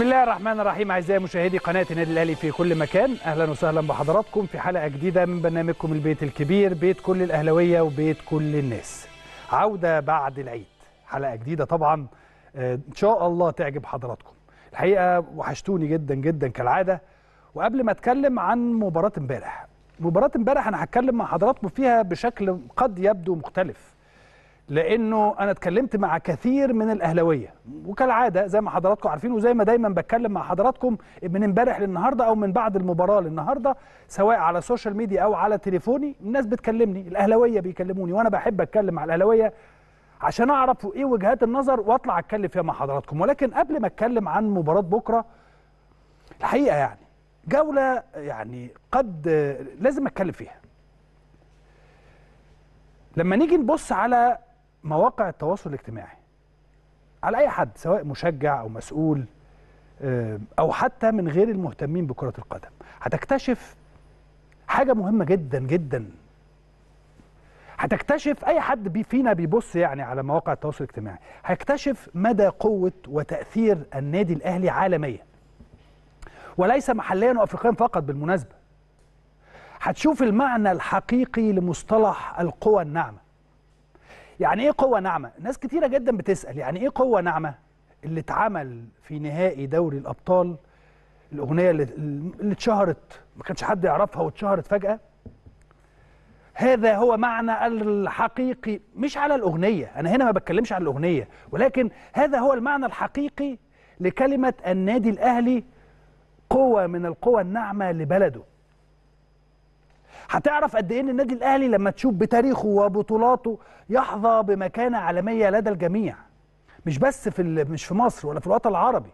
بسم الله الرحمن الرحيم أعزائي مشاهدي قناة النادي الأهلي في كل مكان. أهلا وسهلا بحضراتكم في حلقة جديدة من برنامجكم البيت الكبير بيت كل الأهلاوية وبيت كل الناس. عودة بعد العيد. حلقة جديدة طبعا آه، إن شاء الله تعجب حضراتكم. الحقيقة وحشتوني جدا جدا كالعادة. وقبل ما أتكلم عن مباراة امبارح مباراة امبارح أنا هتكلم مع حضراتكم فيها بشكل قد يبدو مختلف. لأنه أنا اتكلمت مع كثير من الأهلاوية. وكالعادة زي ما حضراتكم عارفين وزي ما دايما بتكلم مع حضراتكم من امبارح للنهاردة أو من بعد المباراة للنهاردة سواء على ال social media أو على تليفوني الناس بتكلمني الأهلاوية بيكلموني وأنا بحب أتكلم مع الأهلاوية عشان أعرف إيه وجهات النظر وأطلع أتكلم فيها مع حضراتكم. ولكن قبل ما أتكلم عن مباراة بكرة الحقيقة يعني جولة يعني قد لازم أتكلم فيها. لما نيجي نبص على مواقع التواصل الاجتماعي على أي حد سواء مشجع أو مسؤول آه، أو حتى من غير المهتمين بكرة القدم. هتكتشف حاجة مهمة جدا جدا. هتكتشف أي حد فينا بيبص يعني على مواقع التواصل الاجتماعي هيكتشف مدى قوة وتأثير النادي الأهلي عالميا. وليس محليا وافريقيا فقط بالمناسبة. هتشوف المعنى الحقيقي لمصطلح القوى الناعمة. يعني إيه قوة ناعمة؟ ناس كتيرة جدا بتسأل يعني إيه قوة ناعمة؟ اللي اتعمل في نهائي دوري الأبطال الأغنية اللي, اللي اتشهرت ما كانش حد يعرفها واتشهرت فجأة. هذا هو معنى الحقيقي مش على الأغنية أنا هنا ما بتكلمش عن الأغنية ولكن هذا هو المعنى الحقيقي لكلمة النادي الأهلي قوة من القوى الناعمة لبلده. هتعرف قد إيه إن النادي الأهلي لما تشوف بتاريخه وبطولاته يحظى بمكانة عالمية لدى الجميع. مش بس في مش في مصر ولا في الوطن العربي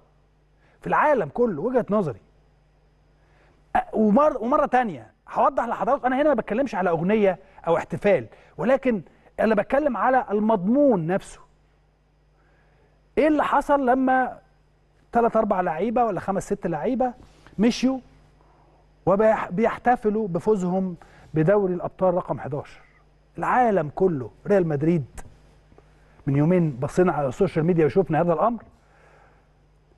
في العالم كله وجهة نظري. ومر ومرة تانية هوضح لحضرتك أنا هنا ما بتكلمش على أغنية أو احتفال ولكن أنا بتكلم على المضمون نفسه. إيه اللي حصل لما ثلاث أربع لعيبة ولا خمس ست لعيبة مشيوا وبيحتفلوا بفوزهم بدوري الأبطال رقم 11 العالم كله ريال مدريد من يومين بصينا على ال social media وشوفنا هذا الأمر.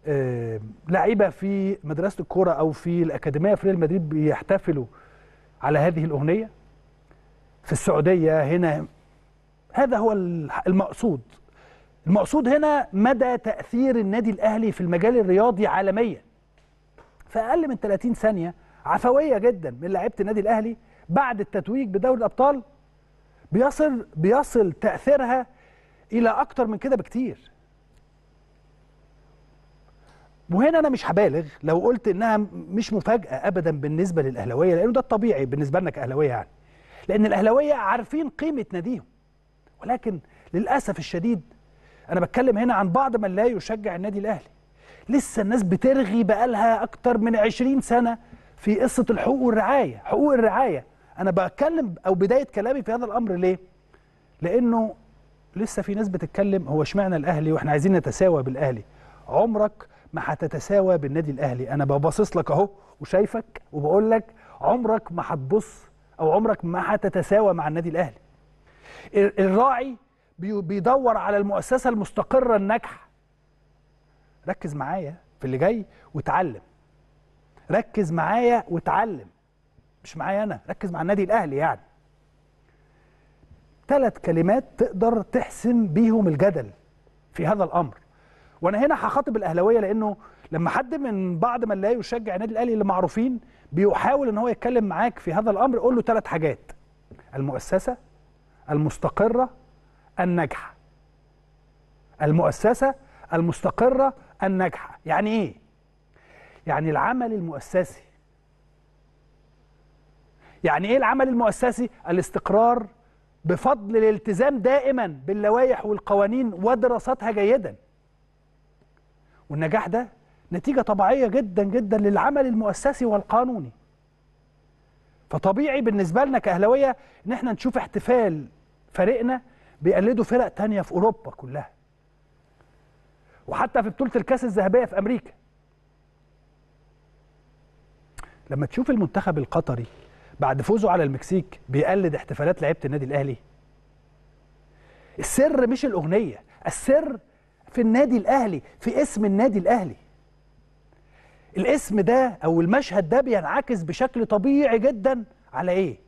آه، لعيبة في مدرسة الكورة أو في الأكاديمية في ريال مدريد بيحتفلوا على هذه الأغنية. في السعودية هنا هذا هو المقصود. المقصود هنا مدى تأثير النادي الأهلي في المجال الرياضي عالميا. في أقل من 30 ثانية عفوية جدا من لعيبة النادي الأهلي بعد التتويج بدوري الأبطال بيصل بيصل تأثيرها إلى أكتر من كده بكتير. وهنا أنا مش هبالغ لو قلت إنها مش مفاجأة ابدا بالنسبة للأهلاوية لأنه ده الطبيعي بالنسبة لنا كأهلاوية يعني. لأن الأهلاوية عارفين قيمة ناديهم. ولكن للأسف الشديد أنا بتكلم هنا عن بعض من لا يشجع النادي الأهلي. لسه الناس بترغي بقالها أكتر من 20 سنة في قصة الحقوق والرعاية. حقوق الرعاية. أنا بتكلم أو بداية كلامي في هذا الأمر ليه؟ لأنه لسه في ناس بتتكلم هو اشمعنى الأهلي وإحنا عايزين نتساوى بالأهلي؟ عمرك ما هتتساوى بالنادي الأهلي. أنا ببصص لك أهو وشايفك وبقول لك عمرك ما هتبص أو عمرك ما هتتساوى مع النادي الأهلي. ال- الراعي بي- بيدور على المؤسسة المستقرة الناجحة. ركز معايا في اللي جاي وتعلم. ركز معايا وتعلم. مش معايا أنا ركز مع النادي الأهلي يعني. ثلاث كلمات تقدر تحسم بيهم الجدل في هذا الأمر. وأنا هنا هخاطب الأهلاوية لأنه لما حد من بعض من لا يشجع النادي الأهلي اللي معروفين بيحاول إن هو يتكلم معاك في هذا الأمر قول له ثلاث حاجات. المؤسسة المستقرة الناجحة. المؤسسة المستقرة الناجحة. يعني إيه؟ يعني العمل المؤسسي. يعني إيه العمل المؤسسي؟ الاستقرار بفضل الالتزام دائما باللوائح والقوانين ودراستها جيدا. والنجاح ده نتيجة طبيعية جدا جدا للعمل المؤسسي والقانوني. فطبيعي بالنسبة لنا كأهلاوية إن إحنا نشوف احتفال فريقنا بيقلدوا فرق تانية في أوروبا كلها. وحتى في بطولة الكأس الذهبية في أمريكا. لما تشوف المنتخب القطري بعد فوزه على المكسيك بيقلد احتفالات لعيبة النادي الأهلي. السر مش الأغنية السر في النادي الأهلي في اسم النادي الأهلي. الاسم ده أو المشهد ده بينعكس بشكل طبيعي جدا على إيه؟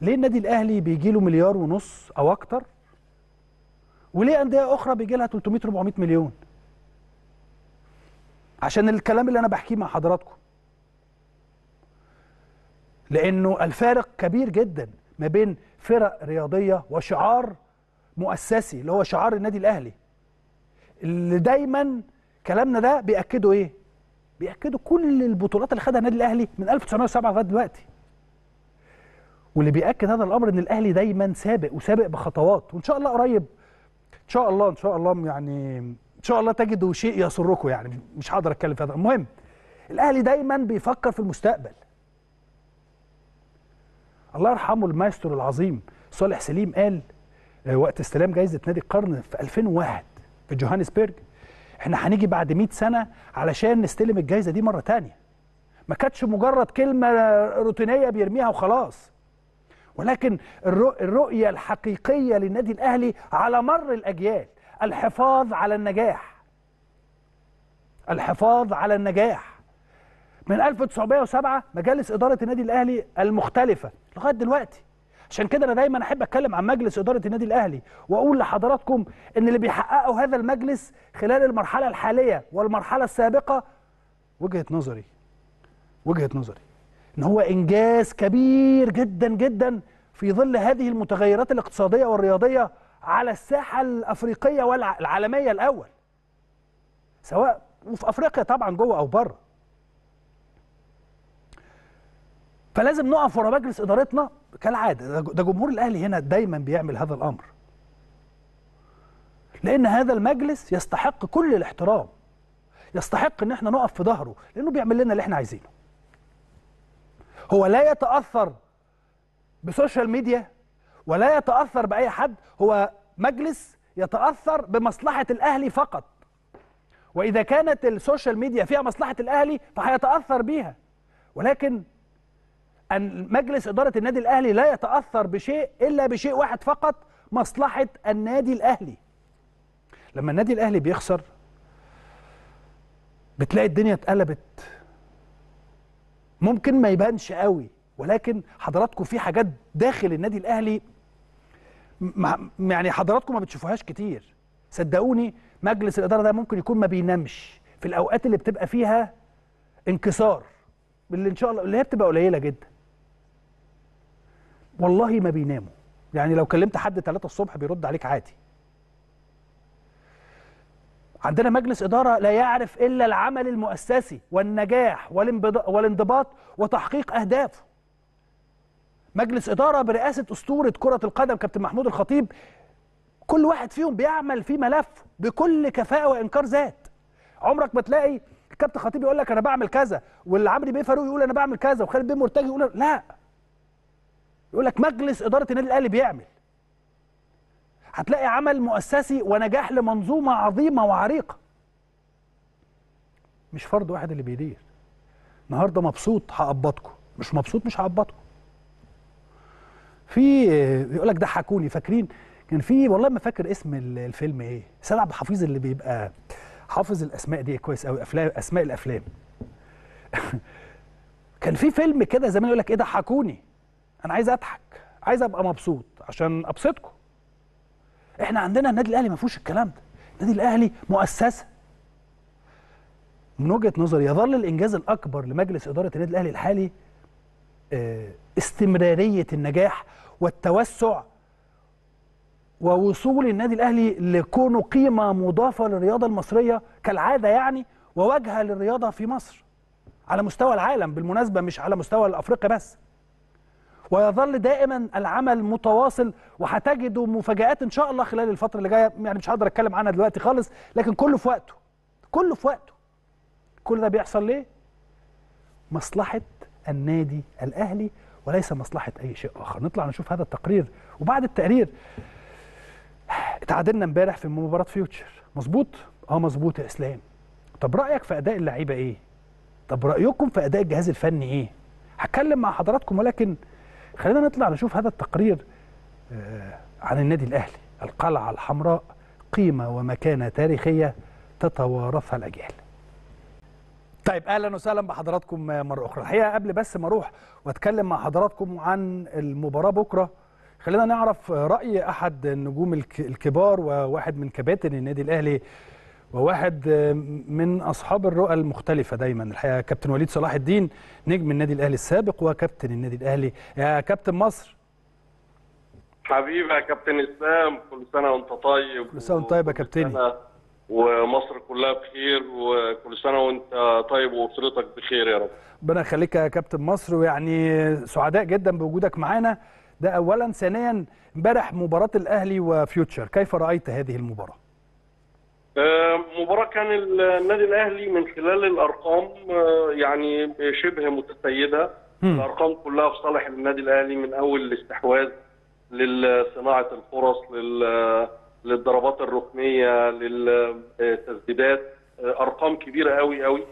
ليه النادي الأهلي بيجي له مليار ونص أو أكتر؟ وليه أندية أخرى بيجي لها 300 400 مليون؟ عشان الكلام اللي أنا بحكيه مع حضراتكم. لأنه الفارق كبير جدا ما بين فرق رياضية وشعار مؤسسي اللي هو شعار النادي الأهلي. اللي دايما كلامنا ده بيأكدوا إيه؟ بيأكدوا كل البطولات اللي خدها النادي الأهلي من 1907 لغاية دلوقتي. واللي بيأكد هذا الأمر إن الأهلي دايما سابق وسابق بخطوات. وإن شاء الله قريب إن شاء الله إن شاء الله يعني إن شاء الله تجدوا شيء يسركم يعني مش هقدر أتكلم في هذا. المهم الأهلي دايما بيفكر في المستقبل. الله يرحمه المايسترو العظيم صالح سليم قال وقت استلام جائزة نادي القرن في 2001 في جوهانسبرج إحنا هنيجي بعد 100 سنة علشان نستلم الجائزة دي مرة تانية. ما كانتش مجرد كلمة روتينية بيرميها وخلاص. ولكن الرؤية الحقيقية للنادي الأهلي على مر الأجيال الحفاظ على النجاح. الحفاظ على النجاح. من 1907 مجالس إدارة النادي الأهلي المختلفة لغاية دلوقتي. عشان كده أنا دايما أحب أتكلم عن مجلس إدارة النادي الأهلي وأقول لحضراتكم إن اللي بيحققوا هذا المجلس خلال المرحلة الحالية والمرحلة السابقة وجهة نظري وجهة نظري إن هو إنجاز كبير جدا جدا في ظل هذه المتغيرات الاقتصادية والرياضية على الساحة الأفريقية والعالميه الأول. سواء وفي أفريقيا طبعا جوه أو بره. فلازم نقف ورا مجلس إدارتنا كالعادة. ده جمهور الأهلي هنا دايما بيعمل هذا الأمر. لأن هذا المجلس يستحق كل الاحترام. يستحق إن إحنا نقف في ظهره لأنه بيعمل لنا اللي إحنا عايزينه. هو لا يتأثر بسوشيال ميديا ولا يتأثر بأي حد. هو مجلس يتأثر بمصلحة الأهلي فقط. وإذا كانت السوشيال ميديا فيها مصلحة الأهلي فهيتأثر بيها. ولكن أن مجلس إدارة النادي الأهلي لا يتأثر بشيء إلا بشيء واحد فقط مصلحة النادي الأهلي. لما النادي الأهلي بيخسر بتلاقي الدنيا اتقلبت. ممكن ما يبانش قوي ولكن حضراتكم في حاجات داخل النادي الأهلي يعني حضراتكم ما بتشوفوهاش كتير. صدقوني مجلس الإدارة ده ممكن يكون ما بينامش. في الأوقات اللي بتبقى فيها انكسار اللي إن شاء الله اللي هي بتبقى قليلة جدا. والله ما بيناموا. يعني لو كلمت حد 3 الصبح بيرد عليك عادي. عندنا مجلس إدارة لا يعرف إلا العمل المؤسسي والنجاح والانضباط وتحقيق أهدافه مجلس إدارة برئاسة أسطورة كرة القدم كابتن محمود الخطيب كل واحد فيهم بيعمل في ملف بكل كفاءة وإنكار ذات. عمرك ما تلاقي الكابتن خطيب يقول لك أنا بعمل كذا والعمري بيه فاروق يقول أنا بعمل كذا وخالد بيه مرتجي يقول لا. يقول لك مجلس إدارة النادي الأهلي بيعمل. هتلاقي عمل مؤسسي ونجاح لمنظومة عظيمة وعريقة. مش فرد واحد اللي بيدير. النهارده مبسوط هقبضكم. مش مبسوط مش هقبضكم. في بيقول لك ده حكوني فاكرين؟ كان في والله ما فاكر اسم الفيلم إيه. سيد عبد الحفيظ اللي بيبقى حافظ الأسماء دي كويس قوي افلام أسماء الأفلام. كان في فيلم كده زمان يقول لك إيه ده حكوني أنا عايز اضحك عايز ابقى مبسوط عشان ابسطكم. إحنا عندنا النادي الاهلي ما فيهوش الكلام ده. النادي الاهلي مؤسسة. من وجهة نظري يظل الانجاز الاكبر لمجلس ادارة النادي الاهلي الحالي استمرارية النجاح والتوسع ووصول النادي الاهلي لكونه قيمة مضافة للرياضة المصرية كالعادة يعني وواجهة للرياضة في مصر. على مستوى العالم بالمناسبة مش على مستوى افريقيا بس. ويظل دائما العمل متواصل وهتجدوا مفاجآت إن شاء الله خلال الفترة اللي جاية. يعني مش هقدر أتكلم عنها دلوقتي خالص لكن كله في وقته كله في وقته. كل ده بيحصل ليه؟ مصلحة النادي الأهلي وليس مصلحة أي شيء آخر. نطلع نشوف هذا التقرير. وبعد التقرير اتعادلنا امبارح في مباراة فيوتشر. مظبوط؟ آه مظبوط يا إسلام. طب رأيك في أداء اللعيبة إيه؟ طب رأيكم في أداء الجهاز الفني إيه؟ هتكلم مع حضراتكم ولكن خلينا نطلع نشوف هذا التقرير عن النادي الأهلي. القلعة الحمراء قيمة ومكانة تاريخية تتوارثها الأجيال. طيب أهلا وسهلا بحضراتكم مرة أخرى. الحقيقة قبل بس ما أروح وأتكلم مع حضراتكم عن المباراة بكرة خلينا نعرف رأي أحد النجوم الك- الكبار وواحد من كباتن النادي الأهلي وواحد من أصحاب الرؤى المختلفة دايما. الحقيقة كابتن وليد صلاح الدين نجم النادي الأهلي السابق وكابتن النادي الأهلي. يا كابتن مصر. حبيبي يا كابتن إسلام كل سنة وأنت طيب. كل سنة وأنت طيب يا. سنة ومصر كلها بخير وكل سنة وأنت طيب وأسرتك بخير يا رب. ربنا يخليك يا كابتن مصر. ويعني سعداء جدا بوجودك معانا. ده اولا ثانيا امبارح مباراة الأهلي وفيوتشر. كيف رأيت هذه المباراة؟ آه، مباراة كان النادي الأهلي من خلال الأرقام آه، يعني شبه متسيدة. مم. الأرقام كلها في صالح النادي الأهلي من أول الاستحواذ لصناعة الفرص لل- للضربات الركنية للتسديدات. آه، أرقام كبيرة قوي قوي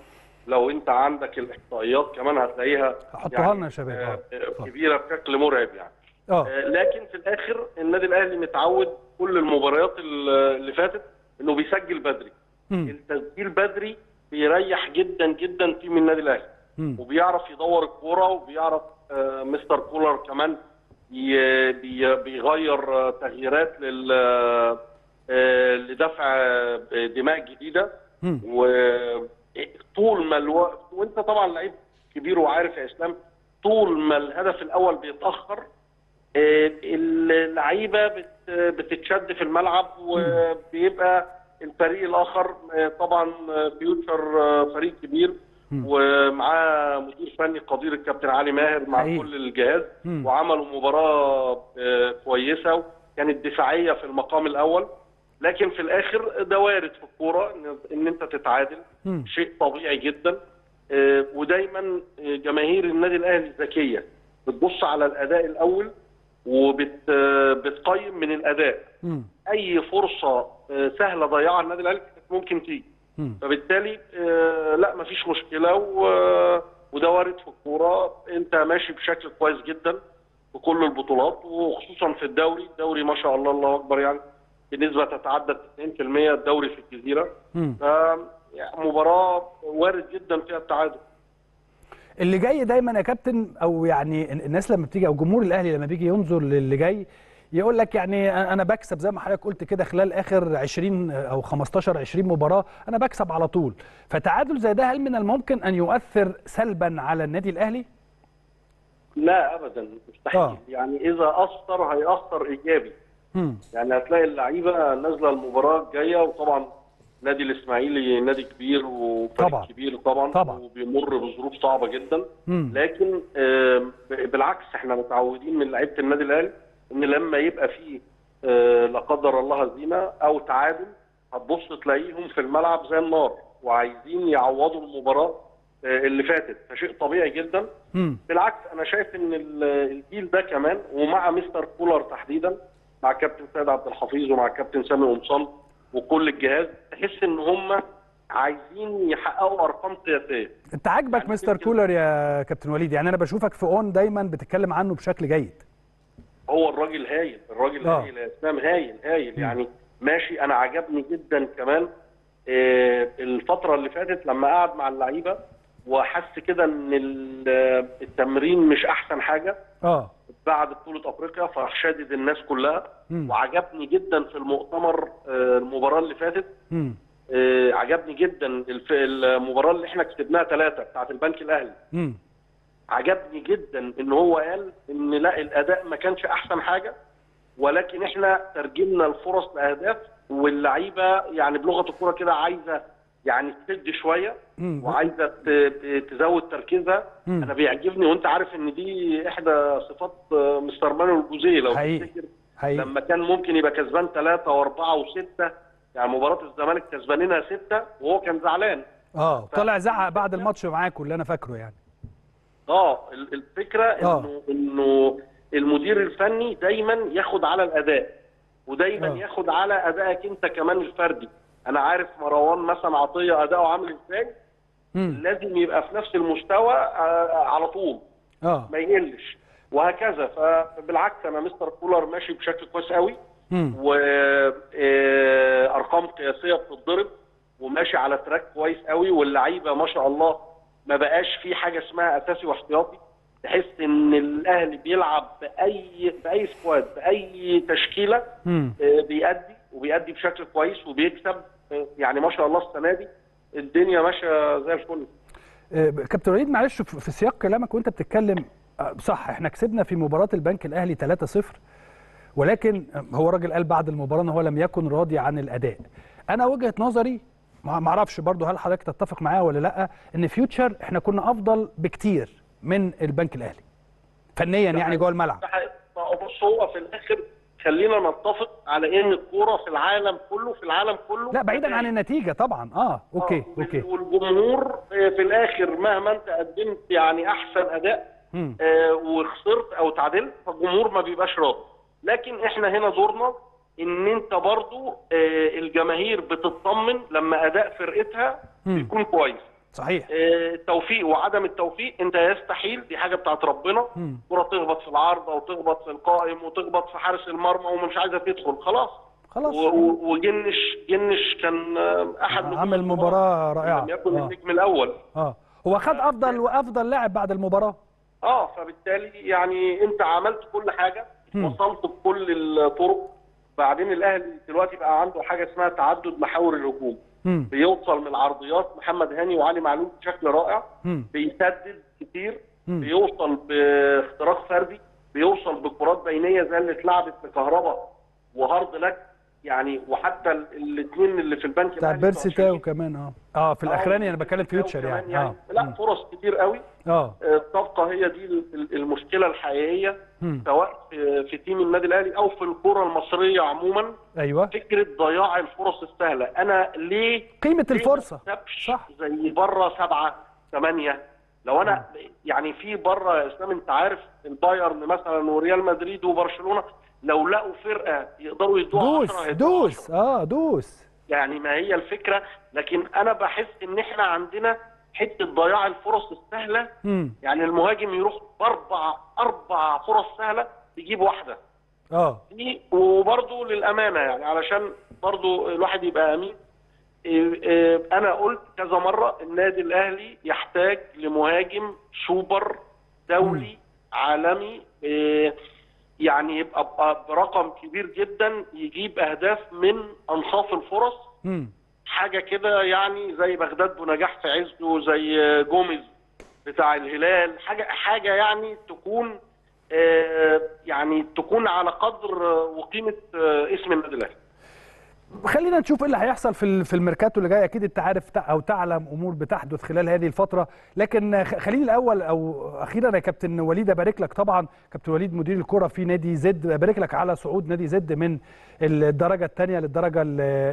لو أنت عندك الإحصائيات كمان هتلاقيها حطوها لنا يا شباب. آه، كبيرة بشكل مرعب يعني. آه، لكن في الآخر النادي الأهلي متعود كل المباريات ال- اللي فاتت إنه بيسجل بدري. التسجيل بدري بيريح جدا جدا تيم النادي الأهلي. وبيعرف يدور الكورة وبيعرف آه، مستر كولر كمان بي- بيغير آه، تغييرات لل آه، لدفع آه، دماء جديدة. وطول ما الوقت وانت طبعا لعيب كبير وعارف يا إسلام طول ما الهدف الأول بيتأخر آه، اللعيبة بت- بتتشد في الملعب وبيبقى الفريق الآخر آه، طبعا آه، فيوتشر آه، فريق كبير. ومعاه مدير فني قدير الكابتن علي ماهر مع حقيقي. كل الجهاز. وعملوا مباراة آه، كويسة كانت دفاعية في المقام الأول لكن في الآخر ده وارد في الكورة إن- إن أنت تتعادل مم. شيء طبيعي جدا آه، ودايما آه، جماهير النادي الأهلي ذكيه بتبص على الأداء الأول وبتقيم من الأداء. مم. أي فرصة آه، سهلة ضيعها النادي الأهلي ممكن تيجي. فبالتالي آه، لا مفيش مشكلة وده وارد في الكورة. أنت ماشي بشكل كويس جدا في كل البطولات وخصوصا في الدوري. الدوري ما شاء الله الله أكبر يعني. بنسبة تتعدى 90% الدوري في الجزيرة. ف يعني مباراة وارد جدا فيها التعادل. اللي جاي دايما يا كابتن أو يعني الناس لما بتيجي أو جمهور الأهلي لما بيجي ينظر للي جاي يقول لك يعني أنا بكسب زي ما حضرتك قلت كده خلال آخر 20 أو 15 20 مباراة أنا بكسب على طول فتعادل زي ده هل من الممكن أن يؤثر سلبا على النادي الأهلي؟ لا ابدا مستحيل آه. يعني إذا أثر هيأثر إيجابي. يعني هتلاقي اللعيبة نازلة المباراة الجاية وطبعا نادي الإسماعيلي نادي كبير وفريق طبعا. كبير طبعا طبعا. وبيمر بظروف صعبة جدا مم. لكن بالعكس إحنا متعودين من لعيبة النادي الأهلي إن لما يبقى فيه آه، لا قدر الله هزيمه أو تعادل هتبص تلاقيهم في الملعب زي النار وعايزين يعوضوا المباراة آه، اللي فاتت فشيء طبيعي جدا مم. بالعكس أنا شايف إن ال- الجيل ده كمان ومع مستر كولر تحديدا مع كابتن سيد عبد الحفيظ ومع كابتن سامي قمصان وكل الجهاز تحس إن هم عايزين يحققوا أرقام قياسية. أنت عاجبك يعني مستر كولر يا كابتن وليد؟ يعني أنا بشوفك في أون دايما بتتكلم عنه بشكل جيد. هو الراجل هايل الراجل آه. هايل يا إسلام هايل هايل. يعني ماشي. أنا عجبني جدا كمان آه، الفترة اللي فاتت لما قعد مع اللعيبة وحس كده إن ال- التمرين مش أحسن حاجة. آه. بعد بطولة أفريقيا فراح شادد الناس كلها مم. وعجبني جدا في المؤتمر آه، المباراة اللي فاتت مم. آه، عجبني جدا المباراة اللي إحنا كسبناها ثلاثة بتاعت البنك الأهلي. عجبني جدا إن هو قال إن لا الأداء ما كانش أحسن حاجة ولكن إحنا ترجمنا الفرص لأهداف واللعيبة يعني بلغة الكورة كده عايزة يعني تسد شوية. وعايزة تزود تركيزها. أنا بيعجبني وأنت عارف إن دي إحدى صفات مستر مانويل الجوزيه لو. تفتكر لما كان ممكن يبقى كسبان ثلاثة وأربعة وستة يعني مباراة الزمالك كسبانينها ستة وهو كان زعلان آه طلع زعق بعد الماتش معاكم اللي أنا فاكره يعني آه ال- الفكرة آه. انه إنه المدير الفني دايما ياخد على الأداء ودايما آه. ياخد على أدائك أنت كمان الفردي أنا عارف مروان مثلا عطية أداؤه عامل إزاي. لازم يبقى في نفس المستوى آه، على طول. آه. ما يقلش. وهكذا. فبالعكس أنا مستر كولر ماشي بشكل كويس قوي. وارقام قياسية بتتضرب. وماشي على track كويس قوي. واللعيبة ما شاء الله ما بقاش في حاجة اسمها أساسي واحتياطي. تحس إن الأهلي بيلعب بأي بأي squad بأي تشكيلة. آه، بيأدي. وبيأدي بشكل كويس. وبيكسب آه، يعني ما شاء الله السنة دي الدنيا ماشية زي الفل. آه، كابتن وليد معلش في سياق كلامك وانت بتتكلم آه، صح إحنا كسبنا في مباراة البنك الأهلي 3-0 ولكن هو راجل قال بعد المباراة إن هو لم يكن راضي عن الأداء. أنا وجهة نظري ما أعرفش برضو هل حضرتك تتفق معايا ولا لأ إن فيوتشر إحنا كنا أفضل بكتير من البنك الأهلي فنيا يعني جوه الملعب. بص هو في الآخر خلينا نتفق على إن الكورة في العالم كله في العالم كله لا بعيدا عن النتيجة طبعا آه okay آه، okay والجمهور آه، في الآخر مهما أنت قدمت يعني أحسن أداء. آه، وخسرت أو تعادلت فالجمهور ما بيبقاش راضي لكن إحنا هنا دورنا إن أنت برضو آه، الجماهير بتطمن لما أداء فرقتها. بيكون كويس صحيح. آه، التوفيق وعدم التوفيق انت يستحيل دي حاجة بتاعت ربنا. كرة تخبط في العارضه وتخبط في القائم وتخبط في حارس المرمى ومش عايزة تدخل خلاص. خلاص. وجنش جنش كان آه، احد نجوم عمل مباراة رائعة. لم يكن آه. النجم الأول. آه. هو خد أفضل وأفضل لاعب بعد المباراة. آه فبالتالي يعني أنت عملت كل حاجة. وصلت بكل الطرق. بعدين الأهلي دلوقتي بقى عنده حاجة اسمها تعدد محاور الهجوم. مم. بيوصل من العرضيات محمد هاني وعلي معلول بشكل رائع مم. بيسدد كتير مم. بيوصل باختراق فردي بيوصل بكرات بينية زي اللي اتلعبت في كهرباء و hard luck يعني وحتى الاثنين اللي في البنك بتاع بيرسي تاو كمان آه آه في الأخراني أنا بتكلم فيوتشر كمان يعني آه لا. فرص كتير قوي آه آه، تبقى هي دي ال- ال- المشكلة الحقيقية. سواء في team النادي الأهلي أو في الكرة المصرية عموما. أيوه. فكرة ضياع الفرص السهلة. أنا ليه قيمة ليه الفرصة. صح. زي بره سبعة ثمانيه لو أنا يعني في بره يا إسلام أنت عارف البايرن مثلا وريال مدريد وبرشلونة لو لقوا فرقة يقدروا يدوها 10 دوس دوس. آه دوس. يعني ما هي الفكرة. لكن أنا بحس إن إحنا عندنا حتة ضياع الفرص السهله مم. يعني المهاجم يروح باربع أربع فرص سهله يجيب واحدة آه دي وبرضه للامانه يعني علشان برضه الواحد يبقى امين إيه إيه أنا قلت كذا مره النادي الاهلي يحتاج لمهاجم سوبر دولي عالمي إيه يعني يبقى برقم كبير جدا يجيب اهداف من انصاف الفرص مم. حاجة كده يعني زي بغداد بنجاح في عزه زي جوميز بتاع الهلال حاجة حاجة يعني تكون آه، يعني تكون على قدر وقيمة آه، اسم النادي الأهلي. خلينا نشوف إيه اللي هيحصل في في الميركاتو اللي جاي. أكيد أنت عارف أو تعلم أمور بتحدث خلال هذه الفترة. لكن خليني الأول أو أخيرا يا كابتن وليد أبارك لك. طبعا كابتن وليد مدير الكرة في نادي زد أبارك لك على صعود نادي زد من الدرجة الثانية للدرجة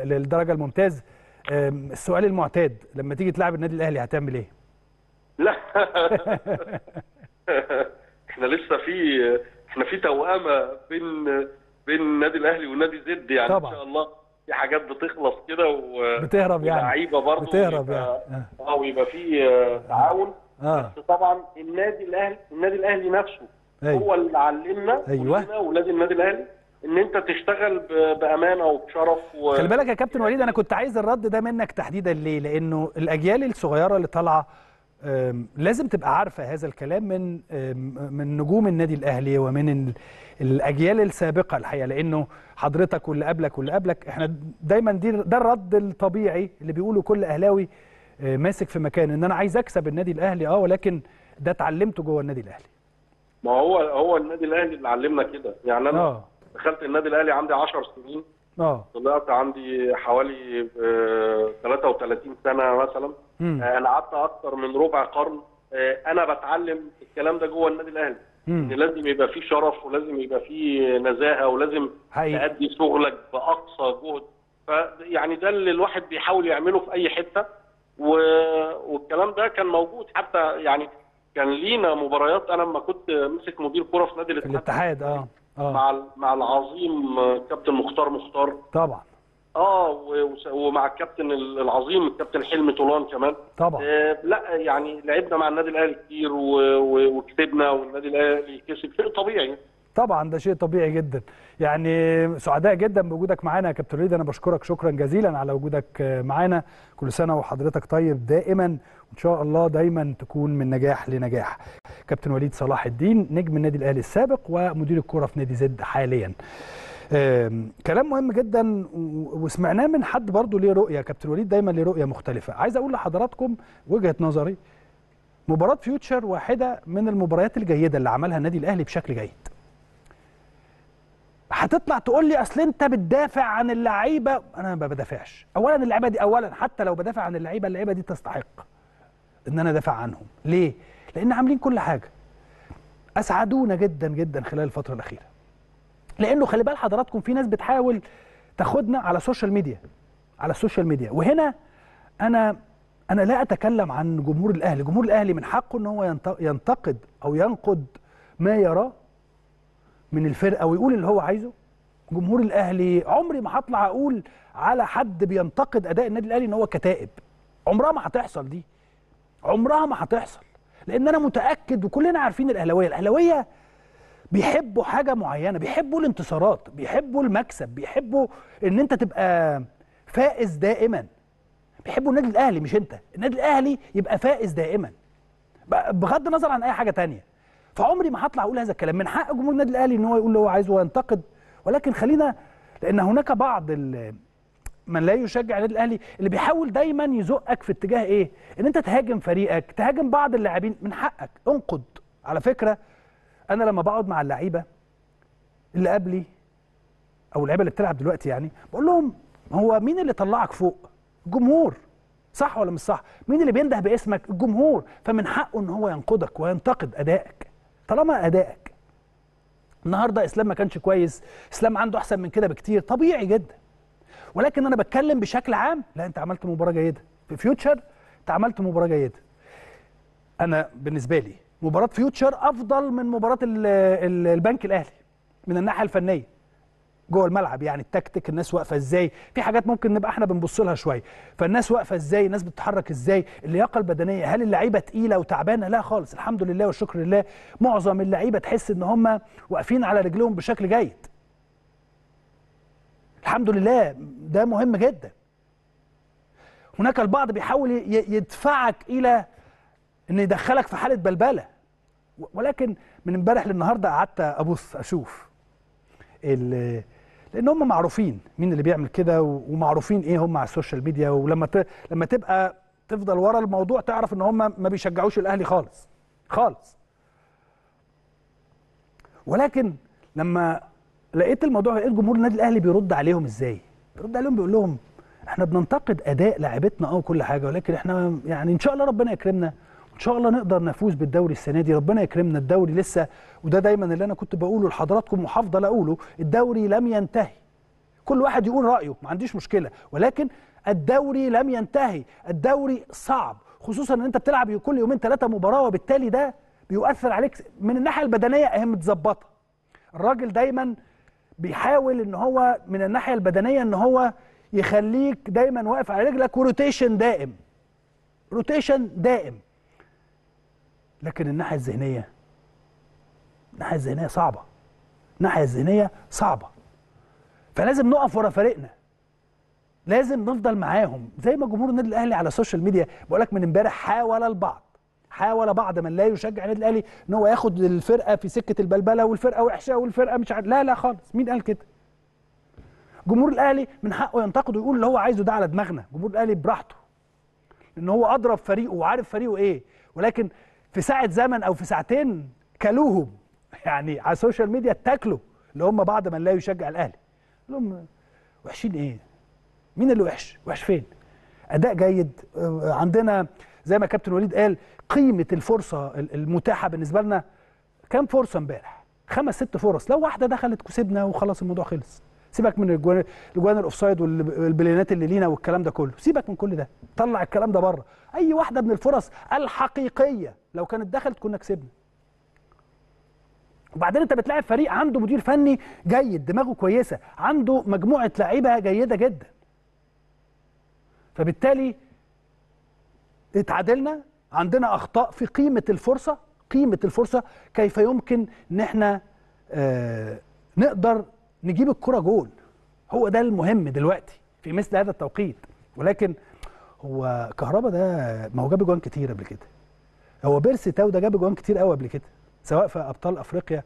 للدرجة الممتاز. السؤال المعتاد لما تيجي تلعب النادي الأهلي هتعمل إيه؟ لا. إحنا لسه في إحنا في توأمة بين بين النادي الأهلي والنادي زد يعني طبعا. ان شاء الله في حاجات بتخلص كده و بتهرب يعني. ولعيبه برضه بتهرب يعني. آه. ويبقى في آه، تعاون. آه. بس طبعا النادي الاهلي النادي الأهلي نفسه أيوة. هو اللي علمنا أيوة. ولاد النادي الأهلي. إن أنت تشتغل بأمانة وبشرف و... خلي بالك يا كابتن وليد أنا كنت عايز الرد ده منك تحديدا ليه؟ لأنه الأجيال الصغيرة اللي طالعة لازم تبقى عارفة هذا الكلام من من نجوم النادي الأهلي ومن ال- الأجيال السابقة الحقيقة. لأنه حضرتك واللي قبلك واللي قبلك إحنا دايما دي ده الرد الطبيعي اللي بيقوله كل أهلاوي أه، ماسك في مكان إن أنا عايز أكسب النادي الأهلي آه ولكن ده اتعلمته جوه النادي الأهلي. ما هو هو النادي الأهلي اللي علمنا كده. يعني أنا آه. دخلت النادي الأهلي عندي 10 سنين. آه. طلعت عندي حوالي آه، 33 سنة مثلا. مم. آه، أنا قعدت أكتر من ربع قرن. آه، أنا بتعلم الكلام ده جوه النادي الأهلي. إن. لازم يبقى فيه شرف ولازم يبقى فيه نزاهة ولازم حقيقي. تأدي شغلك بأقصى جهد. فيعني ده اللي الواحد بيحاول يعمله في أي حتة. و... والكلام ده كان موجود حتى يعني كان لينا مباريات. أنا لما كنت ماسك مدير كرة في نادي الاتحاد. الاتحاد آه. آه. مع مع العظيم كابتن مختار مختار. طبعا. آه ومع الكابتن العظيم الكابتن حلمي طولان كمان. طبعا. آه لا يعني لعبنا مع النادي الأهلي كتير وكسبنا والنادي الأهلي كسب. شيء طبيعي. طبعا ده شيء طبيعي جدا. يعني سعداء جدا بوجودك معانا يا كابتن وليد. أنا بشكرك شكرا جزيلا على وجودك معانا. كل سنة وحضرتك طيب دائما. وان شاء الله دايما تكون من نجاح لنجاح. كابتن وليد صلاح الدين نجم النادي الأهلي السابق ومدير الكرة في نادي زد حاليا. كلام مهم جدا وسمعناه من حد برضه ليه رؤية. كابتن وليد دايما ليه رؤية مختلفة. عايز أقول لحضراتكم وجهة نظري مباراة فيوتشر واحدة من المباريات الجيدة اللي عملها النادي الأهلي بشكل جيد. هتطلع تقول لي أصل أنت بتدافع عن اللعيبة؟ أنا ما بدافعش. اولا اللعيبة دي اولا حتى لو بدافع عن اللعيبة اللعيبة دي تستحق. إن أنا أدافع عنهم. ليه؟ لأن عاملين كل حاجة. أسعدونا جدا جدا خلال الفترة الأخيرة. لأنه خلي بال حضراتكم في ناس بتحاول تاخدنا على السوشيال ميديا على السوشيال ميديا وهنا أنا أنا لا أتكلم عن جمهور الأهلي. جمهور الأهلي من حقه إن هو ينتقد أو ينقد ما يراه من الفرقة ويقول اللي هو عايزه. جمهور الأهلي عمري ما هطلع أقول على حد بينتقد أداء النادي الأهلي إن هو كتائب. عمرها ما هتحصل دي. عمرها ما هتحصل. لأن أنا متأكد وكلنا عارفين الأهلاوية. الأهلاوية بيحبوا حاجة معينة بيحبوا الانتصارات بيحبوا المكسب بيحبوا إن أنت تبقى فائز دائما. بيحبوا النادي الأهلي مش أنت. النادي الأهلي يبقى فائز دائما. بغض النظر عن أي حاجة تانية. فعمري ما هطلع أقول هذا الكلام. من حق جمهور النادي الأهلي إن هو يقول اللي هو عايزه وينتقد ولكن خلينا لأن هناك بعض من لا يشجع النادي الاهلي اللي بيحاول دايما يزقك في اتجاه إيه؟ إن أنت تهاجم فريقك تهاجم بعض اللاعبين من حقك. انقد. على فكرة أنا لما بقعد مع اللعيبة اللي قبلي أو اللعيبة اللي بتلعب دلوقتي يعني بقول لهم هو مين اللي طلعك فوق؟ الجمهور. صح ولا مش صح؟ مين اللي بينده باسمك؟ الجمهور. فمن حقه إن هو ينقدك وينتقد أدائك. طالما أدائك. النهارده إسلام ما كانش كويس إسلام عنده أحسن من كده بكتير. طبيعي جدا. ولكن أنا بتكلم بشكل عام لا أنت عملت مباراة جيدة. في فيوتشر أنت عملت مباراة جيدة. أنا بالنسبة لي مباراة فيوتشر أفضل من مباراة البنك الأهلي من الناحية الفنية. جوه الملعب يعني التكتيك الناس واقفة إزاي؟ في حاجات ممكن نبقى إحنا بنبص لها شوية. فالناس واقفة إزاي؟ الناس بتتحرك إزاي؟ اللياقة البدنية هل اللعيبة تقيلة وتعبانة؟ لا خالص الحمد لله والشكر لله. معظم اللعيبة تحس إن هم واقفين على رجلهم بشكل جيد. الحمد لله ده مهم جدا. هناك البعض بيحاول يدفعك إلى إن يدخلك في حالة بلبلة. ولكن من امبارح للنهاردة قعدت أبص أشوف لأن هم معروفين مين اللي بيعمل كده ومعروفين إيه هم على السوشيال ميديا. ولما ت... لما تبقى تفضل ورا الموضوع تعرف إن هم ما بيشجعوش الأهلي خالص خالص. ولكن لما لقيت الموضوع لقيت جمهور النادي الأهلي بيرد عليهم إزاي؟ بيرد عليهم بيقول لهم إحنا بننتقد أداء لاعبتنا آه وكل حاجة ولكن إحنا يعني إن شاء الله ربنا يكرمنا ان شاء الله نقدر نفوز بالدوري السنة دي ربنا يكرمنا الدوري لسه وده دايما اللي أنا كنت بقوله لحضراتكم وهفضل أقوله الدوري لم ينتهي. كل واحد يقول رأيه ما عنديش مشكلة ولكن الدوري لم ينتهي الدوري صعب خصوصا إن أنت بتلعب كل يومين ثلاثة مباراة وبالتالي ده بيؤثر عليك من الناحية البدنية اهي متظبطة. الراجل دايما بيحاول إن هو من الناحية البدنية إن هو يخليك دايما واقف على رجلك و rotation دائم. rotation دائم. لكن الناحية الذهنية الناحية الذهنية صعبة. الناحية الذهنية صعبة. فلازم نقف ورا فريقنا. لازم نفضل معاهم. زي ما جمهور النادي الأهلي على السوشيال ميديا. بقول لك من امبارح حاول البعض. حاول بعض من لا يشجع النادي الأهلي إن هو ياخد الفرقة في سكة البلبلة والفرقة وحشة والفرقة مش عارف لا لا خالص. مين قال كده؟ جمهور الأهلي من حقه ينتقد ويقول اللي هو عايزه ده على دماغنا. جمهور الأهلي براحته. لأن هو أضرب فريقه وعارف فريقه إيه. ولكن في ساعة زمن أو في ساعتين كلوهم. يعني على السوشيال ميديا اتاكلوا اللي هم بعض من لا يشجع الأهلي. لهم وحشين إيه؟ مين اللي وحش؟ وحش فين؟ أداء جيد. عندنا زي ما كابتن وليد قال قيمة الفرصة المتاحة بالنسبة لنا كام فرصة امبارح؟ خمس ست فرص. لو واحدة دخلت كسبنا وخلاص الموضوع خلص. سيبك من الجوان الجوان ال offside والبلنتيات اللي لينا والكلام ده كله. سيبك من كل ده. طلع الكلام ده بره. أي واحدة من الفرص الحقيقية لو كانت دخلت كنا كسبنا. وبعدين أنت بتلاعب فريق عنده مدير فني جيد دماغه كويسة عنده مجموعة لعيبة جيدة جدا. فبالتالي اتعادلنا عندنا أخطاء في قيمة الفرصة قيمة الفرصة كيف يمكن إن إحنا آه نقدر نجيب الكرة جول. هو ده المهم دلوقتي في مثل هذا التوقيت. ولكن هو كهربا ده ما هو جاب جوان كتير قبل كده. هو بيرسي تاو ده جاب جوان كتير قوي قبل كده سواء في أبطال أفريقيا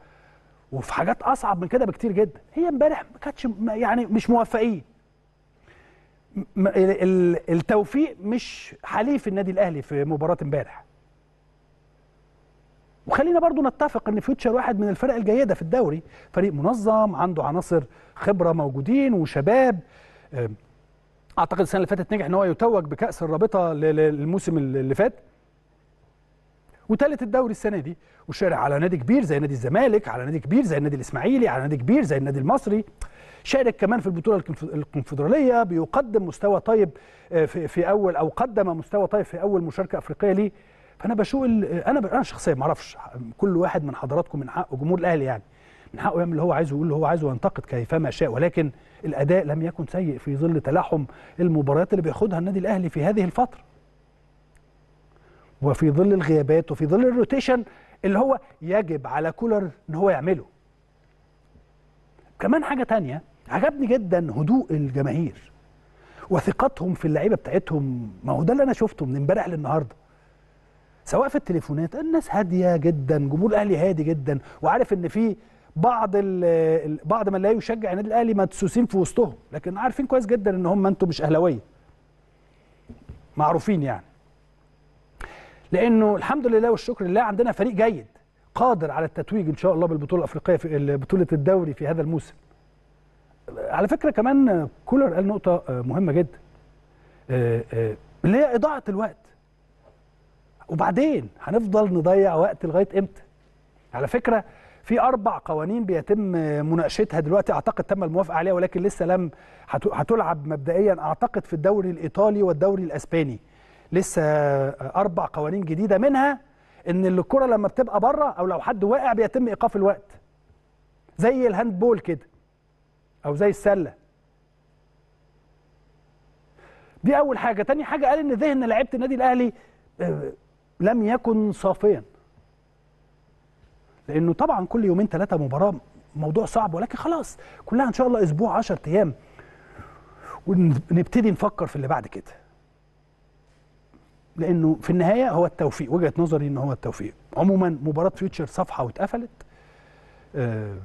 وفي حاجات أصعب من كده بكتير جدا. هي امبارح ما كانتش يعني مش موفقين. التوفيق مش حليف النادي الأهلي في مباراة امبارح. وخلينا برضو نتفق إن فيوتشر واحد من الفرق الجيدة في الدوري فريق منظم عنده عناصر خبرة موجودين وشباب. أعتقد السنة اللي فاتت نجح إن هو يتوج بكأس الرابطة للموسم اللي فات. وثالث الدوري السنة دي وشارع على نادي كبير زي نادي الزمالك على نادي كبير زي النادي الإسماعيلي على نادي كبير زي النادي المصري. شارك كمان في البطولة الكونف- الكونفدرالية بيقدم مستوى طيب آه، في في أول أو قدم مستوى طيب في أول مشاركة أفريقية ليه فأنا بشوف ال- أنا أنا شخصيا ما أعرفش كل واحد من حضراتكم من حقه جمهور الأهلي يعني من حقه يعمل اللي هو عايزه يقول اللي هو عايزه وينتقد كيفما شاء ولكن الأداء لم يكن سيء في ظل تلاحم المباريات اللي بياخدها النادي الأهلي في هذه الفترة. وفي ظل الغيابات وفي ظل الروتيشن اللي هو يجب على كولر إن هو يعمله. كمان حاجة تانية عجبني جدا هدوء الجماهير وثقتهم في اللعيبة بتاعتهم. ما هو ده اللي أنا شفته من امبارح للنهاردة. سواء في التليفونات الناس هادية جدا جمهور الأهلي هادي جدا وعارف إن في بعض بعض من لا يشجع النادي الأهلي مدسوسين في وسطهم لكن عارفين كويس جدا إن هم أنتم مش أهلاوية. معروفين يعني. لأنه الحمد لله والشكر لله عندنا فريق جيد قادر على التتويج إن شاء الله بالبطولة الأفريقية في بطولة الدوري في هذا الموسم. على فكرة كمان كولر قال نقطة آه، مهمة جدا. آه، آه، اللي هي إضاعة الوقت. وبعدين هنفضل نضيع وقت لغاية إمتى؟ على فكرة في أربع قوانين بيتم مناقشتها دلوقتي أعتقد تم الموافقة عليها ولكن لسه لم هت- هتلعب مبدئيا أعتقد في الدوري الإيطالي والدوري الإسباني. لسه أربع قوانين جديدة منها إن الكرة لما بتبقى بره أو لو حد واقع بيتم إيقاف الوقت. زي الهاندبول كده. أو زي السلة. دي أول حاجة. تاني حاجة قال إن ذهن لعيبة النادي الأهلي آه، لم يكن صافيا. لأنه طبعا كل يومين ثلاثة مباراة موضوع صعب. ولكن خلاص كلها إن شاء الله أسبوع 10 أيام. ونبتدي نفكر في اللي بعد كده. لأنه في النهاية هو التوفيق. وجهة نظري إن هو التوفيق. عموما مباراة فيوتشر صفحة واتقفلت. آه،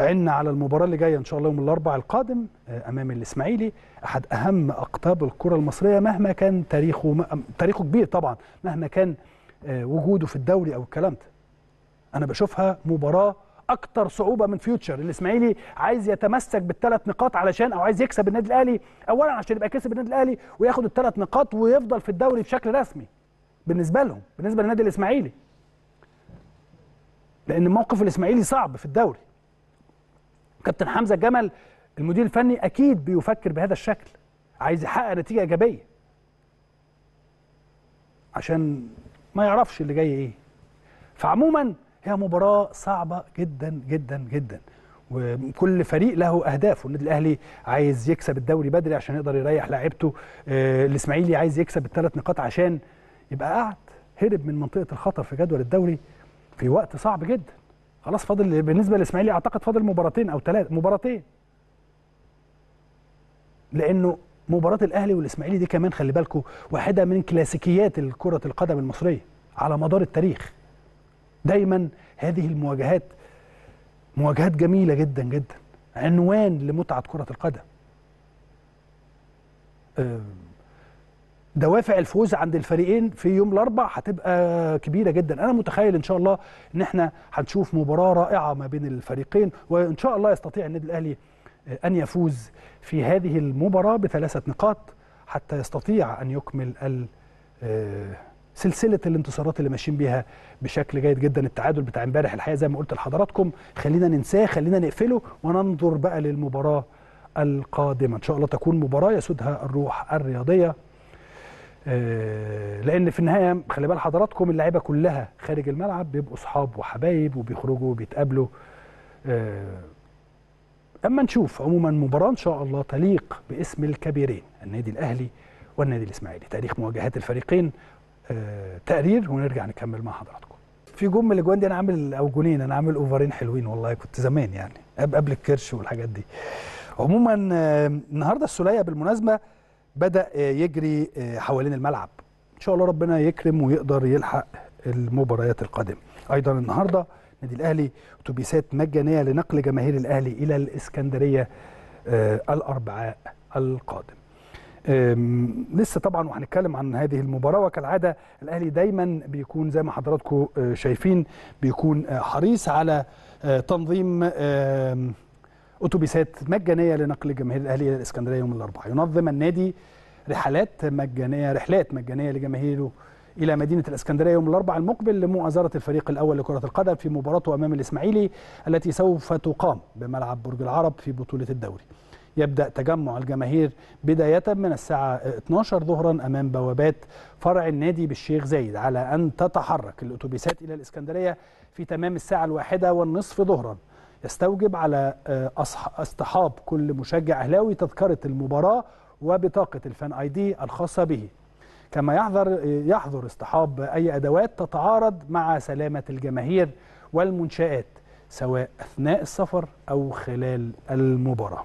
عنا على المباراة اللي جاية إن شاء الله يوم الأربعاء القادم آه، أمام الإسماعيلي. أحد أهم أقطاب الكرة المصرية مهما كان تاريخه تاريخه كبير طبعا مهما كان آه، وجوده في الدوري أو الكلام ده. أنا بشوفها مباراة أكتر صعوبة من فيوتشر الإسماعيلي عايز يتمسك بالثلاث نقاط علشان أو عايز يكسب النادي الأهلي اولا عشان يبقى كسب النادي الأهلي وياخد الثلاث نقاط ويفضل في الدوري بشكل رسمي بالنسبة لهم بالنسبة للنادي الإسماعيلي. لأن موقف الإسماعيلي صعب في الدوري. كابتن حمزة الجمل المدير الفني أكيد بيفكر بهذا الشكل عايز يحقق نتيجة إيجابية. عشان ما يعرفش اللي جاي إيه. فعموما هي مباراة صعبة جدا جدا جدا. وكل فريق له اهداف والنادي الأهلي عايز يكسب الدوري بدري عشان يقدر يريح لاعيبته آه، الإسماعيلي عايز يكسب الثلاث نقاط عشان يبقى قاعد هرب من منطقة الخطر في جدول الدوري في وقت صعب جدا. خلاص فاضل بالنسبة للاسماعيلي أعتقد فاضل مباراتين أو ثلاث مباراتين. لأنه مباراة الأهلي والإسماعيلي دي كمان خلي بالكم واحدة من كلاسيكيات كره القدم المصرية على مدار التاريخ. دايما هذه المواجهات مواجهات جميلة جدا جدا. عنوان لمتعة كرة القدم. آه، دوافع الفوز عند الفريقين في يوم الأربع هتبقى كبيرة جدا. أنا متخيل إن شاء الله إن إحنا هنشوف مباراة رائعة ما بين الفريقين وإن شاء الله يستطيع النادي الأهلي أن يفوز في هذه المباراة بثلاثة نقاط حتى يستطيع أن يكمل ال آه، سلسلة الانتصارات اللي ماشيين بيها بشكل جيد جدا. التعادل بتاع إمبارح الحقيقة زي ما قلت لحضراتكم خلينا ننساه خلينا نقفله وننظر بقى للمباراة القادمة. إن شاء الله تكون مباراة يسودها الروح الرياضية. لأن في النهاية خلي بال حضراتكم اللعيبة كلها خارج الملعب بيبقوا أصحاب وحبايب وبيخرجوا وبيتقابلوا. آه، أما نشوف عموما مباراة إن شاء الله تليق باسم الكبيرين النادي الأهلي والنادي الإسماعيلي. تاريخ مواجهات الفريقين آه، تقرير ونرجع نكمل مع حضراتكم. في جون من الأجوان دي أنا عامل أو جونين أنا عامل أوفرين حلوين والله كنت زمان يعني قبل الكرش والحاجات دي. عموما آه، النهارده السولية بالمناسبة بدأ آه، يجري آه، حوالين الملعب. إن شاء الله ربنا يكرم ويقدر يلحق المباريات القادمة. أيضا النهارده النادي الأهلي أتوبيسات مجانية لنقل جماهير الأهلي إلى الإسكندرية آه، الأربعاء القادم. لسه طبعا وهنتكلم عن هذه المباراة. وكالعادة الأهلي دايما بيكون زي ما حضراتكم شايفين بيكون حريص على تنظيم أتوبيسات مجانية لنقل جماهير الأهلي إلى الإسكندرية يوم الأربعاء. ينظم النادي رحلات مجانية رحلات مجانية لجماهيره إلى مدينة الإسكندرية يوم الأربعاء المقبل لمؤازرة الفريق الأول لكرة القدم في مباراته أمام الإسماعيلي التي سوف تقام بملعب برج العرب في بطولة الدوري. يبدأ تجمع الجماهير بداية من الساعة 12 ظهرا أمام بوابات فرع النادي بالشيخ زايد على أن تتحرك الأتوبيسات إلى الإسكندرية في تمام الساعة الواحدة والنصف ظهرا. يستوجب على آه، اصطحاب كل مشجع أهلاوي تذكرة المباراة وبطاقة الفان آي دي الخاصة به كما يحذر يحظر اصطحاب أي أدوات تتعارض مع سلامة الجماهير والمنشآت سواء أثناء السفر أو خلال المباراة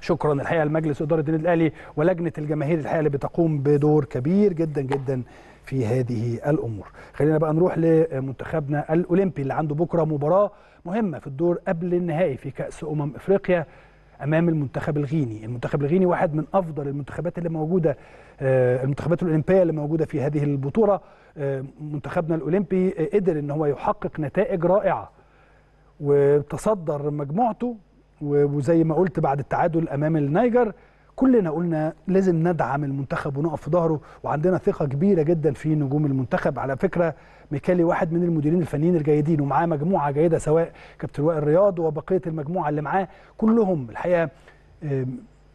شكرا الحقيقة لمجلس إدارة النادي الأهلي ولجنة الجماهير الحقيقة اللي بتقوم بدور كبير جدا جدا في هذه الأمور. خلينا بقى نروح لمنتخبنا الأولمبي اللي عنده بكرة مباراة مهمة في الدور قبل النهائي في كأس أمم إفريقيا أمام المنتخب الغيني، المنتخب الغيني واحد من أفضل المنتخبات اللي موجودة آه، المنتخبات الأولمبية اللي موجودة في هذه البطولة. آه، منتخبنا الأولمبي قدر إن هو يحقق نتائج رائعة وتصدر مجموعته وزي ما قلت بعد التعادل أمام النيجر كلنا قلنا لازم ندعم المنتخب ونقف في ظهره وعندنا ثقة كبيرة جدا في نجوم المنتخب. على فكرة ميكالي واحد من المديرين الفنيين الجيدين ومعاه مجموعة جيدة سواء كابتن وائل رياض وبقية المجموعة اللي معاه. كلهم الحقيقة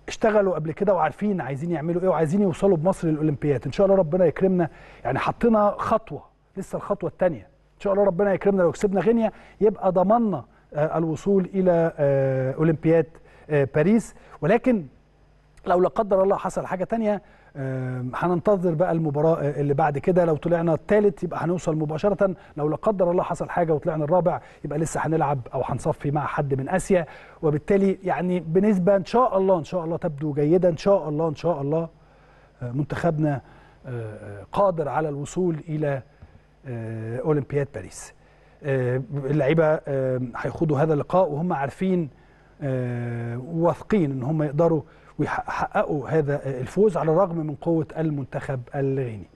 اشتغلوا قبل كده وعارفين عايزين يعملوا إيه وعايزين يوصلوا بمصر للأولمبياد. إن شاء الله ربنا يكرمنا. يعني حطينا خطوة لسه الخطوة الثانية إن شاء الله ربنا يكرمنا. لو كسبنا غينيا يبقى ضمننا آه، الوصول إلى آه، أولمبياد آه، باريس. ولكن لو لا قدر الله حصل حاجة تانية هننتظر بقى المباراة آه، اللي بعد كده. لو طلعنا الثالث يبقى هنوصل مباشرة. لو لا قدر الله حصل حاجة وطلعنا الرابع يبقى لسه هنلعب أو هنصفي مع حد من آسيا. وبالتالي يعني بنسبة إن شاء الله إن شاء الله تبدو جيدة إن شاء الله إن شاء الله آه، منتخبنا آه، قادر على الوصول إلى أولمبياد باريس. اللعيبة هيخوضوا هذا اللقاء وهم عارفين واثقين إن هم يقدروا ويحققوا هذا الفوز على الرغم من قوة المنتخب الغيني.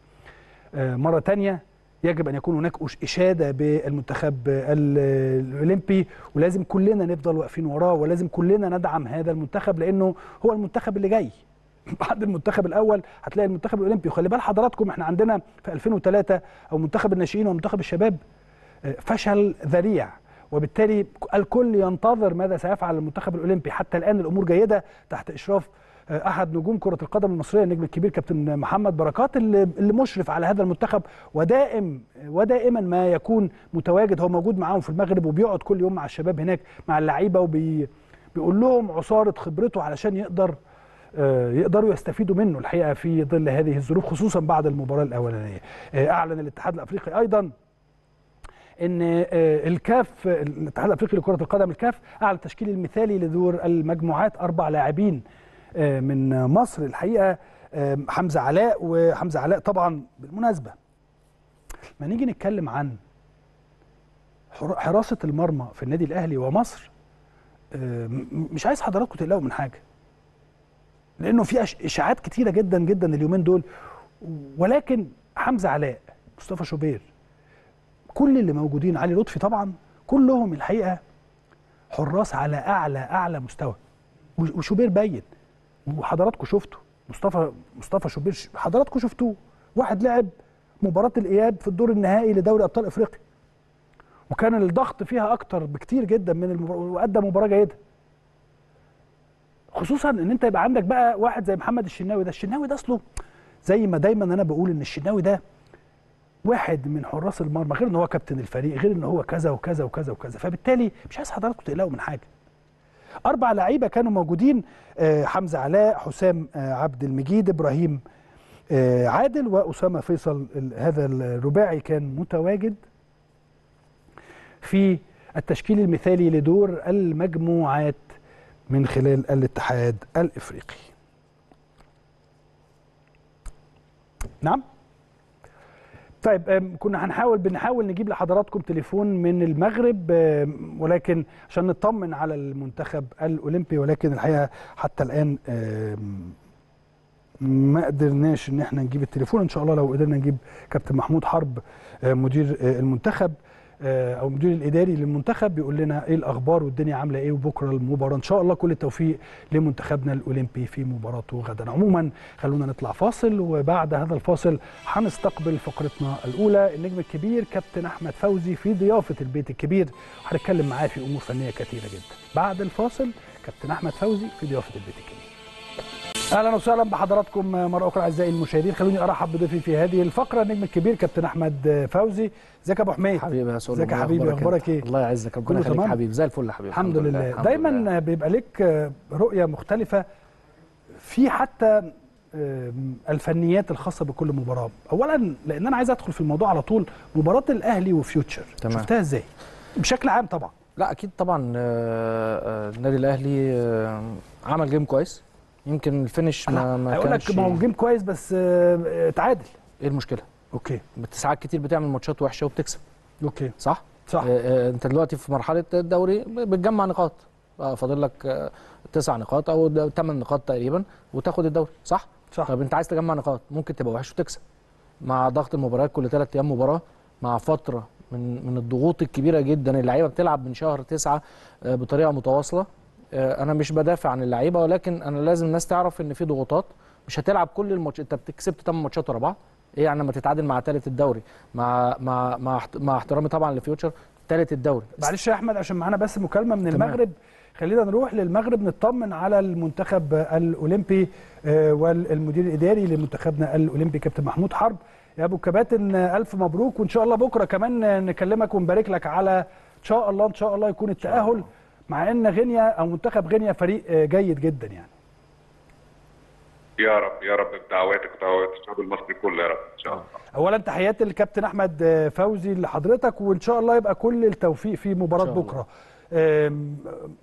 آه، مرة تانية يجب أن يكون هناك إشادة بالمنتخب ال- الأولمبي ولازم كلنا نفضل واقفين وراه ولازم كلنا ندعم هذا المنتخب لأنه هو المنتخب اللي جاي بعد المنتخب الأول هتلاقي المنتخب الأولمبي وخلي بال حضراتكم إحنا عندنا في 2003 أو منتخب الناشئين ومنتخب الشباب آه، فشل ذريع وبالتالي الكل ينتظر ماذا سيفعل المنتخب الأولمبي. حتى الآن الأمور جيدة تحت إشراف آه، أحد نجوم كرة القدم المصرية النجم الكبير كابتن محمد بركات اللي مشرف على هذا المنتخب. ودائم ودائما ما يكون متواجد هو موجود معاهم في المغرب وبيقعد كل يوم مع الشباب هناك مع اللعيبة وبي بيقول لهم عصارة خبرته علشان يقدر آه، يقدروا يستفيدوا منه الحقيقة في ظل هذه الظروف خصوصا بعد المباراة الأولانية. آه، أعلن الاتحاد الأفريقي أيضا إن آه، الكاف الاتحاد الأفريقي لكرة القدم الكاف أعلن التشكيل المثالي لدور المجموعات أربع لاعبين آه، من مصر الحقيقة آه، حمزة علاء وحمزة علاء طبعا بالمناسبة. ما نيجي نتكلم عن حر- حراسة المرمى في النادي الأهلي ومصر مش عايز حضراتكم تقلقوا من حاجة. لأنه في إشاعات كتيرة جدا جدا اليومين دول ولكن حمزة علاء مصطفى شوبير كل اللي موجودين علي لطفي طبعا كلهم الحقيقة حراس على أعلى أعلى مستوى. وش- وشوبير باين. وحضراتكم شفتوا. مصطفى مصطفى شوبير حضراتكم شفتوه. واحد لعب مباراة الإياب في الدور النهائي لدوري أبطال إفريقيا. وكان الضغط فيها أكتر بكتير جدا من المباراة وأدى مباراة جيدة. خصوصا إن أنت يبقى عندك بقى واحد زي محمد الشناوي ده. الشناوي ده أصله زي ما دايما أنا بقول إن الشناوي ده واحد من حراس المرمى غير إن هو كابتن الفريق غير إن هو كذا وكذا وكذا وكذا. فبالتالي مش عايز حضراتكم تقلقوا من حاجة. أربع لعيبة كانوا موجودين آه، حمزة علاء حسام آه، عبد المجيد إبراهيم آه، عادل وأسامة فيصل. هذا الرباعي كان متواجد في التشكيل المثالي لدور المجموعات من خلال الاتحاد الإفريقي. نعم؟ طيب كنا هنحاول بنحاول نجيب لحضراتكم تليفون من المغرب ولكن عشان نطمن على المنتخب الأولمبي ولكن الحقيقة حتى الآن ما قدرناش إن إحنا نجيب التليفون. إن شاء الله لو قدرنا نجيب كابتن محمود حرب مدير المنتخب. أو المدير الإداري للمنتخب بيقول لنا إيه الأخبار والدنيا عاملة إيه وبكرة المباراة. إن شاء الله كل التوفيق لمنتخبنا الأولمبي في مباراته غدا. عموما خلونا نطلع فاصل وبعد هذا الفاصل هنستقبل فقرتنا الأولى. النجم الكبير كابتن أحمد فوزي في ضيافة البيت الكبير. وهنتكلم معاه في أمور فنية كثيرة جدا. بعد الفاصل كابتن أحمد فوزي في ضيافة البيت الكبير. أهلا وسهلا بحضراتكم مرة أخرى أعزائي المشاهدين. خلوني أرحب بضيفي في هذه الفقرة النجم الكبير كابتن أحمد فوزي. إزيك يا أبو حميد؟ حبيبي يا سولو إزيك يا حبيبي؟ أخبارك؟ إيه؟ الله يعزك ربنا يخليك؟ حبيبي. زي الفل يا حبيبي الحمد لله. الحمد دايما لله. بيبقى لك رؤية مختلفة في حتى الفنيات الخاصة بكل مباراة. اولا لأن أنا عايز أدخل في الموضوع على طول مباراة الأهلي وفيوتشر. تمام. شفتها إزاي؟ بشكل عام طبعا. لا أكيد طبعا آه، آه، النادي الأهلي عمل game كويس. يمكن ال finish ما ما كانش لك ما هو game كويس بس آه، اتعادل. إيه المشكلة؟ okay. ساعات كتير بتعمل ماتشات وحشة وبتكسب. okay. صح؟ صح. آه، آه، أنت دلوقتي في مرحلة الدوري بتجمع نقاط. فاضل لك تسع نقاط أو ثمان نقاط تقريبا وتاخد الدوري. صح؟ صح. طب أنت عايز تجمع نقاط ممكن تبقى وحش وتكسب. مع ضغط المباريات كل ثلاث أيام مباراة مع فترة من من الضغوط الكبيرة جدا اللعيبة بتلعب من شهر تسعة آه، بطريقة متواصلة. أنا مش بدافع عن اللعيبة ولكن أنا لازم الناس تعرف إن في ضغوطات. مش هتلعب كل الماتش أنت كسبت 8 ماتشات ورا بعض. إيه يعني لما تتعادل مع ثالث الدوري؟ مع مع مع مع احترامي طبعا لفيوتشر ثالث الدوري. معلش يا أحمد عشان معانا بس مكالمة من تمام. المغرب. خلينا نروح للمغرب نطمن على المنتخب الأولمبي آه، والمدير الإداري لمنتخبنا الأولمبي كابتن محمود حرب. يا أبو كباتن آه، ألف مبروك وإن شاء الله بكرة كمان آه، نكلمك ونبارك لك على إن شاء الله إن شاء الله يكون التأهل مع إن غينيا أو منتخب غينيا فريق آه، جيد جدا يعني. يا رب يا رب بدعواتك ودعوات الشعب المصري كله يا رب إن شاء الله. اولا تحياتي للكابتن أحمد آه، فوزي لحضرتك وإن شاء الله يبقى كل التوفيق في مباراة. بكرة.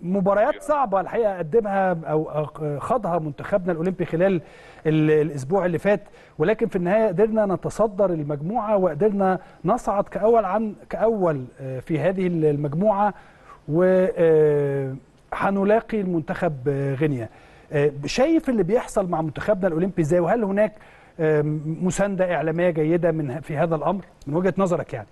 مباريات صعبة الحقيقة قدمها أو أو خاضها منتخبنا الأولمبي خلال ال- الأسبوع اللي فات. ولكن في النهاية قدرنا نتصدر المجموعة وقدرنا نصعد كأول عن كأول آه، في هذه المجموعة. وهنلاقي المنتخب آه، غينيا. آه، شايف اللي بيحصل مع منتخبنا الأولمبي إزاي؟ وهل هناك مساندة إعلامية جيدة من في هذا الأمر؟ من وجهة نظرك يعني.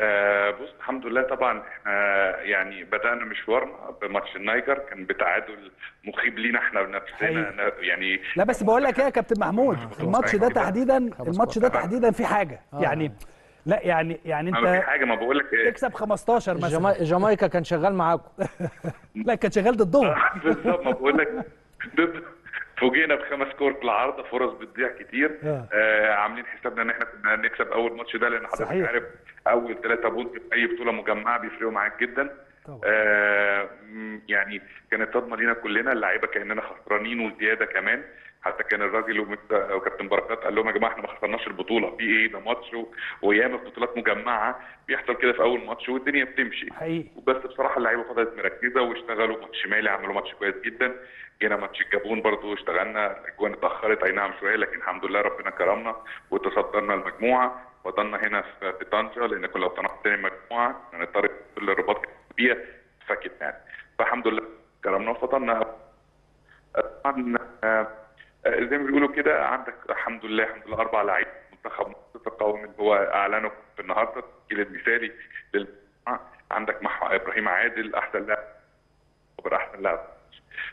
آه بص الحمد لله طبعا إحنا يعني بدأنا مشوارنا بماتش النيجر كان بتعادل مخيب لينا إحنا بنفسنا. يعني لا بس بقول لك إيه يا كابتن محمود؟ الماتش ده تحديدا الماتش ده. تحديدا في حاجة. آه. يعني لا يعني يعني ما في انت حاجة ما بقول لك إيه تكسب 15 مثلا جما- جامايكا كان شغال معاكم لا كان شغال ضدهم بالظبط ما بقول لك ضد فوجئنا بخمس كور في العارضة فرص بتضيع كتير آه. آه عاملين حسابنا إن إحنا كنا هنكسب أول ماتش ده لأن حضرتك. عارف أول ثلاثة point في أي بطولة مجمعة بيفرقوا معاك جدا. آه يعني كانت صدمة لينا كلنا اللعيبة كأننا خسرانين وزيادة كمان. حتى كان الراجل ومت- وكابتن بركات قال لهم يا جماعة إحنا ما خسرناش البطولة. في إيه؟ ده ماتش وياما بطولات مجمعة بيحصل كده في أول ماتش والدنيا بتمشي. حقيقي. بس بصراحة اللعيبة فضلت مركزة واشتغلوا ماتش مالي عملوا ماتش كويس جدا. جينا ماتش الجابون برضو اشتغلنا الأجوان اتأخرت أي نعم شوية لكن الحمد لله ربنا كرمنا وتصدرنا المجموعة. وضلنا هنا في في طنجة لأن كنا لو طلعنا تاني مجموعه هنضطر كل الرباط كبيره فكت يعني. فالحمد لله كرمنا وفضلنا طبعا آه، زي ما بيقولوا كده عندك الحمد لله الحمد لله أربع لعيبة منتخب مصر القومي اللي هو اعلنه في النهارده التشكيل المثالي للمجموعة. عندك مع إبراهيم عادل أحسن لاعب أحسن لاعب.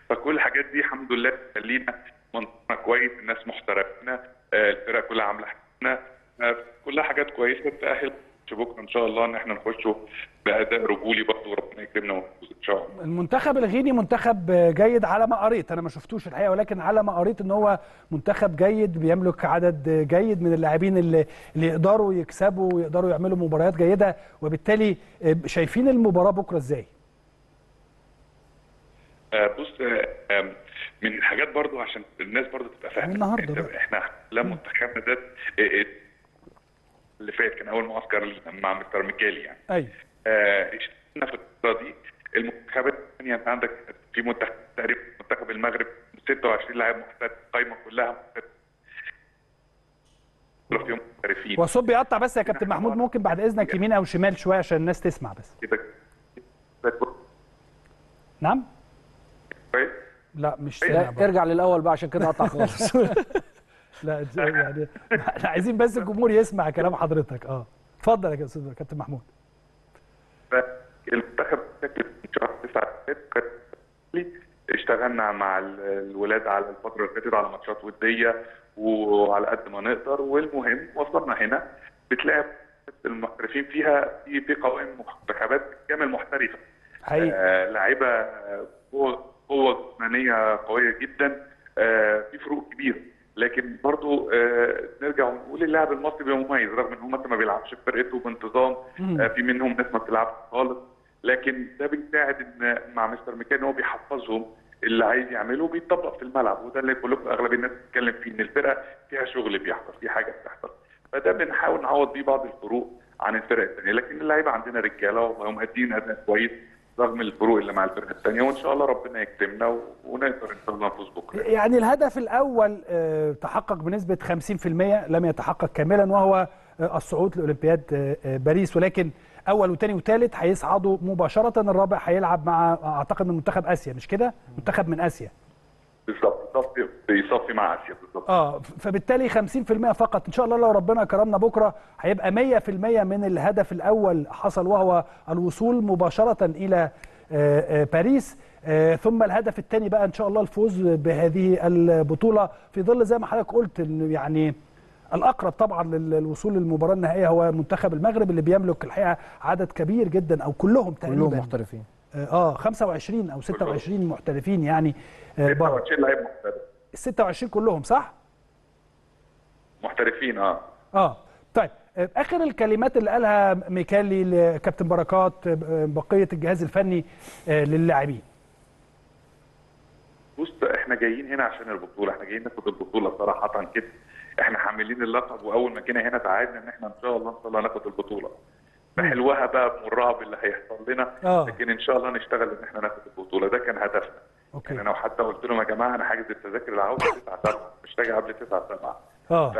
فكل الحاجات دي الحمد لله تخلينا منطقنا كويس الناس محترمين آه، الفرق كلها عاملة حاجتنا آه، كلها حاجات كويسة تاهل بكرة إن شاء الله إن إحنا نخش بأداء رجولي برضه وربنا يكرمنا ونفوز إن شاء الله. المنتخب الغيني منتخب جيد على ما قريت. أنا ما شفتوش الحقيقة ولكن على ما قريت إن هو منتخب جيد بيملك عدد جيد من اللاعبين اللي اللي يقدروا يكسبوا ويقدروا يعملوا مباريات جيدة. وبالتالي شايفين المباراة بكرة إزاي؟ آه، بص آه، من الحاجات برضو عشان الناس برضو تبقى فاهمة. بقى. إحنا لا منتخبنا ده آه، آه، اللي فات كان أول معسكر مع مستر ميكالي يعني. أيوه آه، في الفترة دي. المنتخبات الثانية أنت عندك في منتخب تقريبا منتخب المغرب 26 لاعب محترف القايمه كلها محترف محترفين وصوت بيقطع بس يا كابتن محمود ممكن بعد إذنك يمين أو شمال شوية عشان الناس تسمع بس. نعم؟ كويس لا مش برضه. ارجع للأول بقى عشان كده قطع خالص. لا يعني عايزين بس الجمهور يسمع كلام حضرتك. آه. اتفضل يا أستاذ كابتن محمود. المنتخب شهر 9 اشتغلنا مع ال- الولاد على الفترة اللي فاتت على ماتشات ودية وعلى قد ما نقدر. والمهم وصلنا هنا. بتلاقي المحترفين فيها في في قوائم منتخبات كامل محترفة. حقيقي. آه لعيبة قوة جسمانية قوية جدا. آه في فروق كبيرة. لكن برضو آه نرجع ونقول اللاعب المصري بيبقى مميز رغم إن هو مثلا ما بيلعبش في فرقته بانتظام آه في منهم ناس ما بتلعبش خالص لكن ده بيساعد إن مع مستر ميكان هو بيحفظهم اللي عايز يعمله بيطبق في الملعب وده اللي كلكم أغلب الناس بتتكلم فيه إن الفرقة فيها شغل بيحصل في حاجة بتحصل. فده بنحاول نعوض بيه بعض الفروق عن الفرق الثانية لكن اللعيبة عندنا رجالة وهم مؤدين أداء كويس رغم الفروق اللي مع الفرقة الثانية وإن شاء الله ربنا يكرمنا و- ونقدر إن شاء الله نفوز بكرة. يعني الهدف الأول آه، تحقق بنسبة 50% لم يتحقق كاملا وهو آه، الصعود لأولمبياد آه، باريس. ولكن أول وثاني وثالث هيصعدوا مباشرة الرابع هيلعب مع أعتقد من منتخب آسيا مش كده؟ منتخب من آسيا. بالظبط بيصفي بيصفي مع آسيا بالظبط. آه فبالتالي 50% فقط. إن شاء الله لو ربنا كرمنا بكرة هيبقى 100% من الهدف الأول حصل وهو الوصول مباشرة إلى آه، آه، باريس. آه، ثم الهدف الثاني بقى إن شاء الله الفوز بهذه البطولة. في ظل زي ما حضرتك قلت انه يعني الأقرب طبعا لل- للوصول للمباراة النهائية هو منتخب المغرب اللي بيملك الحقيقة عدد كبير جدا أو كلهم تقريبا. كلهم محترفين. آه 25 أو 26 محترفين يعني آه، بره. 26 لعيب محترف. ال 26 كلهم صح؟ محترفين آه. آه. طيب آه، آخر الكلمات اللي قالها ميكالي لكابتن بركات آه، بقية الجهاز الفني آه، للاعبين. بص إحنا جايين هنا عشان البطولة. إحنا جايين ناخد البطولة صراحة كده. إحنا حاملين اللقب وأول ما جينا هنا تعادنا إن إحنا إن شاء الله إن شاء الله ناخد البطولة. بحلوها بقى بمرها باللي هيحصل لنا. آه. لكن إن شاء الله نشتغل إن إحنا ناخد البطولة. ده كان هدفنا. okay. يعني أنا وحتى قلت لهم يا جماعة أنا حاجز التذاكر العودة 9 7 مش راجع قبل 9 7 آه. ف...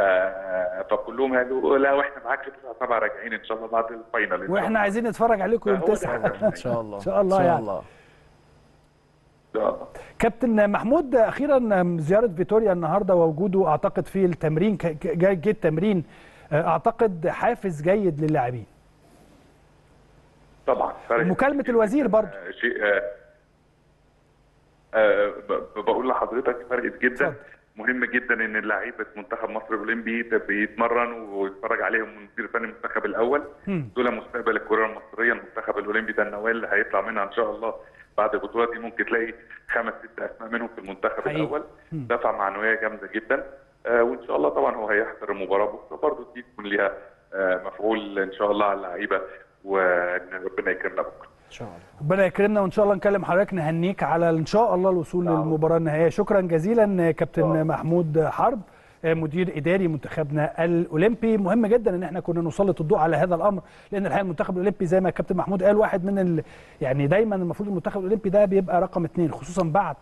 فكلهم قالوا لا وإحنا معاك في 9 7 راجعين إن شاء الله بعد ال final. وإحنا الله. عايزين نتفرج عليكم يوم هو ده 9 هدفنا. إن شاء الله. إن شاء الله إن يعني. شاء الله. إن شاء الله. كابتن محمود أخيرا زيارة فيتوريا النهارده ووجوده أعتقد في التمرين ك- ك- جاي جه التمرين أعتقد حافز جيد للاعبين. طبعا فرق مكالمة الوزير. آه، شيء آه، آه، بقول لحضرتك فرقت جدا اتفضل. مهم جدا إن لعيبه منتخب مصر الأولمبي بيتمرن ويتفرج عليهم مدير فني المنتخب الأول. دول مستقبل الكرة المصرية المنتخب الأولمبي ده النواه اللي هيطلع منها إن شاء الله بعد البطوله دي ممكن تلاقي خمس ست أسماء منهم في المنتخب حقيقي. الأول. دفع معنوية جامدة جدا آه، وإن شاء الله طبعا هو هيحضر المباراه بكرة برضه دي يكون ليها آه، مفعول إن شاء الله على اللعيبة وإن ربنا يكرمنا بكرة. إن شاء الله. ربنا يكرمنا وإن شاء الله نكلم حضرتك نهنيك على إن شاء الله الوصول نعم. للمباراة النهائية. شكرا جزيلا كابتن آه. محمود حرب مدير إداري منتخبنا الأولمبي. مهم جدا إن إحنا كنا نسلط الضوء على هذا الأمر لأن الحقيقة المنتخب الأولمبي زي ما الكابتن محمود قال واحد من ال... يعني دايما المفروض المنتخب الأولمبي ده بيبقى رقم اثنين خصوصا بعد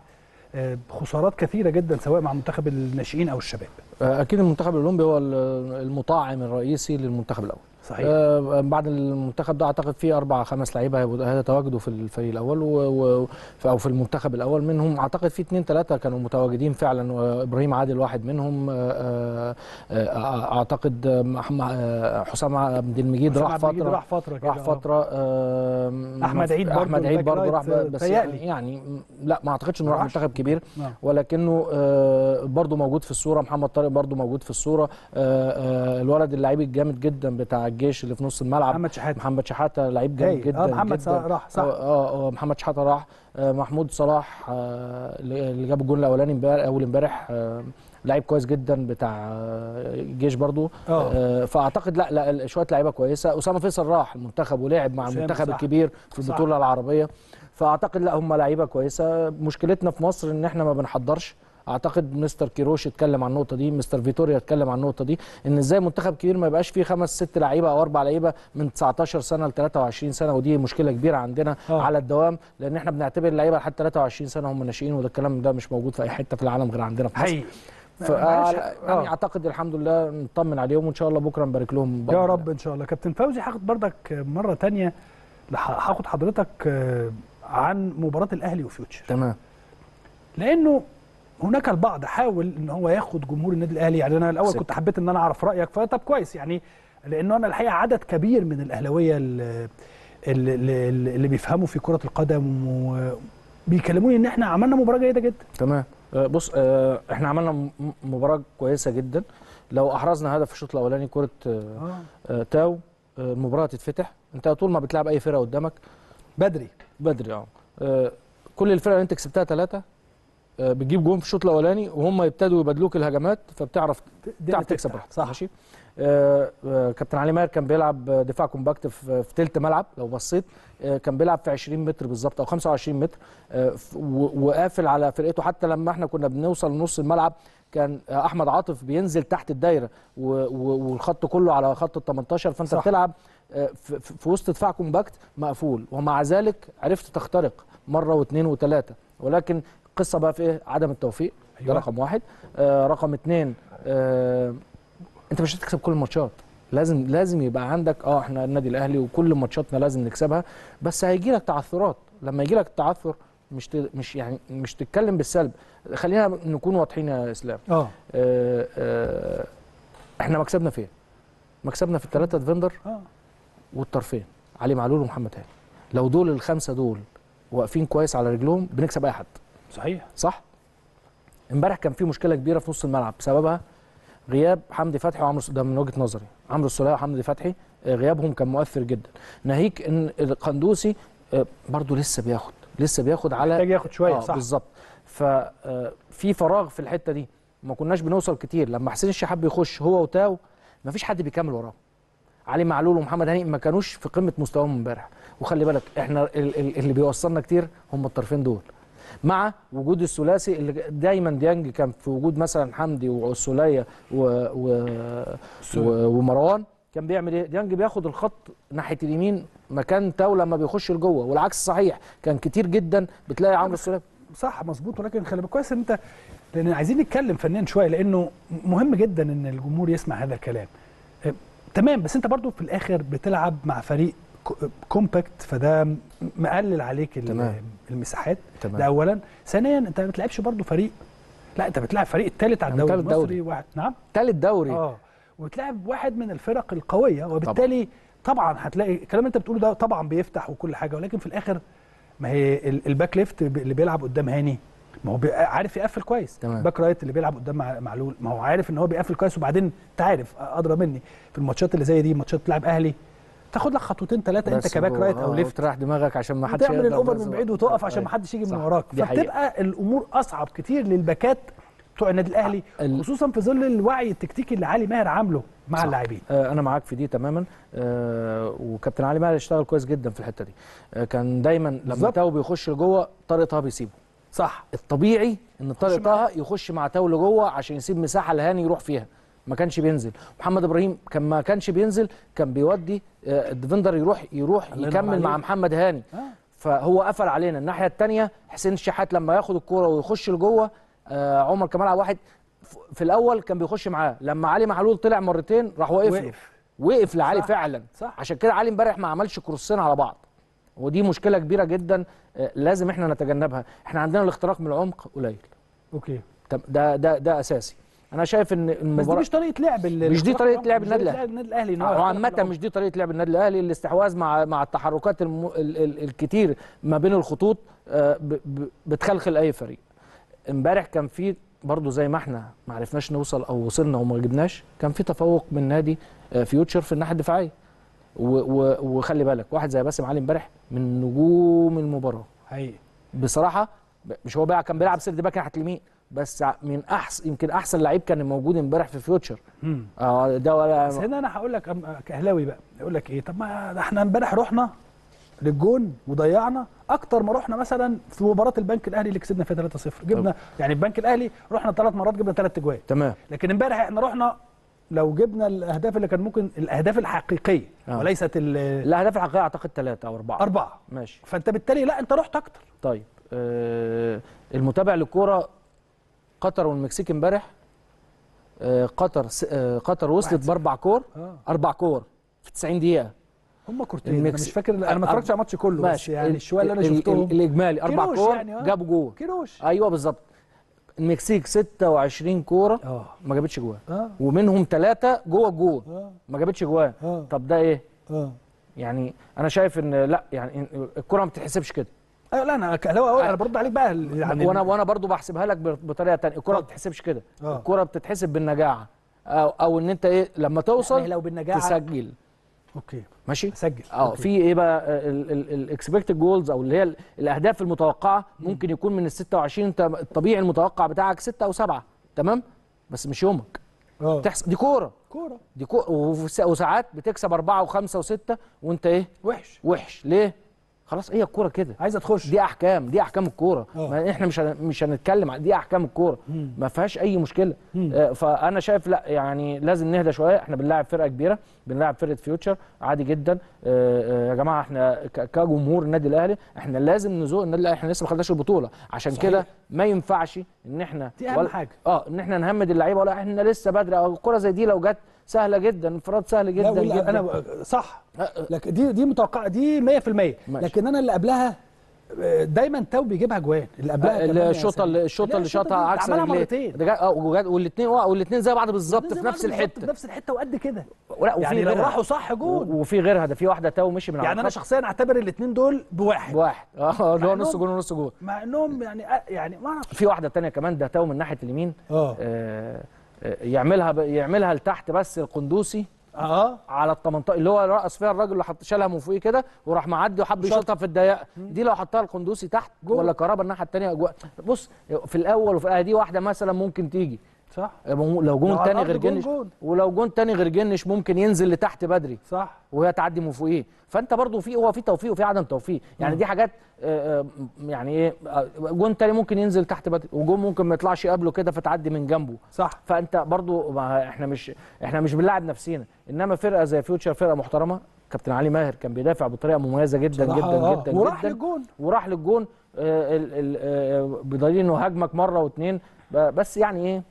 آه، خسارات كثيرة جدا سواء مع منتخب الناشئين أو الشباب. أكيد المنتخب الأولمبي هو ال- المطعم الرئيسي للمنتخب الأول. صحيح آه، بعد المنتخب ده أعتقد فيه أربع خمس لعيبة هيبقوا- هيتواجدوا في الفريق الأول و... و... أو في المنتخب الأول منهم أعتقد في اثنين ثلاثة كانوا متواجدين فعلا وابراهيم عادل واحد منهم آه، آه، أعتقد آه، محمد آه، حسام عبد المجيد راح فترة راح فترة راح آه. فترة آه، أحمد عيد برضه أحمد عيد برضه راح بس. يعني, يعني لا ما أعتقدش إنه راح. منتخب كبير نعم. ولكنه آه، برضه موجود في الصورة محمد طارق برضه موجود في الصورة آه، آه، الولد اللعيب الجامد جدا بتاع الجيش اللي في نص الملعب. محمد شحاتة. محمد شحاتة لعيب جامد هايل. جدا آه محمد جدا. صلاح راح صح. آه آه محمد شحاتة راح. آه، محمود صلاح آه، اللي جاب الجون الأولاني امبارح أول امبارح آه، لعيب كويس جدا بتاع آه، الجيش برضو. آه. آه، فأعتقد لا لا شوية لعيبة كويسة. أسامة فيصل راح المنتخب ولعب مع المنتخب صح. الكبير في صح. البطولة العربية. فأعتقد لا هم لعيبة كويسة. مشكلتنا في مصر إن إحنا ما بنحضرش. أعتقد مستر كيروش اتكلم عن النقطة دي مستر فيتوريا اتكلم عن النقطة دي إن إزاي منتخب كبير ما يبقاش فيه خمس ست لعيبة أو أربع لعيبة من 19 سنة ل 23 سنة ودي مشكلة كبيرة عندنا آه. أوه. على الدوام لأن إحنا بنعتبر اللعيبة لحد 23 سنة هم ناشئين وده الكلام ده مش موجود في أي حتة في العالم غير عندنا في مصر حقيقي ف معلش، يعني آه. أعتقد الحمد لله نطمن عليهم وإن شاء الله بكرة نبارك لهم يا. رب إن شاء الله كابتن فوزي هاخد بردك مرة تانية لح- هاخد حضرتك آه، عن مباراة الأهلي وفيوتشر تمام لأنه هناك البعض حاول إن هو ياخد جمهور النادي الأهلي. يعني أنا الأول سك. كنت حبيت إن أنا أعرف رأيك فطب كويس يعني لأنه أنا الحقيقة عدد كبير من الأهلاوية اللي, اللي, اللي بيفهموا في كرة القدم وبيكلموني إن إحنا عملنا مباراة جيدة جدا. تمام. آه، بص آه، إحنا عملنا م- مباراة كويسة جدا. لو أحرزنا هدف في الشوط الأولاني كرة آه، آه، تاو المباراة تتفتح. أنت طول ما بتلعب أي فرقة قدامك بدري. بدري آه. كل الفرق اللي أنت كسبتها ثلاثة بتجيب جون في الشوط الأولاني وهم يبتدوا يبادلوك الهجمات فبتعرف الدنيا تعرف تكسب تفتح. براحتك. صح. ماشي؟ آه، آه، كابتن علي ماهر كان بيلعب آه، دفاع compact في تلت ملعب لو بصيت آه، كان بيلعب في 20 متر بالظبط أو 25 متر آه، وقافل على فرقته. حتى لما إحنا كنا بنوصل لنص الملعب كان آه، أحمد عاطف بينزل تحت الدايرة والخط كله على خط ال 18 فأنت صح. بتلعب آه، في وسط دفاع كومباكت مقفول ومع ذلك عرفت تخترق مرة واثنين وثلاثة. ولكن القصة بقى في إيه؟ عدم التوفيق ده أيوة. رقم واحد. آه رقم اثنين آه أنت مش هتكسب كل الماتشات. لازم لازم يبقى عندك آه إحنا النادي الأهلي وكل ماتشاتنا لازم نكسبها. بس هيجي لك تعثرات. لما يجي لك التعثر مش ت... مش يعني مش تتكلم بالسلب. خلينا نكون واضحين يا إسلام. آه. آه آه إحنا مكسبنا فين؟ مكسبنا في الثلاثه ديفندر آه. والطرفين علي معلول ومحمد هاني. لو دول الخمسة دول واقفين كويس على رجلهم بنكسب أي حد. صحيح. صح. امبارح كان في مشكلة كبيرة في نص الملعب بسببها غياب حمدي فتحي وعمرو ده من وجهة نظري عمرو السولية وحمدي فتحي آه، غيابهم كان مؤثر جدا. ناهيك إن القندوسي آه، برضو لسه بياخد لسه بياخد على محتاج ياخد شوية آه صح. بالظبط. ففي فراغ في الحتة دي ما كناش بنوصل كتير. لما حسين الشحات بيخش هو وتاو ما فيش حد بيكمل وراه. علي معلول ومحمد هاني ما كانوش في قمة مستواهم امبارح. وخلي بالك إحنا ال- ال- اللي بيوصلنا كتير هم الطرفين دول. مع وجود الثلاثي اللي دايما ديانج كان في وجود مثلا حمدي والسوليه و... و... و... ومروان كان بيعمل إيه؟ ديانج بياخد الخط ناحية اليمين مكان تاو لما بيخش لجوه والعكس صحيح كان كتير جدا بتلاقي عمرو السولية. صح مظبوط. ولكن خلي بالك كويس إن انت لأن عايزين نتكلم فنيا شوية لأنه مهم جدا إن الجمهور يسمع هذا الكلام. آه، تمام بس أنت برضو في الآخر بتلعب مع فريق compact فده مقلل عليك تمام. المساحات. تمام. ده اولا. ثانيا أنت ما بتلعبش برضو فريق. لا أنت بتلعب فريق الثالث على الدوري. بتلعب المصري دوري. واحد. نعم. تالت دوري. آه. وتلعب واحد من الفرق القوية. وبالتالي طبعا, هتلاقي الكلام اللي أنت بتقوله ده طبعا بيفتح وكل حاجة. ولكن في الآخر ما هي ال- ال back left اللي بيلعب قدام هاني ما هو عارف يقفل كويس. تمام. back right اللي بيلعب قدام مع- معلول ما هو عارف إن هو بيقفل كويس. وبعدين انت عارف أدرى مني في الماتشات اللي زي دي ماتشات تلعب أهلي تاخد لك خطوتين ثلاثة انت ك back right آه، أو left وتريح دماغك عشان ما حدش تعمل ال over. من بعيد وتقف عشان آه، ما حدش يجي من. وراك. فبتبقى الأمور أصعب كتير للباكات بتوع النادي الأهلي ال- خصوصا في ظل الوعي التكتيكي اللي علي ماهر عامله مع. اللاعبين آه، أنا معاك في دي تماما آه، وكابتن علي ماهر اشتغل كويس جدا في الحتة دي آه، كان دايما لما. تاو بيخش لجوه طارق طه بيسيبه صح الطبيعي إن طارق. طه يخش مع تاو لجوه عشان يسيب مساحة لهاني يروح فيها ما كانش بينزل. محمد إبراهيم كان ما كانش بينزل كان بيودي آه، ال defender يروح يروح يكمل مع. محمد هاني. آه. فهو قفل علينا. الناحية الثانية حسين الشحات لما ياخد الكورة ويخش لجوه آه، عمر كمال عبد الواحد ف- في الأول كان بيخش معاه. لما علي معلول طلع مرتين راح واقف له. وقف. وقف لعلي. فعلا. صح. عشان كده علي امبارح ما عملش كروسين على بعض. ودي مشكلة كبيرة جدا لازم إحنا نتجنبها. إحنا عندنا الاختراق من العمق قليل. أوكي. ده ده ده أساسي. أنا شايف إن بس دي المباراه مش طريقة لعب مش دي العمق، لعب مش النادي الأهلي هو يخترق مش دي طريقة لعب النادي الأهلي الاستحواذ مع مع التحركات الم... ال... ال... الكتير ما بين الخطوط آه، ب... ب... بتخلخل أي فريق. إمبارح كان في برضه زي ما إحنا ما عرفناش نوصل أو وصلنا وما جبناش كان في تفوق من نادي آه، فيوتشر في الناحية الدفاعية. و... و... وخلي بالك واحد زي باسم علي إمبارح من نجوم المباراة. حقيقي بصراحة مش هو بقى كان بيلعب third back ناحية اليمين بس من احسن يمكن أحسن لعيب كان موجود امبارح في فيوتشر. آه ده بس ولا هنا أنا هقول لك كأهلاوي بقى أقول لك إيه طب ما إحنا امبارح رحنا للجون وضيعنا أكتر ما رحنا مثلا في مباراة البنك الأهلي اللي كسبنا فيها 3-0 جبنا يعني البنك الأهلي رحنا ثلاث مرات جبنا ثلاث اجوان تمام. لكن امبارح إحنا رحنا لو جبنا الأهداف اللي كان ممكن الأهداف الحقيقية آه. وليست الأهداف الحقيقية أعتقد ثلاثة أو أربعة. الاربعه ماشي. فأنت بالتالي لا أنت رحت أكتر. طيب آه المتابع للكورة قطر والمكسيك امبارح آه قطر آه قطر وصلت. باربع كور آه. أربع كور في 90 دقيقة. هم كورتين أنا المكس- مش فاكر أنا ما اتفرجتش على الماتش كله بس يعني ال- الشويه اللي أنا شفتهم. الإجمالي أربع كور يعني، آه. جابوا جول. كيروش. أيوه بالظبط. المكسيك 26 كورة ما جابتش جوان. ومنهم ثلاثة جوه الجول. ما جابتش جوان. طب ده إيه؟ يعني أنا شايف إن لأ يعني الكره ما بتتحسبش كده. أيوه لا أنا أوي، أنا برد عليك بقى يعني وأنا وأنا برضو بحسبها لك بطريقة ثانية الكرة ما اتفضل. بتتحسبش كده. آه. الكرة بتتحسب بالنجاعة. أو أو إن أنت إيه لما يعني توصل لو بالنجاعه تسجل. أوكي. ماشي؟ اسجل آه. في إيه بقى ال expected goals أو اللي هي ال- الأهداف المتوقعة ممكن يكون من ال 26 انت الطبيعي المتوقع بتاعك 6 أو 7 تمام؟ بس مش يومك. آه. تحسب دي كورة. كورة. دي كوره وساعات بتكسب أربعة وخمسة وستة وأنت إيه؟ وحش. وحش. ليه؟ خلاص هي الكورة كده. عايزة تخش. دي أحكام دي أحكام الكورة. آه. ما إحنا مش مش هنتكلم دي أحكام الكورة. ما فيهاش أي مشكلة. مم. آه، فأنا شايف لأ يعني لازم نهدى شوية. إحنا بنلاعب فرقة كبيرة. بنلاعب فرقه فيوتشر عادي جدا. آه، آه، يا جماعة إحنا كجمهور النادي الأهلي إحنا لازم نزوق النادي الأهلي إحنا لسه ما خدناش البطولة. عشان. كده ما ينفعش إن إحنا دي أهم ولا- حاجة. آه إن إحنا نهمد اللعيبة ولا إحنا لسه بدري. أو الكره زي دي لو جت سهلة جدا انفراد سهل لا جدا ولا جدا. أنا صح. آه، لكن دي دي متوقعة دي 100% ماشي. لكن أنا اللي قبلها دايما تو بيجيبها جوان اللي قبلها الشوطة. اللي الشوطة اللي شاطها عكس عملها رجليه. مرتين. آه والاثنين والاثنين زي بعض بالظبط في نفس الحتة. في نفس الحتة وقد كده. لا وفي يعني لو. راحوا صح جون. و- وفي غيرها ده في واحدة تو مشي من يعني أنا شخصيا أعتبر الاثنين دول بواحد. بواحد. آه اللي هو نص جون ونص جون. مع إنهم يعني آه، يعني ما أعرفش في واحدة تانية كمان ده تو من ناحية اليمين. آه. آه آه، يعملها يعملها لتحت بس القندوسي. آه. على ال 18 اللي هو رقص فيها الراجل اللي حط شالها من فوقيه كده وراح معدي وحب وشاط. يشوطها في الضيقة. دي لو حطها القندوسي تحت جول. ولا كهربا الناحية الثانية بص في الأول وفي دي واحدة مثلا ممكن تيجي. صح؟ لو جون تاني غير جنش جون. ولو جون تاني غير جنش ممكن ينزل لتحت بدري. صح. وهي تعدي من فوقيه. فأنت برضو في هو في توفيق وفي عدم توفيق. يعني دي حاجات آه، آه، يعني إيه آه، جون تاني ممكن ينزل تحت بدري. وجون ممكن ما يطلعش قبله كده فتعدي من جنبه. صح. فأنت برضو ما إحنا مش إحنا مش بنلاعب نفسينا. إنما فرقة زي فيوتشر فرقة محترمة كابتن علي ماهر كان بيدافع بطريقة مميزة جدا جدا آه. جدا وراح جدا. للجون. وراح للجون ال- آه، بدليل إنه هاجمك مرة واثنين بس يعني إيه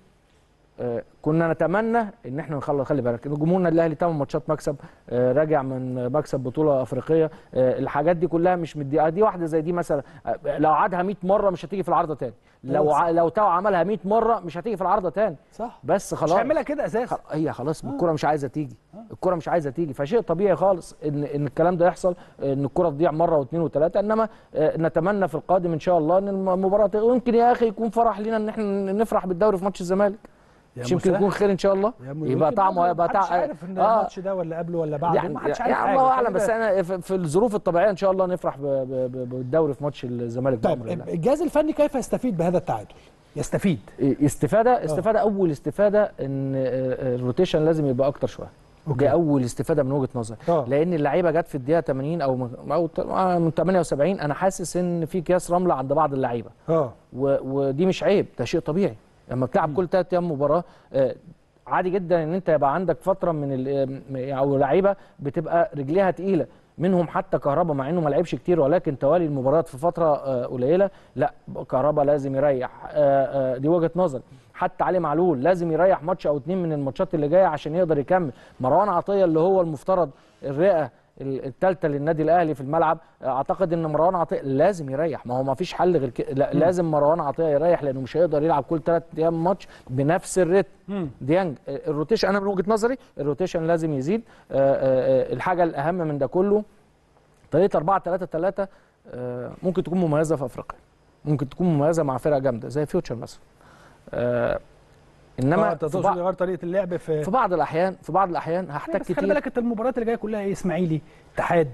كنا نتمنى إن إحنا نخلص خلي بالك. ان جمهورنا الأهلي 8 ماتشات مكسب آه، راجع من مكسب بطولة أفريقية. آه، الحاجات دي كلها مش مدي دي واحدة زي دي مثلا. آه، لو عادها 100 مرة مش هتيجي في العارضه تاني. لو ع... لو تاو عملها 100 مرة مش هتيجي في العارضه تاني. صح. بس مش خلاص. هيعملها كده أساسا. خ- هي خلاص الكرة مش عايزة تيجي. الكرة مش عايزة تيجي. فشيء طبيعي خالص ان إن الكلام ده يحصل إن الكرة تضيع مرة واثنين وثلاثة. إنما آه، نتمنى في القادم إن شاء الله إن المباراة ويمكن يا أخي يكون فرح لينا إن إحنا نفرح بالدوري في ماتش الزمالك. مش يمكن. يكون خير إن شاء الله؟ يبقى طعمه هيبقى طعم. عارف إن آه. الماتش ده ولا قبله ولا بعده. يعني ما حدش يعني عارف الله حاجة. أعلم بس أنا في الظروف الطبيعية إن شاء الله نفرح بالدوري في ماتش الزمالك. طيب الله. الجهاز الفني كيف يستفيد بهذا التعادل؟ يستفيد. استفادة استفادة أول استفادة إن آه، ال rotation لازم يبقى أكتر شوية. أوكي. دي أول استفادة من وجهة نظري. آه. لأن اللعيبة جت في الدقيقة 80 أو من- أو آه، من 78 أنا حاسس إن في اكياس رملة عند بعض اللعيبة. آه. ودي مش عيب ده شيء طبيعي. لما بتلعب كل ثلاث أيام مباراة آه، عادي جدا إن أنت يبقى عندك فترة من آه، أو لعيبة بتبقى رجليها تقيلة منهم حتى كهربا مع إنه ما لعبش كتير ولكن توالي المباريات في فترة آه، قليلة لأ كهربا لازم يريح دي وجهة نظر حتى علي معلول لازم يريح ماتش أو اتنين من الماتشات اللي جاية عشان يقدر يكمل. مروان عطية اللي هو المفترض الرئة الثالثه للنادي الأهلي في الملعب أعتقد إن مروان عطية لازم يريح. ما هو ما فيش حل غير كده لا لازم مروان عطية يريح لأنه مش هيقدر يلعب كل ثلاث أيام ماتش بنفس الريتم. ديانج ال rotation أنا من وجهة نظري ال rotation لازم يزيد. آه، آه، آه، الحاجة الأهم من ده كله طريقة 4 3 3 ممكن تكون مميزة في أفريقيا. ممكن تكون مميزة مع فرقة جامدة زي فيوتشر مثلا. إنما انما أنت في تقصد بعض, يغير طريقة اللعب في في بعض الاحيان في بعض الأحيان هحتاج بس خلي كتير. بالك انت المباريات اللي جاية كلها إيه؟ إسماعيلي اتحاد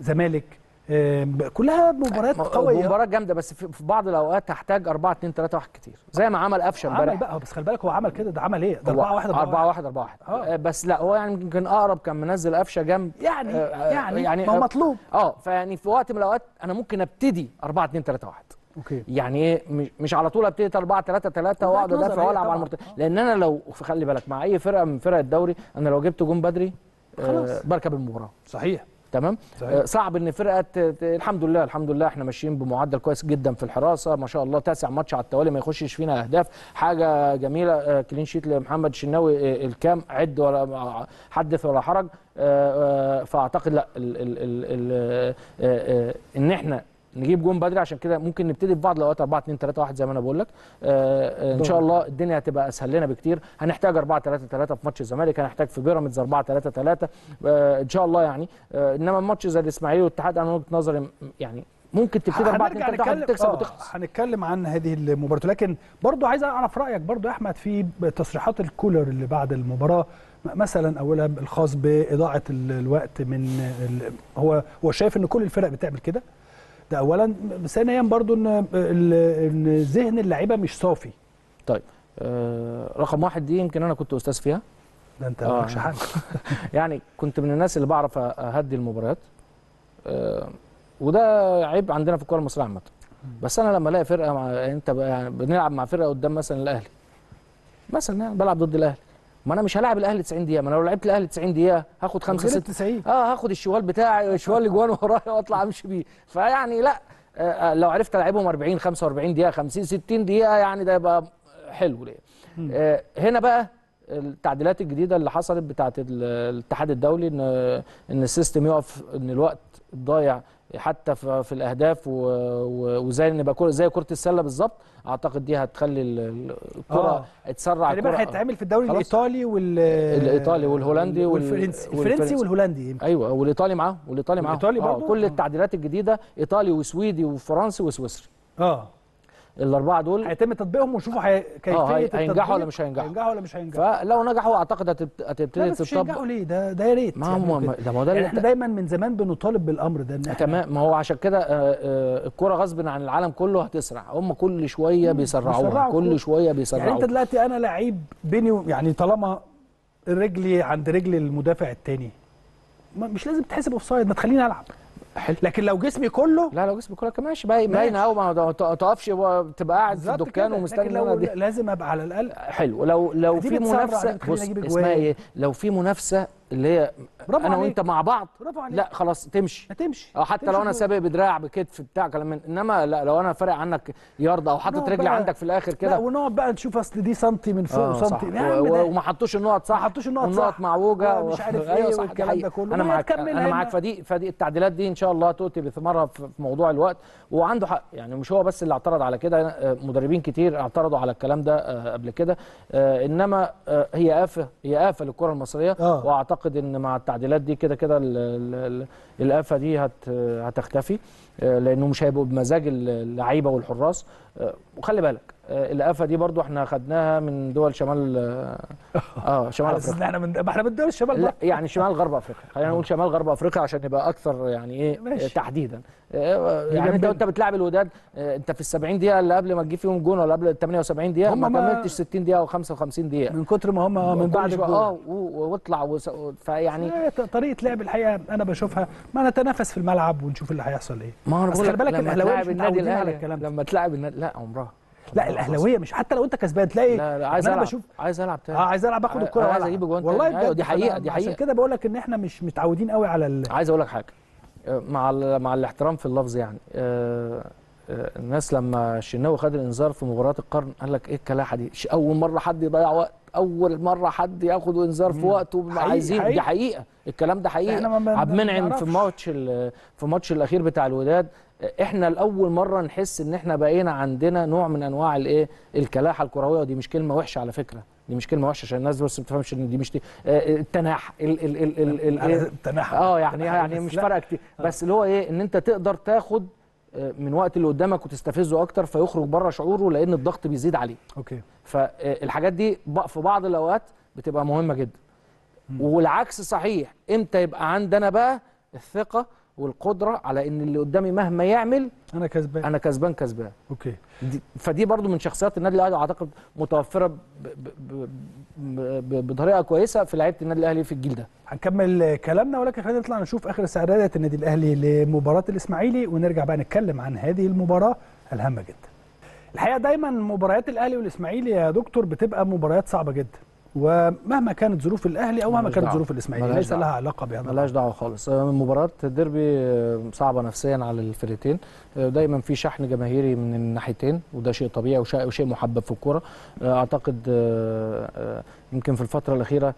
زمالك آه، كلها مباريات قوية. مباراه جامدة بس في بعض الأوقات هحتاج 4 2 3 1 كتير. زي ما عمل قفشة عمل امبارح. بقى بس خلي بالك هو عمل كده ده عمل إيه؟ ده 4 1 4 1 4 1 آه. بس لا هو يعني يمكن أقرب كان منزل قفشة جنب يعني آه، يعني, يعني ما هو آه، مطلوب. آه فيعني في وقت من الأوقات أنا ممكن أبتدي 4 2 3 1 أوكي. يعني إيه مش- مش على طول أبتدي 4 3 3 وأقعد أدافع وألعب على. المرتد لأن أنا لو خلي بالك مع أي فرقة من فرق الدوري أنا لو جبت جون بدري آه خلاص. بركب المباراة. صحيح. تمام؟ صحيح. آه، صعب إن فرقة ت- ت- الحمد لله الحمد لله إحنا ماشيين بمعدل كويس جدا في الحراسة. ما شاء الله تاسع ماتش على التوالي ما يخشش فينا أهداف. حاجة جميلة آه، clean sheet لمحمد الشناوي آه، الكام عد ولا حدث ولا حرج. آه، آه، فأعتقد لا ال ال ال ال آه، آه، إن إحنا نجيب جون بدري عشان كده ممكن نبتدي في بعض الأوقات 4 2 3 1 زي ما أنا بقول لك. آه، آه، إن شاء الله الدنيا هتبقى أسهل لنا بكتير. هنحتاج 4 3 3 في ماتش الزمالك هنحتاج في بيراميدز 4 3 3 آه، إن شاء الله يعني. آه، إنما ماتش زي الإسماعيلي والاتحاد أنا وجهة نظري يعني ممكن تبتدي 4 2 هنرجع 3 1 نتكلم تكسب وتخلص هنتكلم عن هذه المباراة. لكن برضو عايز أعرف رأيك برضو يا أحمد في تصريحات الكولر اللي بعد المباراة. مثلا اولها الخاص بإضاعة ال- الوقت من هو هو شايف إن كل الفرق بتعمل كده؟ ده اولا ثانيا برضو إن إن ذهن اللعيبة مش صافي. طيب آه، رقم واحد دي يمكن أنا كنت أستاذ فيها. ده أنت آه. مالكش حل يعني كنت من الناس اللي بعرف أهدي المباريات. آه، وده عيب عندنا في الكورة المصرية عامة. بس أنا لما ألاقي فرقة مع أنت يعني بنلعب مع فرقة قدام مثلا الأهلي. مثلا يعني بلعب ضد الأهلي. ما أنا مش هلاعب الأهلي 90 دقيقة ما أنا لو لعبت الأهلي 90 دقيقة هاخد 5 غير 6 90 آه هاخد الشوال بتاعي الشوال اللي جوان ورايا وأطلع أمشي بيه. فيعني لا آه آه، لو عرفت ألعبهم 40 45 دقيقة 50 60 دقيقة يعني ده يبقى حلو ليا. آه هنا بقى التعديلات الجديدة اللي حصلت بتاعه ال- الاتحاد الدولي ان إن ال system يقف إن الوقت الضايع حتى في في الأهداف وزي إن يبقى زي كرة السلة بالظبط أعتقد دي هتخلي ال- ال- الكرة آه. تسرع تقريبا هيتعمل في الدوري. الإيطالي وال الإيطالي والهولندي وال- والفرنسي الفرنسي والفرنسي. والهولندي يمكن أيوه والإيطالي معاه والإيطالي معاه آه؟ كل آه. التعديلات الجديدة إيطالي وسويدي وفرنسي وسويسري آه الأربعة دول هيتم تطبيقهم وشوفوا. كيفيه آه، هي- التطبيق. هينجحوا ولا مش هينجحوا؟ هينجحوا ولا مش هينجحوا فلو نجحوا أعتقد هتبتدي بس مش تطبق هينجحوا ليه ده ده يا ريت ما هم كده. ده ما هو ده يعني إحنا دايما من زمان بنطالب بالأمر ده تمام ما هو عشان كده آه، آه، الكرة غصب عن العالم كله هتسرع هم كل شوية بيسرعوها كل. شوية يعني انت بيسرعوها دلوقتي أنا لعيب بيني يعني طالما رجلي عند رجل المدافع التاني ما- مش لازم تحسب offside ما تخليني ألعب حلو لكن لو جسمي كله لا لو جسمي ماشي باين ماشي. باين قوي ما تقفش تبقى قاعد في الدكان. ومستني لو دي لازم أبقى على الأقل حلو لو لو في منافسه بص اسمها. إيه لو في منافسة اللي هي برافو أنا عليك. وانت مع بعض برافو عليك لا خلاص تمشي ما تمشي آه حتى تمشي لو أنا. سابق بدراع بكتف بتاع كلام من إنما لا لو أنا فارق عنك يارده أو حاطط رجلي عندك في الآخر لا كده ونقعد بقى نشوف أصل دي سنتي من فوق صح وسنتي و- وما حطوش النقط صح ما حطوش النقط صح. معوجة ومش عارف إيه صح دي والكلام. ده كله. أنا معاك أنا. معاك فدي فدي التعديلات دي إن شاء الله تؤتي بثمارها في موضوع الوقت وعنده حق يعني مش هو بس اللي اعترض على كده آه، مدربين كتير اعترضوا على الكلام ده آه، قبل كده آه، إنما آه، هي آفة هي آفة للكرة المصرية آه. واعتقد إن مع التعديلات دي كده كده ال- ال- ال- الآفة دي هت هتختفي. لأنه مش هيبقوا بمزاج اللعيبة والحراس آه، وخلي بالك آه، الآفة دي برضو إحنا خدناها من دول شمال آه آه، شمال أفريقيا إحنا من ما إحنا من دول الشمال لا. يعني شمال غرب أفريقيا خلينا نقول شمال غرب أفريقيا عشان يبقى أكثر يعني إيه ماشي. آه، تحديدا آه، يعني أنت. وأنت بتلعب الوداد آه، أنت في ال 70 دقيقة اللي قبل ما تجيب فيهم جون ولا قبل ال 78 دقيقة ما كملتش 60 دقيقة أو 55 دقيقة من كتر ما هم من بعد الجول. آه واطلع فيعني طريقة لعب الحقيقة أنا بشوفها ما نتنافس في الملعب ونشوف اللي هيحصل إيه ما أنا بقول خلي بالك تلاعب مش النادي الأهلي الكلام. لما تلاعب النادي لا عمرها. لا الأهلاوية مش حتى لو أنت كسبان تلاقي لا لا عايز ألعب. بشوف عايز ألعب تاني. آه عايز ألعب باخد عايز- الكرة عايز وألعب. أجيب أجوان والله. أيوة، دي فأنا دي عشان حقيقة. كده بقول لك إن إحنا مش متعودين قوي على ال... عايز أقول لك حاجة. آه، مع ال- مع الاحترام في اللفظ يعني. آه، آه، الناس لما الشناوي خد الإنذار في مباراة القرن قال لك إيه الكلاحة دي؟ أول مرة حد يضيع وقت. أول مرة حد ياخد انذار في وقته عايزين. دي حقيقة. الكلام ده حقيقي. عبد المنعم في ال- في الماتش الأخير بتاع الوداد آه، إحنا لأول مرة نحس إن إحنا بقينا عندنا نوع من أنواع الإيه؟ الكلاحة الكروية ودي مش كلمة وحشة على فكرة. دي مش كلمة وحشة عشان الناس بس ما تفهمش إن دي مش دي. آه، التناح ال ال ال ال ال على؟ التناحة. آه يعني يعني مش. فارقه كتير. بس اللي هو إيه؟ إن أنت تقدر تاخد آه، من وقت اللي قدامك وتستفزه أكتر فيخرج بره شعوره لأن الضغط بيزيد عليه. أوكي. فالحاجات دي ب- في بعض الأوقات بتبقى مهمة جدا. والعكس صحيح إمتى يبقى عندنا بقى الثقة والقدرة على إن اللي قدامي مهما يعمل أنا كسبان. أنا كسبان كسبان. أوكي. دي فدي برضو من شخصيات النادي الأهلي أعتقد متوفرة بطريقة كويسة في لعيبة النادي الأهلي في الجيل ده. هنكمل كلامنا ولكن خلينا نطلع نشوف آخر استعدادات النادي الأهلي لمباراة الإسماعيلي ونرجع بقى نتكلم عن هذه المباراة الهامة جدا. الحقيقة دايما مباريات الأهلي والإسماعيلي يا دكتور بتبقى مباريات صعبة جدا. ومهما كانت ظروف الأهلي أو مهما كانت. ظروف الإسماعيلي ليس دعوة. لها علاقه بهذا ملهاش دعوة خالص آه، مباراة الديربي آه، صعبة نفسيا على الفرقتين آه، دايما في شحن جماهيري من الناحيتين وده شيء طبيعي وشيء محبب في الكورة أعتقد يمكن في الفترة الأخيرة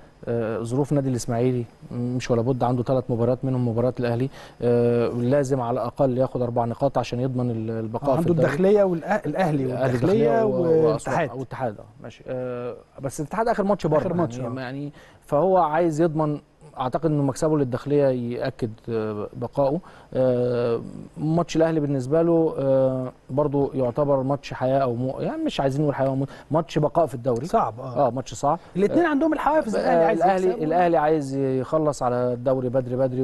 ظروف نادي الإسماعيلي مش ولا بد عنده ثلاث مباريات منهم مباراه الأهلي آه، لازم على الأقل ياخد أربع نقاط عشان يضمن ال- البقاء في عنده. الداخلية والاهلي والداخلية والاتحاد والاتحاد آه ماشي آه بس الاتحاد آخر ماتش بره يعني, آه. يعني فهو عايز يضمن أعتقد إنه مكسبه للداخلية يأكد آه، بقائه. آه، ماتش الأهلي بالنسبة له آه، برضو يعتبر ماتش حياة أو مو يعني مش عايزين نقول حياة أو موت ماتش بقاء في الدوري. صعب آه, آه ماتش صعب. الاثنين عندهم الحوافز الأهلي عايز الأهلي. الأهلي عايز يخلص على الدوري بدري بدري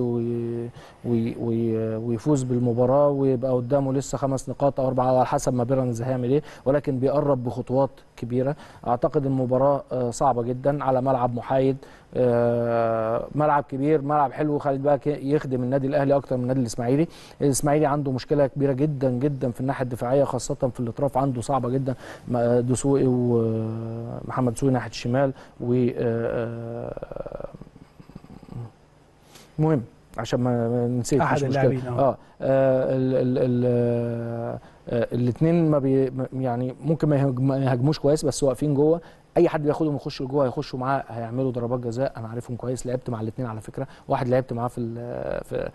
ويفوز بالمباراة ويبقى قدامه لسه خمس نقاط أو أربعة على حسب ما بيراميدز هيعمل إيه ولكن بيقرب بخطوات كبيرة. أعتقد المباراة آه، صعبة جدا على ملعب محايد. آه، ملعب كبير ملعب حلو. خالد بقى يخدم النادي الأهلي أكتر من النادي الإسماعيلي. الإسماعيلي عنده مشكلة كبيرة جدا جدا في الناحية الدفاعية خاصة في الأطراف. عنده صعبة جدا. م- دسوقي ومحمد دسوقي ناحية الشمال و آه، آه، مهم. عشان ما نسيت مشكلة. اللاعبين، آه. آه, آه الاثنين ما بي يعني ممكن ما يهاجموش كويس بس واقفين جوه أي حد بياخدهم يخش لجوه هيخشوا معاه هيعملوا ضربات جزاء. أنا عارفهم كويس لعبت مع الاثنين على فكرة. واحد لعبت معاه في في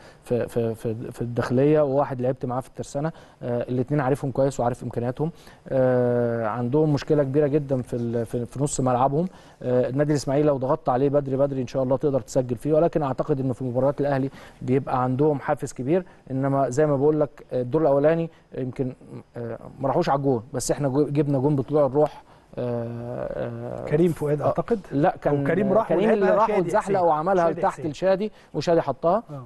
في في في, الداخلية وواحد لعبت معاه في الترسانة. آه الاثنين عارفهم كويس وعارف إمكانياتهم. آه عندهم مشكلة كبيرة جدا في في, نص ملعبهم. آه النادي الإسماعيلي لو ضغطت عليه بدري بدري إن شاء الله تقدر تسجل فيه. ولكن أعتقد إنه في مباريات الأهلي بيبقى عندهم حافز كبير. إنما زي ما بقول لك الدور الأولاني يمكن آه، ما راحوش على الجون. بس إحنا جبنا جون بطلوع الروح. آه، آه، كريم فؤاد أعتقد لا كان أو كريم راح كريم اللي راح واتزحلق. وعملها تحت. لشادي وشادي حطها آه.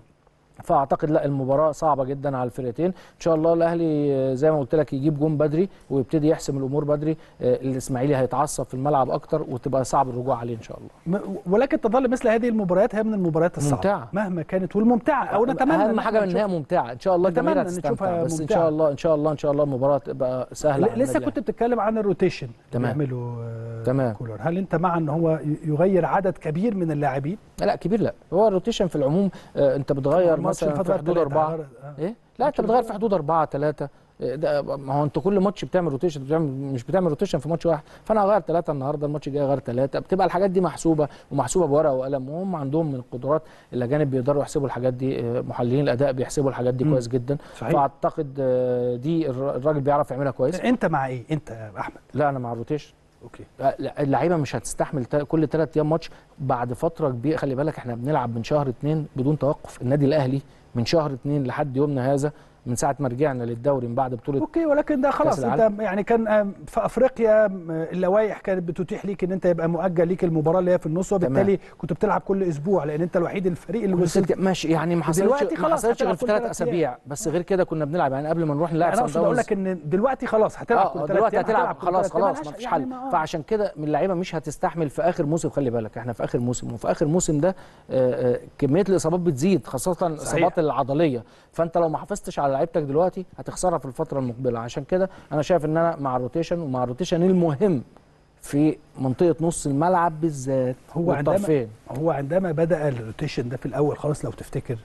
فأعتقد لا المباراة صعبة جدا على الفرقتين. إن شاء الله الأهلي آه، زي ما قلت لك يجيب جون بدري ويبتدي يحسم الأمور بدري. آه، الإسماعيلي هيتعصب في الملعب أكتر وتبقى صعب الرجوع عليه إن شاء الله. ولكن تظل مثل هذه المباريات هي من المباريات الصعبة. ممتعة. مهما كانت والممتعة أو نتمنى اهم حاجة ان نشوف- ممتعة. إن شاء الله الجماهير هتستمتع. نشوفها بس إن ممتعة. شاء الله إن شاء الله إن شاء الله المباراة تبقى سهلة لسه كنت بتتكلم عن ال rotation تمام. بيعمله آه، تمام. كولر. هل أنت مع إن هو يغير عدد كبير من اللاعبين؟ لا كبير لا. هو ال rotation في العموم أنت بتغير الماتش مثلا في حدود أربعة. غير- آه. إيه لا أنت بتغير في حدود أربعة ثلاثة ده ما هو انت كل ماتش بتعمل rotation بتعمل مش بتعمل rotation في ماتش واحد. فأنا هغير ثلاثة النهارده الماتش الجاي هغير ثلاثة بتبقى الحاجات دي محسوبة ومحسوبة بورقة وقلم وهم عندهم من القدرات الاجانب بيقدروا يحسبوا الحاجات دي. آه، محللين الأداء بيحسبوا الحاجات دي. كويس جدا. صحيح. فأعتقد آه، دي الر- الراجل بيعرف يعملها كويس. أنت مع إيه؟ أنت يا أحمد. لا أنا مع ال rotation okay. لا، اللعيبة مش هتستحمل كل ثلاث أيام ماتش بعد فترة كبيرة. خلي بالك إحنا بنلعب من شهر اتنين بدون توقف. النادي الأهلي من شهر اتنين لحد يومنا هذا من ساعة ما رجعنا للدوري من بعد بطولة okay ولكن ده خلاص أنت. يعني كان في أفريقيا اللوائح كانت بتتيح ليك إن أنت يبقى مؤجل ليك المباراة اللي هي في النص وبالتالي كنت بتلعب كل أسبوع لأن أنت الوحيد الفريق اللي وصلت. ماشي يعني ما حصلتش دلوقتي ما خلاص حصلتش غير هتلعب في ثلاث أسابيع. بس غير كده كنا بنلعب يعني قبل ما نروح نلعب أنا sorry اقصد أقول لك إن دلوقتي خلاص هتلعب آه كل ثلاث دلوقتي هتلعب خلاص خلاص ما فيش يعني حل. آه. فعشان كده من اللعيبة مش هتستحمل في آخر موسم خلي بالك إحنا في آخر موسم وفي آخر موسم ده آه، آه، كمية الإصابات بتزيد خاصة الإصابات العضلية. فأنت لو ما حافظتش على لعيبتك دلوقتي هتخسرها في الفترة المقبلة. عشان كده أنا شايف إن أنا مع ال rotation ومع ال rotation المهم في منطقة نص الملعب بالذات هو عندما هو عندما بدأ ال rotation ده في الأول خالص لو تفتكر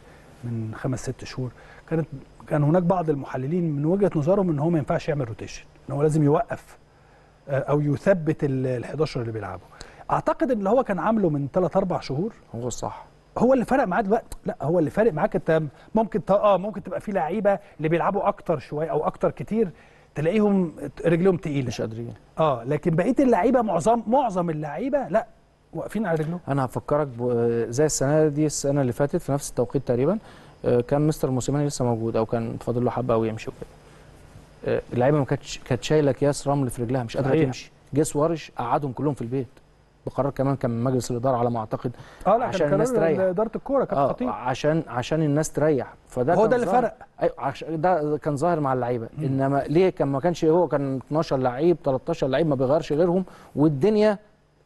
من خمس ست شهور كانت كان هناك بعض المحللين من وجهة نظرهم إن هو ما ينفعش يعمل روتيشن إن هو لازم يوقف آه، أو يثبت ال 11 اللي بيلعبوا. أعتقد إن اللي هو كان عامله من 3 4 شهور هو الصح هو اللي فرق معاه دلوقتي؟ لا هو اللي فارق معاك انت ممكن. آه ممكن تبقى في لعيبة اللي بيلعبوا أكتر شوية أو أكتر كتير تلاقيهم رجلهم تقيلة. مش قادرين. آه لكن بقية اللعيبة معظم معظم اللعيبة لا واقفين على رجلهم. أنا هفكرك ب- زي السنة دي السنة اللي فاتت في نفس التوقيت تقريبا آه، كان مستر موسيماني لسه موجود أو كان فاضل له حبة أو يمشي وكده. آه، اللعيبة ما كانتش كانت شايلة اكياس رمل في رجلها مش قادرة. تمشي. جه سوارش قعدهم كلهم في البيت. بقرار كمان كان من مجلس الإدارة على ما أعتقد آه لا عشان الناس تريح. إدارة الكورة كانت آه خطير عشان عشان الناس تريح فده هو ده اللي. فرق. أيوه عشان ده كان ظاهر مع اللعيبة إنما ليه كان ما كانش هو كان 12 لعيب 13 لعيب ما بيغيرش غيرهم والدنيا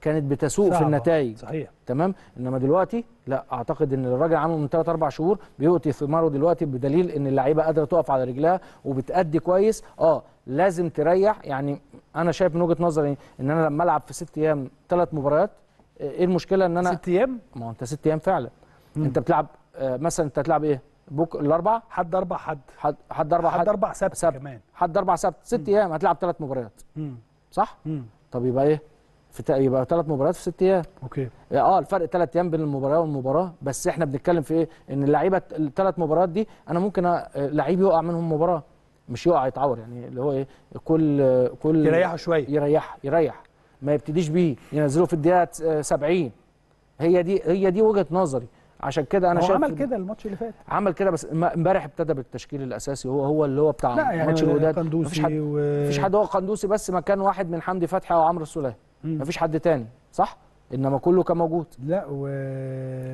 كانت بتسوق في. النتائج. صحيح. تمام؟ إنما دلوقتي لا أعتقد إن الراجل عامله من 3 4 شهور بيؤتي ثماره دلوقتي بدليل إن اللعيبة قادرة تقف على رجلها وبتأدي كويس. آه لازم تريح. يعني أنا شايف من وجهة نظري إن أنا لما ألعب في ست أيام ثلاث مباريات آه، إيه المشكلة إن أنا ست أيام؟ ما هو أنت ست أيام فعلا. أنت بتلعب آه، مثلا أنت هتلعب إيه؟ بوك الاربع حد أربع حد. حد حد أربع حد أربع سبت سبت. كمان. حد أربع سبت. ست أيام هتلعب ثلاث مباريات. مم. صح؟ مم. طب يبقى إيه؟ في يبقى ثلاث مباريات في ست أيام. أوكي. آه الفرق ثلاث أيام بين المباراة والمباراة بس إحنا بنتكلم في إيه؟ إن اللعيبة الثلاث مباريات دي أنا ممكن أ- لعيب يقع منهم مباراة مش يقع يتعور يعني اللي هو إيه؟ كل كل يريحوا شوية. يريح يريح. ما يبتديش بيه ينزله في الدقيقة آه، 70 هي دي هي دي وجهة نظري. عشان كده أنا هو شايف عمل كده الماتش اللي فات. عمل كده بس امبارح ابتدى بالتشكيل الأساسي هو هو اللي هو بتاع لا يعني ماتش الوداد. مفيش حد و... مفيش حد هو قندوسي بس مكان واحد من حمدي فتحي أو عمرو السولية. مفيش حد تاني صح؟ إنما كله كان موجود. لا و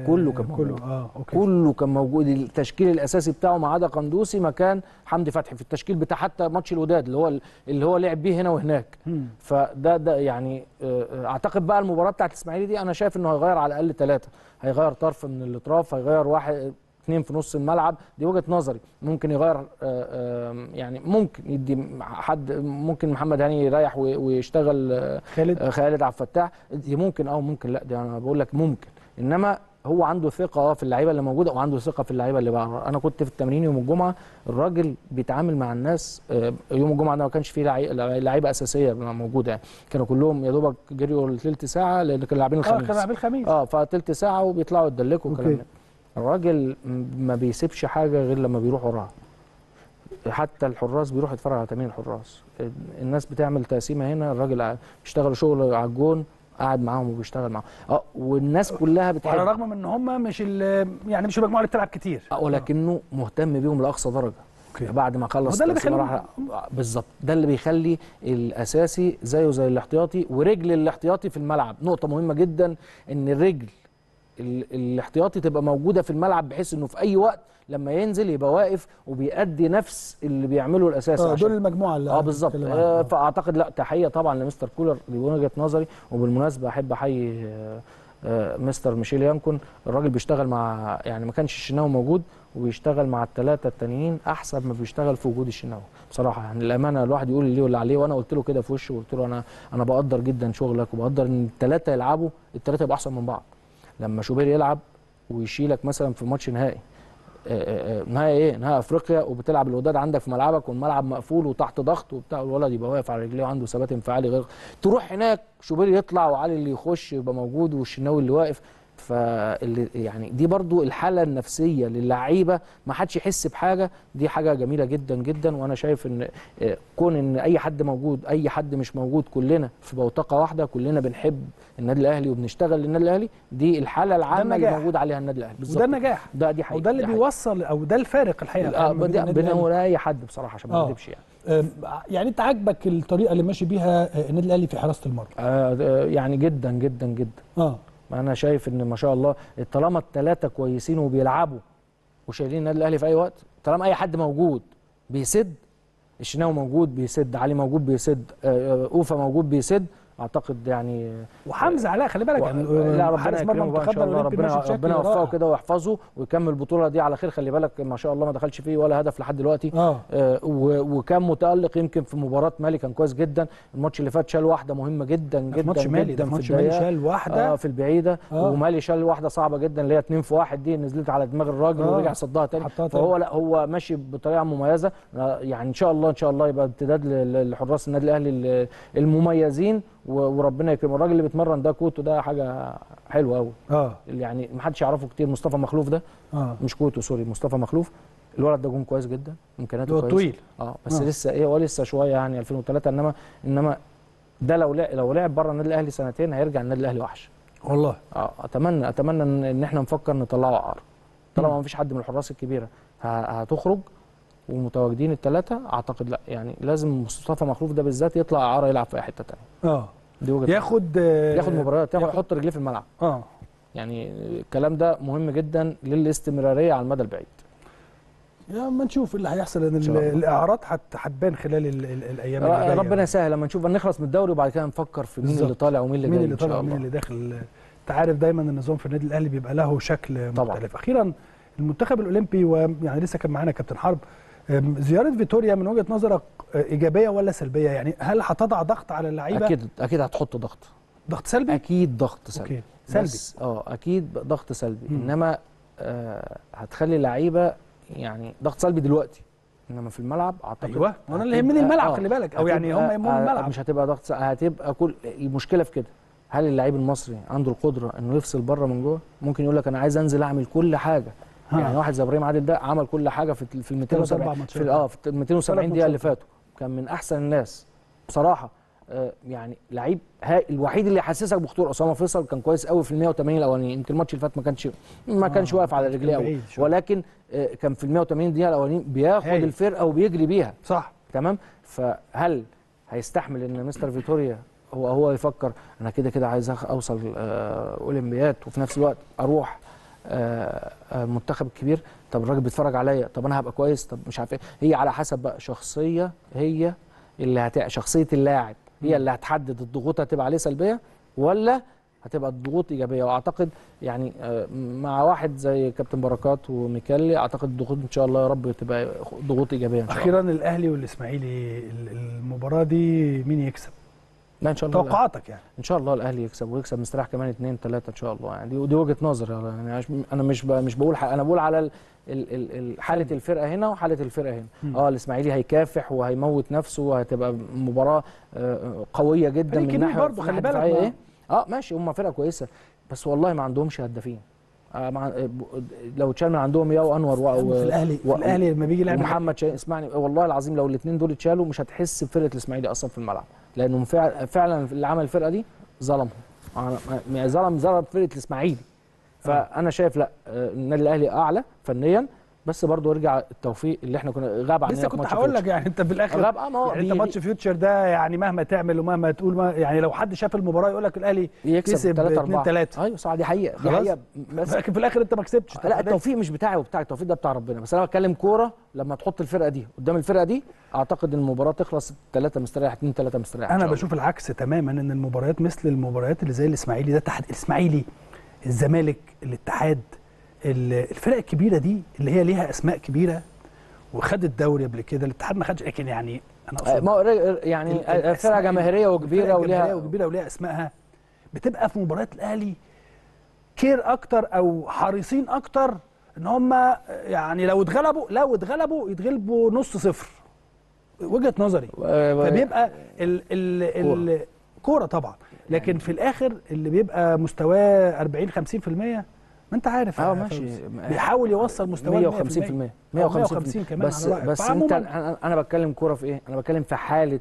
كله كان كله موجود. آه okay. كله كان موجود. التشكيل الأساسي بتاعه ما عدا قندوسي مكان حمدي فتحي. في التشكيل بتاع حتى ماتش الوداد اللي هو اللي هو لعب بيه هنا وهناك. فده ده يعني آه، أعتقد بقى المباراة بتاعت الإسماعيلي دي أنا شايف إنه هيغير على الأقل ثلاثة هيغير طرف من الأطراف هيغير واحد اثنين في نص الملعب دي وجهة نظري. ممكن يغير آه، آه، يعني ممكن يدي حد ممكن محمد هاني يريح وي- ويشتغل آه، خالد. خالد عبد الفتاح. دي ممكن آه ممكن لأ دي أنا بقول لك ممكن. إنما هو عنده ثقة آه في اللعيبة اللي موجودة وعنده ثقة في اللعيبة اللي بره أنا كنت في التمرين يوم الجمعة الراجل بيتعامل مع الناس يوم الجمعة ده ما كانش فيه لعي- لعيبة أساسية موجودة يعني. كانوا كلهم يا دوبك جريوا ثلث ساعة لأن كانوا لاعبين آه الخميس. كان لاعبين الخميس. آه فتلت ساعة وبيطلعوا يدلكوا okay. والكلام ده. الراجل ما بيسيبش حاجة غير لما بيروح وراها حتى الحراس بيروحوا يتفرجوا على تمرين الحراس. الناس بتعمل تقسيمة هنا الراجل بيشتغل شغل على الجون قاعد معاهم وبيشتغل معاهم. آه والناس كلها بتحب الرغم من إن هم مش يعني مش المجموعه اللي بتلعب كتير. آه، ولكنه مهتم بيهم لأقصى درجة. okay. بعد ما خلص وده اللي آه، بالظبط. ده اللي بيخلي الأساسي زيه زي الاحتياطي ورجل الاحتياطي في الملعب. نقطة مهمة جدا إن الرجل ال- الاحتياطي تبقى موجودة في الملعب بحيث إنه في أي وقت لما ينزل يبقى واقف وبيأدي نفس اللي بيعمله الأساسي آه دول المجموعة اللي آه بالظبط. آه. فأعتقد لأ تحية طبعا لمستر كولر دي وجهه نظري. وبالمناسبة أحب أحيي آه، آه، مستر ميشيل يانكون. الراجل بيشتغل مع يعني ما كانش الشناوي موجود وبيشتغل مع الثلاثه التانيين أحسن ما بيشتغل في وجود الشناوي. بصراحة يعني الامانه الواحد يقول اللي واللي عليه وأنا قلت له كده في وشه وقلت له أنا أنا بقدر جدا شغلك وبقدر إن الثلاثه يلعبوا الثلاثه يبقوا أحسن من بعض. لما شوبير يلعب ويشيلك مثلا في ماتش نهائي آه، آه، نهائي إيه؟ نهائي أفريقيا وبتلعب الوداد عندك في ملعبك والملعب مقفول وتحت ضغط وبتاع الولد يبقى واقف على رجليه وعنده ثبات انفعالي غير تروح هناك شوبير يطلع وعلي اللي يخش يبقى موجود والشناوي اللي واقف. فاللي يعني دي برضو الحالة النفسية للعيبة ما حدش يحس بحاجة دي حاجة جميلة جدا جدا وأنا شايف إن آه، كون إن أي حد موجود أي حد مش موجود كلنا في بوتقة واحدة كلنا بنحب النادي الأهلي وبنشتغل للنادي الأهلي دي الحالة العامة اللي. موجود عليها النادي الأهلي بالظبط وده النجاح ده دي حقيقة وده اللي. بيوصل أو ده الفارق الحقيقة الأهلي. ولا أي حد بصراحة عشان ما آه. اكذبش يعني يعني أنت عاجبك الطريقة اللي ماشي بيها آه، النادي الأهلي في حراسة المرمى آه آه، يعني جدا جدا جدا آه أنا شايف إن ما شاء الله طالما الثلاثه كويسين وبيلعبوا وشايلين النادي الأهلي في أي وقت طالما أي حد موجود بيسد الشناوي موجود بيسد علي موجود بيسد آه، آه، أوفا موجود بيسد أعتقد يعني وحمزة علاء خلي بالك يعني لا آه، ربنا حارس مرمى يكرمه بقى إن شاء الله ربنا ربنا يوفقه. كده ويحفظه ويكمل البطولة دي على خير خلي بالك ما شاء الله ما دخلش فيه ولا هدف لحد دلوقتي آه، و- وكان متألق يمكن في مباراة مالي كان كويس جدا الماتش اللي فات شال واحدة مهمة جدا جدا ماتش مالي ده جدا ماتش مالي شال واحدة آه في البعيدة آه. آه. ومالي شال واحدة صعبة جدا اللي هي 2 في 1 دي نزلت على دماغ الراجل آه. آه. ورجع صدها تاني. فهو لا هو ماشي بطريقة مميزة آه، يعني إن شاء الله إن شاء الله يبقى امتداد لحراس النادي الأهلي ال- المميزين و- وربنا يكرمه. الراجل اللي بيتمرن ده كوتو ده حاجة حلوة قوي آه. يعني ما حدش يعرفه كتير. مصطفى مخلوف ده. آه. مش كوتو sorry مصطفى مخلوف. الولد ده جون كويس جدا. إمكانياته كويسة. طويل. آه بس آه. آه. لسه إيه هو لسه شوية يعني 2003 انما إنما ده لو لعب لو لعب بره النادي الأهلي سنتين هيرجع النادي الأهلي وحش. والله. آه أتمنى أتمنى ان, إن إحنا نفكر نطلعه إعارة طالما. ما فيش حد من الحراس الكبيرة. هتخرج ومتواجدين الثلاثه أعتقد لأ. يعني لازم مصطفى مخلوف ده بالذات يطلع اعاره يلعب في أي حتة ثانية آه. دي وجهة ياخد آه، ياخد مباريات ياخد يحط رجليه في الملعب. آه. يعني الكلام ده مهم جدا للاستمرارية على المدى البعيد. يا اما نشوف اللي هيحصل الله. الاعراض هت- هتبان خلال ال- ال- الأيام اللي جاية ربنا يسهل. لما نشوف نخلص من الدوري وبعد كده نفكر في مين. اللي طالع ومين اللي مين اللي إن طالع ومين اللي داخل. أنت عارف دايما النظام في النادي الأهلي بيبقى له شكل طبعاً. مختلف. أخيرا المنتخب الأولمبي ويعني لسه كان معانا كابتن حرب زيارة فيتوريا من وجهة نظرك آه، إيجابية ولا سلبية؟ يعني هل هتضع ضغط على اللعيبة؟ أكيد أكيد هتحط ضغط. ضغط سلبي؟ أكيد ضغط سلبي. أوكي سلبي. بس آه أكيد ضغط سلبي. مم. إنما آه هتخلي اللعيبة يعني ضغط سلبي دلوقتي. إنما في الملعب أعتقد أيوه. وأنا اللي هتبقى- يهمني الملعب آه، خلي بالك. أو يعني هم يهمهم آه، الملعب. مش هتبقى ضغط س- هتبقى كل المشكلة في كده. هل اللعيب المصري عنده القدرة إنه يفصل بره من جوه؟ ممكن يقول لك أنا عايز أنزل أعمل كل حاجة. يعني واحد زي إبراهيم عادل ده عمل كل حاجة في في ال ثلاث أربع 270 ماتشات. في آه في ال 270 ثلاث دقيقة اللي. فاتوا كان من أحسن الناس بصراحة آه، يعني لعيب الوحيد اللي يحسسك بخطورة اسامه فيصل كان كويس قوي في ال 180 الاولانيين يمكن الماتش اللي فات ما كانش ما كانش واقف على رجليه قوي. ولكن آه، كان في ال 180 دقيقة الأولانيين بياخد. الفرقة وبيجري بيها صح تمام فهل هيستحمل إن مستر فيتوريا هو هو يفكر أنا كده كده عايز أوصل آه، اولمبياد وفي نفس الوقت أروح آه، آه، المنتخب الكبير طب الراجل بيتفرج عليا طب أنا هبقى كويس طب مش عارف إيه. هي على حسب بقى شخصية هي اللي هت... شخصية اللاعب هي اللي هتحدد الضغوط هتبقى عليه سلبية ولا هتبقى الضغوط إيجابية. وأعتقد يعني آه، مع واحد زي كابتن بركات وميكالي أعتقد الضغوط إن شاء الله يا رب تبقى ضغوط إيجابية إن شاء الله. أخيرا الأهلي والإسماعيلي ال- المباراة دي مين يكسب؟ لا إن شاء الله توقعاتك يعني. إن شاء الله الأهلي يكسب ويكسب مستريح كمان اثنين ثلاثة إن شاء الله يعني. دي, دي وجهة نظر. يعني أنا مش مش بقول أنا بقول على ال ال ال ال حالة الفرقة هنا وحالة الفرقة هنا. آه الإسماعيلي هيكافح وهيموت نفسه وهتبقى مباراة آه، قوية جدا من ناحية برضه، خلي بالك إيه؟ آه ماشي هم فرقة كويسة بس والله ما عندهمش هدافين. آه مع آه، لو اتشال من عندهم ياو أنور و- في الاهلي في و- الأهلي لما بيجي يلعب شاهين اسمعني والله العظيم لو الاثنين دول اتشالوا مش هتحس بفرقة الإسماعيلي أصلا في الملعب. لأنهم فع- فعلا اللي عمل الفرقة دي ظلمهم. يعني ظلم ظلم فرقة الإسماعيلي. فأنا شايف لأ آه، النادي الأهلي أعلى فنيا بس برضه يرجع التوفيق اللي إحنا كنا غاب عننا لسه كنت هقول لك. يعني انت في الآخر غاب آه ما هو يعني انت ماتش فيوتشر ده يعني مهما تعمل ومهما تقول ما يعني لو حد شاف المباراة يقول لك الأهلي يكسب كسب 3 2 4 3 أيوه صح دي حقيقة دي. حقيقة بس لكن في الآخر انت ما كسبتش لا. التوفيق مش بتاعي وبتاع التوفيق ده بتاع ربنا بس أنا بتكلم كورة لما تحط الفرقة دي قدام الفرقة دي أعتقد إن المباراة تخلص 3 مستريح 2 3 مستريح أنا. بشوف العكس تماما إن المباريات مثل المباريات اللي زي الإسماعيلي ده تحت الإسماعيلي الزمالك الاتحاد ال- الفرق الكبيرة دي اللي هي ليها أسماء كبيرة وخد الدوري قبل كده الاتحاد ما خدش لكن يعني أنا أقصد ما يعني فرقه جماهيرية وكبيرة وليها وكبيرة وليها أسمائها. بتبقى في مباريات الأهلي كير أكتر أو حريصين أكتر إن هم يعني لو اتغلبوا لو اتغلبوا يتغلبوا نص صفر. وجهة نظري. فبيبقى ال ال ال كورة. طبعا. لكن في الآخر اللي بيبقى مستواه 40 50% ما انت عارف آه ماشي. بيحاول يوصل مستواه 150% 150% كمان بس على. بس انت أنا بتكلم كورة في إيه؟ أنا بتكلم في حالة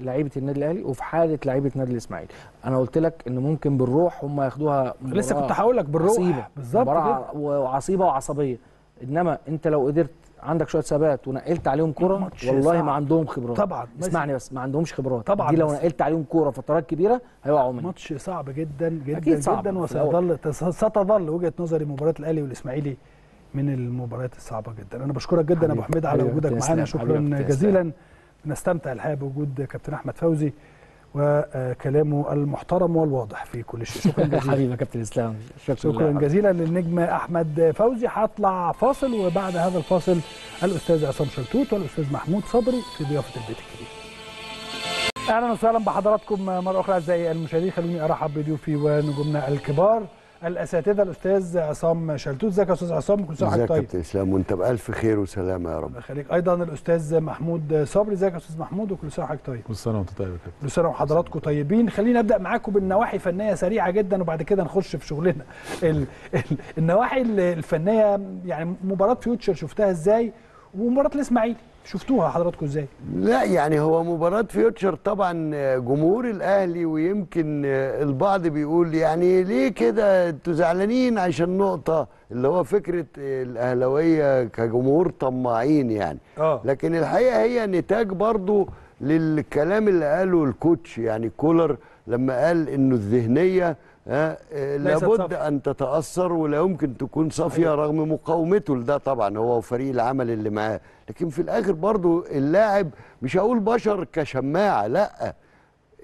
لعيبة النادي الأهلي وفي حالة لعيبة النادي الإسماعيلي. أنا قلت لك ان ممكن بالروح هم ياخدوها لسه كنت هقول لك بالروح. بالظبط وعصيبة وعصبية. إنما أنت لو قدرت عندك شوية ثبات ونقلت عليهم كورة والله صعب. ما عندهم خبرات. طبعا اسمعني بس ما عندهمش خبرات. طبعاً دي لو نقلت عليهم كورة فترات كبيرة هيقعوا منك ماتش صعب جدا جدا أكيد صعب جدا. وسيظل ستظل وجهة نظري مباراة الأهلي والإسماعيلي من المباريات الصعبة جدا. أنا بشكرك جدا أبو حميد على وجودك معانا. شكرا جزيلا. نستمتع الحقيقة بوجود كابتن أحمد فوزي. وكلامه المحترم والواضح في كل شيء. شكرا جزيلا. حبيبي كابتن إسلام. شكرا. شكرا. جزيلا للنجم أحمد فوزي. هطلع فاصل وبعد هذا الفاصل الأستاذ عصام شلتوت والأستاذ محمود صبري في ضيافة البيت الكبير أهلا وسهلا بحضراتكم مرة أخرى أعزائي المشاهدين. خلوني أرحب بضيوفي ونجومنا الكبار. الأساتذة الأستاذ عصام شلتوت. ازيك يا أستاذ عصام؟ كل سنه ازيك وحضرتك يا طيب. كابتن إسلام؟ وأنت بألف خير وسلامة يا رب. الله يخليك أيضا الأستاذ محمود صبري. ازيك يا أستاذ محمود؟ وكل سنه وحضرتك طيب. كل سنة وأنت طيب يا كابتن. كل سنة وحضراتكم طيبين. خلينا نبدا معاكم بالنواحي فنيه سريعة جدا وبعد كده نخش في شغلنا. ال ال النواحي ال- الفنية يعني مباراة فيوتشر شفتها إزاي؟ ومباراة الإسماعيلي. شفتوها حضراتكم إزاي؟ لا يعني هو مباراة فيوتشر طبعا جمهور الأهلي ويمكن البعض بيقول يعني ليه كده أنتوا زعلانين عشان نقطة؟ اللي هو فكرة الأهلاوية كجمهور طماعين يعني. آه. لكن الحقيقة هي نتاج برضو للكلام اللي قاله الكوتش يعني كولر لما قال إنه الذهنية آه، آه، لابد صافية. أن تتأثر ولا يمكن تكون صافية رغم مقاومته لده. طبعا هو وفريق العمل اللي معاه. لكن في الآخر برضو اللاعب مش هقول بشر كشماعة لأ.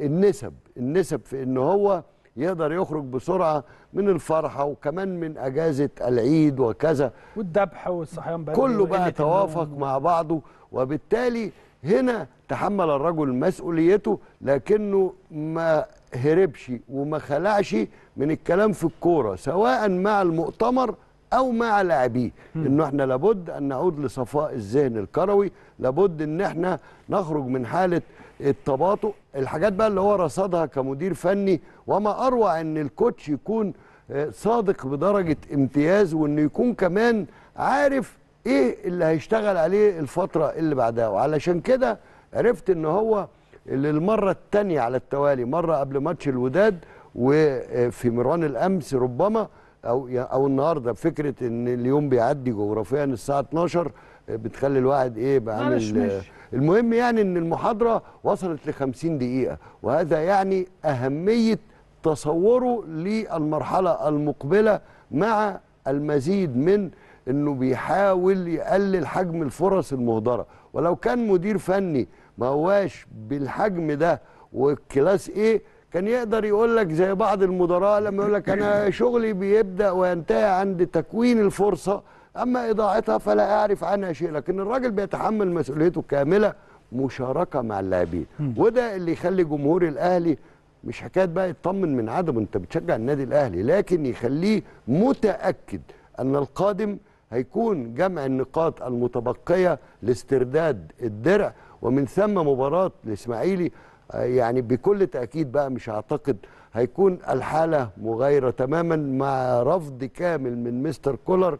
النسب النسب في إن هو يقدر يخرج بسرعة من الفرحة وكمان من أجازة العيد وكذا. والذبح والصحيان بدري كله بقى توافق. مع بعضه. وبالتالي هنا تحمل الرجل مسؤوليته لكنه ما هربش وما خلعش من الكلام في الكورة سواء مع المؤتمر أو مع لاعبيه. إنه إحنا لابد أن نعود لصفاء الذهن الكروي لابد إن إحنا نخرج من حالة التباطؤ. الحاجات بقى اللي هو رصدها كمدير فني وما أروع إن الكوتش يكون آه، صادق بدرجة امتياز وإنه يكون كمان عارف إيه اللي هيشتغل عليه الفترة اللي بعدها. وعلشان كده عرفت إن هو للمره الثانية على التوالي مرة قبل ماتش الوداد وفي ميران الأمس ربما أو أو النهارده فكرة إن اليوم بيعدي جغرافيا الساعة 12 بتخلي الواحد إيه معلش، بعمل ماشي. المهم يعني إن المحاضرة وصلت ل 50 دقيقة وهذا يعني أهمية تصوره للمرحلة المقبلة مع المزيد من إنه بيحاول يقلل حجم الفرص المهدرة ولو كان مدير فني ما هواش بالحجم ده. والكلاس إيه كان يقدر يقول لك زي بعض المدراء لما يقول لك أنا شغلي بيبدأ وينتهي عند تكوين الفرصة أما إضاعتها فلا أعرف عنها شيء. لكن الراجل بيتحمل مسؤوليته كاملة مشاركة مع اللاعبين. وده اللي يخلي جمهور الأهلي مش حكاية بقى يطمن من عدم أنت بتشجع النادي الأهلي لكن يخليه متأكد أن القادم هيكون جمع النقاط المتبقية لاسترداد الدرع. ومن ثم مباراة الإسماعيلي آه، يعني بكل تأكيد بقى مش اعتقد هيكون الحالة مغايرة تماما مع رفض كامل من مستر كولر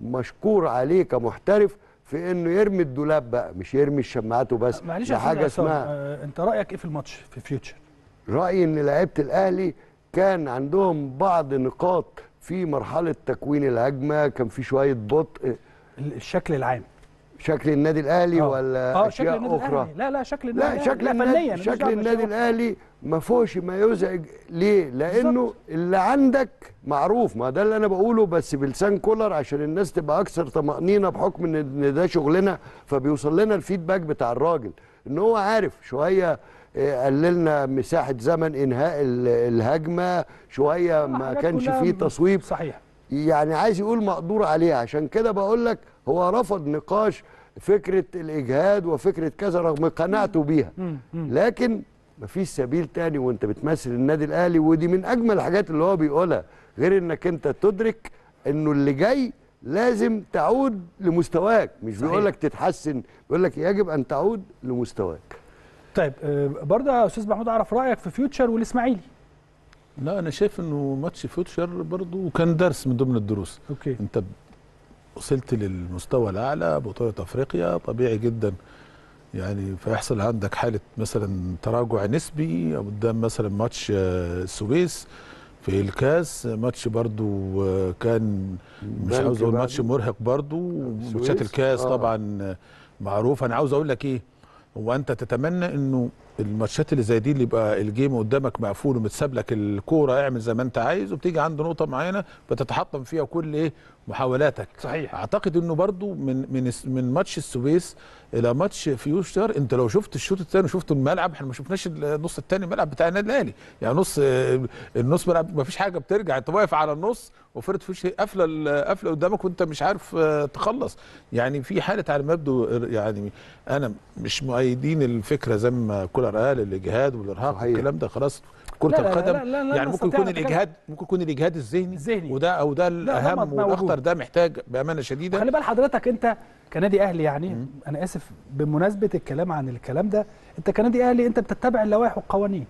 مشكور عليه كمحترف في إنه يرمي الدولاب بقى مش يرمي الشماعات وبس. معلش ده يا حاجة اسمها آه أنت رأيك إيه في الماتش في فيوتشر رأيي إن لعيبة الأهلي كان عندهم بعض نقاط في مرحلة تكوين الهجمة كان في شوية بطء. ال- الشكل العام. شكل النادي الأهلي آه. ولا آه شكل النادي أخرى الأهلي. لا لا شكل النادي لا الأهلي. شكل لا النادي شكل النادي. الأهلي ما فيهوش ما يزعج ليه لأنه اللي عندك معروف ما ده اللي أنا بقوله بس بلسان كولر عشان الناس تبقى أكثر طمأنينة بحكم ان ده شغلنا فبيوصل لنا الفيدباك بتاع الراجل إن هو عارف شوية آه، قللنا مساحة زمن إنهاء ال- الهجمة شوية ما كانش فيه تصويب صحيح يعني عايز يقول مقدور عليها عشان كده بقول لك هو رفض نقاش فكرة الإجهاد وفكرة كذا رغم قناعته بيها. لكن مفيش سبيل تاني وانت بتمثل النادي الأهلي ودي من أجمل الحاجات اللي هو بيقولها غير إنك انت تدرك إنه اللي جاي لازم تعود لمستواك. مش. بيقول لك تتحسن بيقول لك يجب أن تعود لمستواك. طيب آه برضه يا أستاذ محمود أعرف رأيك في فيوتشر والإسماعيلي؟ لا أنا شايف إنه ماتش فيوتشر برضو كان درس من ضمن الدروس. okay. أنت وصلت للمستوى الأعلى بطولة أفريقيا طبيعي جدا. يعني فيحصل عندك حالة مثلا تراجع نسبي قدام مثلا ماتش آه، السويس في الكاس. ماتش برضو آه، كان مش عاوز أقول. ماتش مرهق برضو. ماتشات الكاس آه. طبعا معروف أنا عاوز أقول لك إيه هو انت تتمنى إنه الماتشات اللي زي دي اللي يبقى ال game قدامك مقفول ومتساب لك الكورة اعمل زي ما انت عايز وبتيجي عند نقطة معينة فتتحطم فيها كل إيه؟ محاولاتك. صحيح. أعتقد إنه برضو من من من ماتش السويس إلى ماتش فيوتشر أنت لو شفت الشوط الثاني وشفت الملعب إحنا ما شفناش النص الثاني الملعب بتاع النادي الأهلي. يعني نص النص ملعب ما فيش حاجة بترجع أنت واقف على النص وفرد فيش قافلة ال- قافلة قدامك وانت مش عارف آه، تخلص يعني في حالة على ما يبدو يعني أنا مش مؤيدين الفكرة زي ما كولر قال الإجهاد والإرهاق. والكلام ده خلاص كره لا، القدم لا، لا، لا، يعني ممكن يكون. الإجهاد ممكن يكون الإجهاد الذهني الذهني. وده أو ده الأهم. والأخطر ده محتاج بأمانة شديدة خلي بال حضرتك أنت كنادي أهلي يعني أنا آسف بمناسبة الكلام عن الكلام ده أنت كنادي أهلي أنت بتتبع اللوائح والقوانين آه،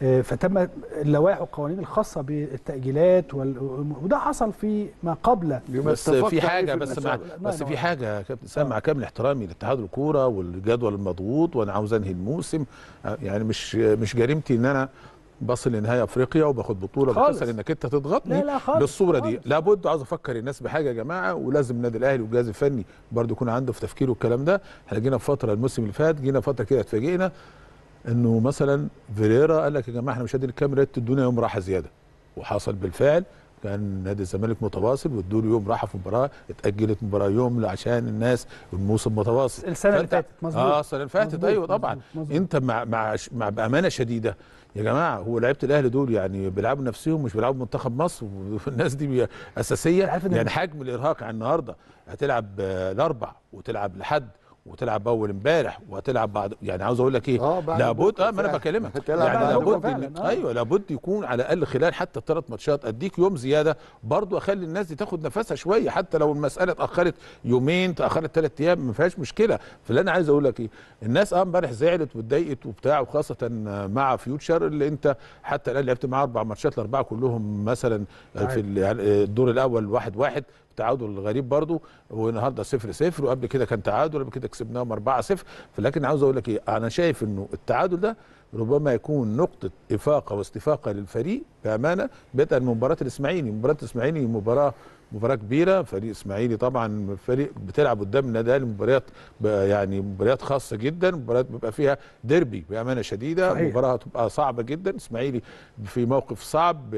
فتم اللوائح والقوانين الخاصة بالتأجيلات وال... وده حصل في ما قبل بس في حاجة في بس مع بس في. حاجة يا كابتن سام آه. مع كامل احترامي لاتحاد الكورة والجدول المضغوط وأنا عاوز أنهي الموسم آه، يعني مش مش جريمتي إن أنا بصل لنهايه أفريقيا وباخد بطولة. بتسال إنك أنت تضغطني لا، لا، خالص، بالصورة دي خالص. لابد عاوز أفكر الناس بحاجة يا جماعة ولازم النادي الأهلي والجهاز الفني برضو يكون عنده في تفكيره الكلام ده إحنا جينا في فترة الموسم اللي فات جينا فترة كده اتفاجئنا إنه مثلا فيريرا قال لك يا جماعة إحنا مش قادرين الكاميرا تدونا يوم راحة زيادة. وحصل بالفعل كان نادي الزمالك متواصل وادوا له يوم راحة في مباراة اتأجلت مباراة يوم عشان الناس الموسم متواصل. السنة اللي فاتت، مظبوط. آه السنة اللي فاتت. أيوه طبعا. مظبوط. أنت مع مع مع بأمانة شديدة. يا جماعة هو لعيبة الأهلي دول يعني بيلعبوا نفسهم مش بيلعبوا منتخب مصر؟ والناس دي اساسيه يعني حجم الإرهاق على النهارده. هتلعب الأربع وتلعب لحد وتلعب اول امبارح وهتلعب بعد يعني عاوز أقول لك إيه؟ آه، لابد آه ما أنا. بكلمك. يعني لابد إن- آه. أيوه لابد يكون على الأقل خلال حتى الثلاث ماتشات. أديك يوم زيادة برضو أخلي الناس دي تاخد نفسها شوية حتى لو المسألة اتأخرت يومين تأخرت ثلاث أيام ما فيهاش مشكلة. فاللي أنا عايز أقول لك إيه؟ الناس آه امبارح زعلت واتضايقت وبتاع وخاصة مع فيوتشر اللي أنت حتى الآن لعبت معاه أربع ماتشات الأربعة كلهم مثلا في يعني الدور الأول واحد واحد. تعادل غريب برضو والنهارده صفر صفر وقبل كده كان تعادل قبل كده كسبناهم 4 0 فلكن عاوز أقول لك إيه أنا شايف إنه التعادل ده ربما يكون نقطة إفاقة واستفاقة للفريق بأمانة بدءا من مباراة الإسماعيلي، مباراة الإسماعيلي مباراة مباراة كبيرة، فريق إسماعيلي طبعا فريق بتلعب قدام النادي الأهلي مباريات يعني مباريات خاصة جدا، مباريات بيبقى فيها ديربي بأمانة شديدة، صحيح. مباراة هتبقى صعبة جدا، إسماعيلي في موقف صعب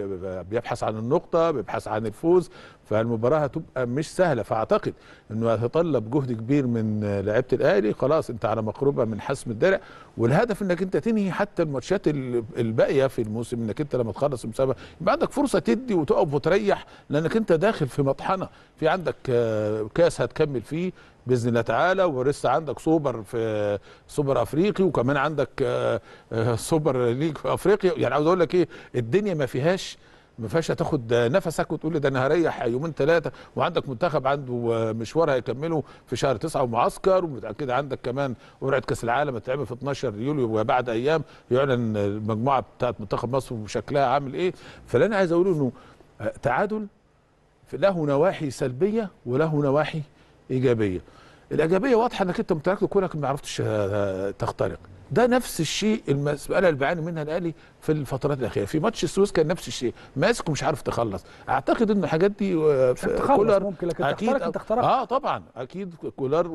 بيبحث عن النقطة، بيبحث عن الفوز، فالمباراة هتبقى مش سهلة. فأعتقد إنه هتتطلب جهد كبير من لعيبة الأهلي، خلاص أنت على مقربة من حسم الدرع، والهدف إنك أنت تنهي حتى الماتشات ال- الباقية في الموسم إنك أنت لما تخلص المسابقة يبقى عندك فرصة تدي وتقف وتريح لأنك أنت داخل في مطحنة. في عندك آه، كاس هتكمل فيه بإذن الله تعالى ولسه عندك سوبر في سوبر أفريقي وكمان عندك آه، آه، سوبر ليج في أفريقيا. يعني عاوز أقول لك إيه الدنيا ما فيهاش ما فيهاش هتاخد نفسك وتقول ده أنا هريح يومين ثلاثة وعندك منتخب عنده مشوار هيكمله في شهر تسعة ومعسكر. كده عندك كمان قرعه كأس العالم هتتعمل في 12 يوليو وبعد أيام يعلن المجموعة بتاعت منتخب مصر وشكلها عامل إيه. فاللي أنا عايز أقوله إنه تعادل له نواحي سلبية وله نواحي إيجابية. الإيجابية واضحة إنك أنت متركت كونك ما عرفتش آه، تخترق. ده نفس الشيء المسألة اللي بيعاني منها الأهلي في الفترات الأخيرة. في ماتش السويس كان نفس الشيء. ماسك ومش عارف تخلص. أعتقد إن الحاجات دي آه، كولر ممكن، لكن أكيد تخترق أنت اخترقت. آه طبعا. أكيد كولر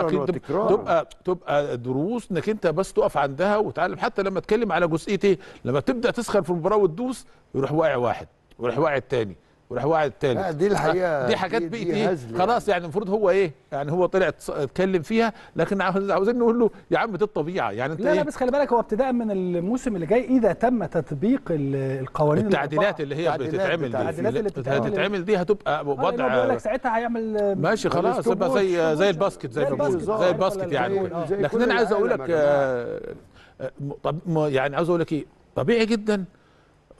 أكيد. تبقى تبقى دروس إنك أنت بس تقف عندها وتعلم. حتى لما اتكلم على جزئية إيه؟ لما تبدأ تسخن في المباراة وتدوس يروح واقع واحد ويروح واقع التاني. ويروح واقع التالت لا، دي الحقيقة دي حاجات بقت إيه هزل خلاص يعني المفروض هو إيه يعني هو طلع اتكلم فيها لكن عاوز- عاوزين نقول له يا عم دي الطبيعة يعني أنت لا إيه لا بس خلي بالك هو ابتداء من الموسم اللي جاي إذا تم تطبيق ال- القوانين التعديلات. اللي هي بتتعمل دي التعديلات اللي بتتعمل. هتتعمل دي هتبقى آه، لأنه بيقول وضع لك ساعتها هيعمل ماشي خلاص يبقى. زي زي ال basket زي ال basket،. زي ال basket يعني آه. لكن أنا عايز أقول لك. آه، طب يعني عاوز أقول لك إيه طبيعي جدا